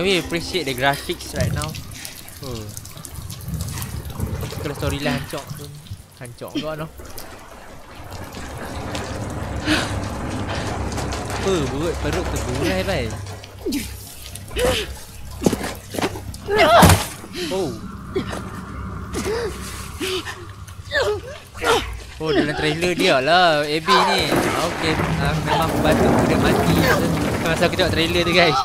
We appreciate the graphics right now? Oh. Kalau storyline hancur pun hancur juga no. Apa perut perut terburai bai. Oh. Oh dalam trailer dia lah Abby ni Okay uh, Memang patut dia mati Masa aku tengok trailer tu guys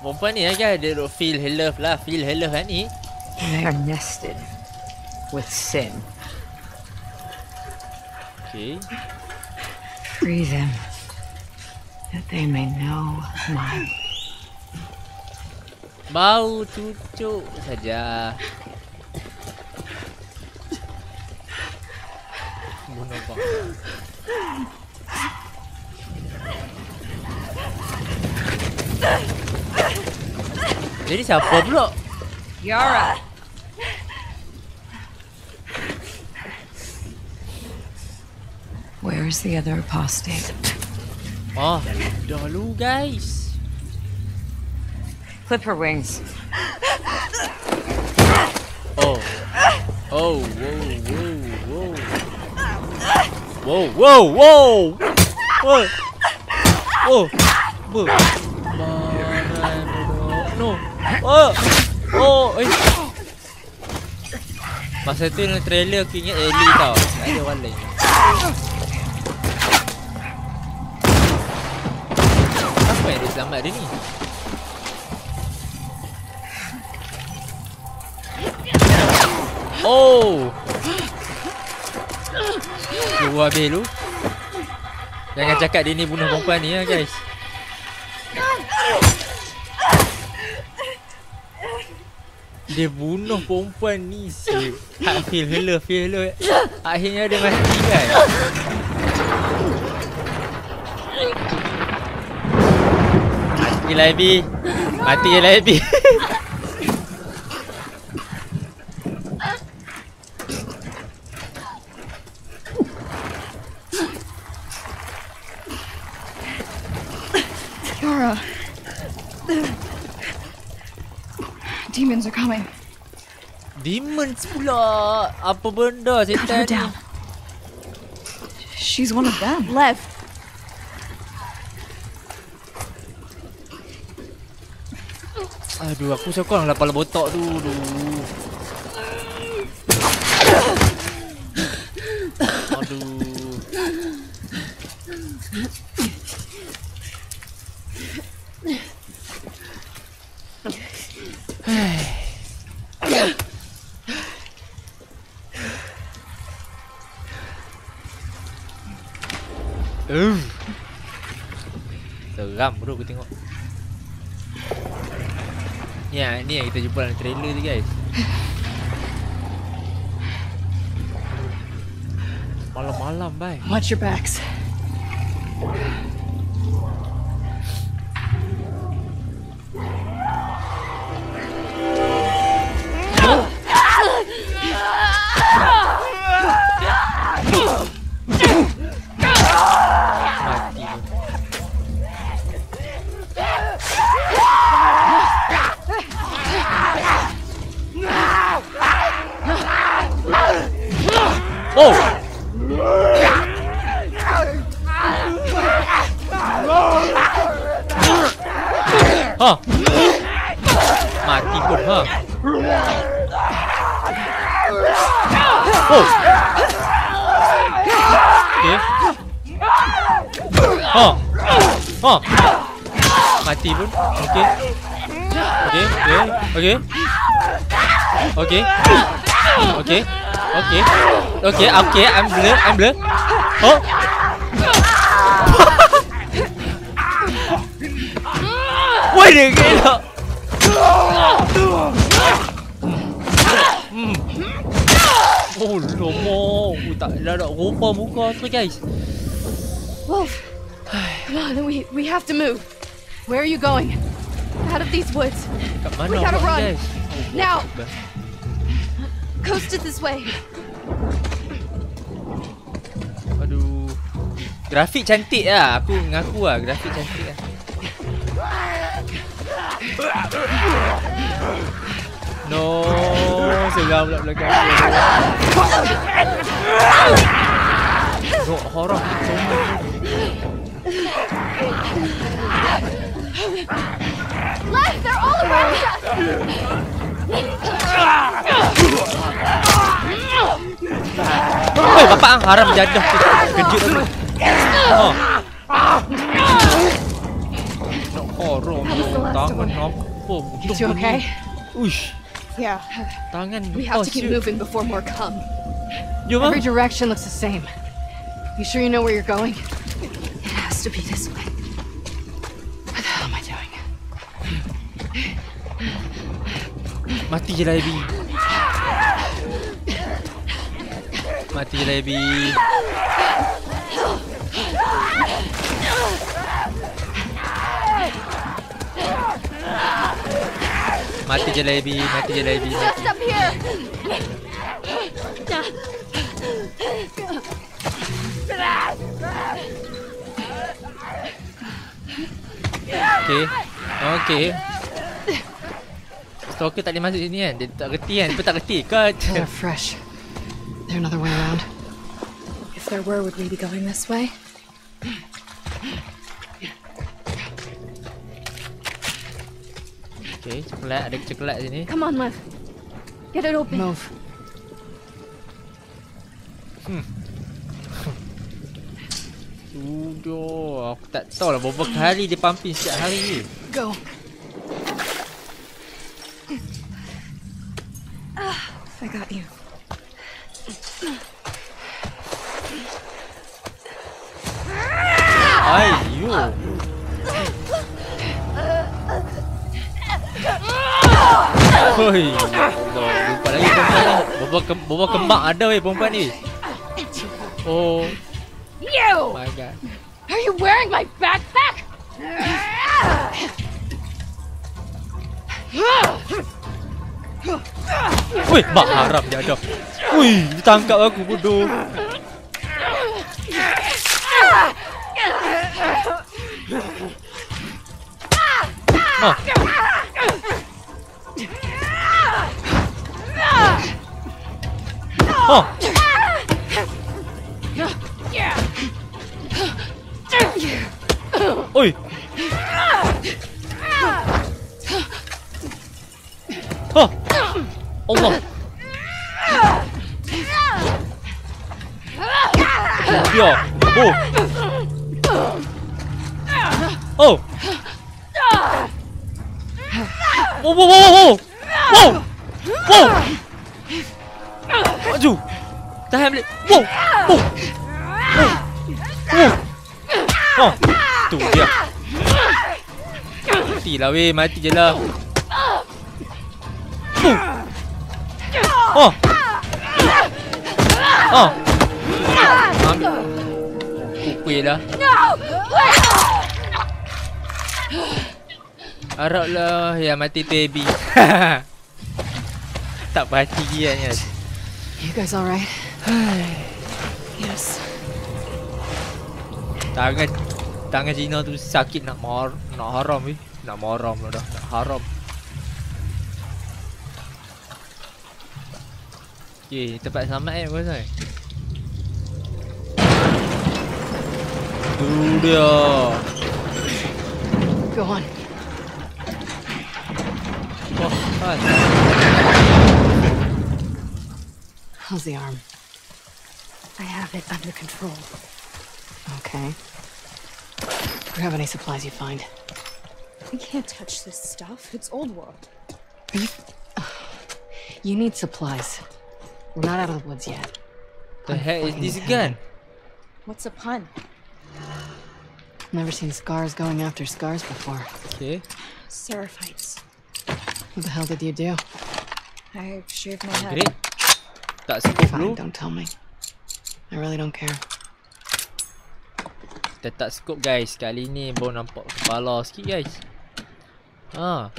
Perempuan ni kan Dia duk feel her love lah Feel her love kan ni They are nested with sin. Okay Free them, that they may know my Bau cucuk saja Bunuh Jadi siapa pula? Yara. Where is the other apostate? Oh, dah lu guys Clip her wings. Oh. Oh, whoa, whoa, whoa. Whoa, whoa, whoa. Whoa. Whoa. Whoa. No. Oh. Oh, eh. Masa tu dalam trailer aku ingat Ellie tau. Tak ada orang lain. Selamat dia ni? Oh. Keluar habis lu. Jangan cakap dia ni bunuh perempuan ni ya guys. Dia bunuh perempuan ni se. Hak feel hello feel hello. Akhirnya dia mati kan. Mati lagi. Mati lagi. Yara. Demons are coming. Demons pula. Apa benda Cut her setan ni? down. She's one of them. Lev. Aduh, aku sokong lah kepala botak tu. Aduh. Aduh. Uh. Seram bro aku tengok. Ya, ni yang kita jumpa dalam trailer tu guys. Malam-malam, bye. Watch your backs. Oh! Ha! Mati pun ha. Oh! Okay. Ha! Ha! Mati pun. Okay. Okay, okay, okay. Okay. Okay. Okay. Okay, okay, okay, I'm blur, I'm blur. Oh. Wait a minute. Hmm. Oh, lomo. Tak ada rupa muka tu guys. Wolf. Come on, we we have to move. Where are you going? Out of these woods. We gotta run. Now. Coast it this way. Grafik cantik lah. Aku ngaku lah grafik cantik lah. No, seram pula belakang. No, horor. Lev, they're all around us. Oi, bapak ang haram jadah tu. Kejut aku. Oh. No horor. Tangan apa? You two okay? Uish. Yeah. Tangan We have oh, to keep oh, moving before more come. You Every direction looks the same. You sure you know where you're going? It has to be this way. What the hell am I doing? Mati je lah Abby Mati je Abby Mati je Mati here. Okay Okay Stalker tak boleh masuk sini kan? Dia tak reti kan? Dia tak reti. They're fresh. There another way around? If there were, would we be going this way? Coklat. Ada coklat sini. Come on, Lev. Get it open. Move. Hmm. Sudah. Aku tak tahu lah berapa kali dia pumping setiap hari. Go. I got you. Allah, lupa lagi perempuan ni. Boba kem boba kembang ada weh perempuan ni. Oh You! my god. Are you wearing my backpack? Wih, mak haram dia ada. Wih, dia tangkap aku bodoh. Ah. 어. 어이. 어. 엄마. 야, 오. 어. 오오오오오오오 Maju. Tahan balik. Wow. Wow. Wow. Wow. Oh. Tu dia. Matilah weh, mati je lah. Oh. Oh. Ambil. Kupil lah. Harap lah yang mati tu Abby. tak perhati kan ya. You guys alright? yes. Tangan tangan Cina tu sakit nak mar nak haram weh. Nak maram lah dah. Nak haram. Okay, tempat selamat kan bos kan? Tu dia. Go on. Wah, kan. How's the arm? I have it under control. Okay. Grab any supplies you find. We can't touch this stuff. It's old world. You need supplies. We're not out of the woods yet. The heck is this Unfucking gun? What's a pun? Never seen scars going after scars before. Okay. Seraphites. What the hell did you do? I shaved my head. Great. Tak scope Fine, dulu. don't tell me. I really don't care. Kita tak scope guys. Kali ni baru nampak kepala sikit guys. Ha.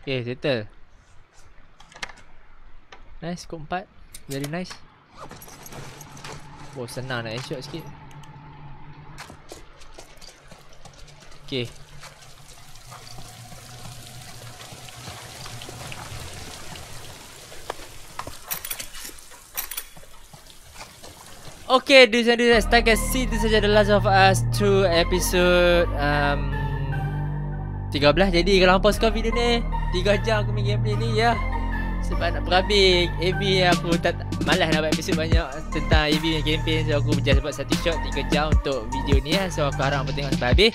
Okay, settle. Nice, scope 4. Very nice. Oh, senang nak headshot sikit. Okay. Okay, this and this setakat situ saja The Last of Us 2 episode um, 13 Jadi kalau hampa suka video ni 3 jam aku main gameplay ni ya. Sebab nak berhabis. AB aku tak malas nak buat episode banyak Tentang AB punya campaign So aku just buat satu shot 3 jam untuk video ni ya. So aku harap hampa tengok sampai habis.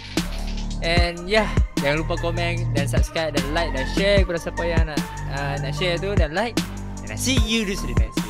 And yeah Jangan lupa komen dan subscribe dan like dan share. Kepada siapa yang nak uh, nak share tu dan like. And I see you di the next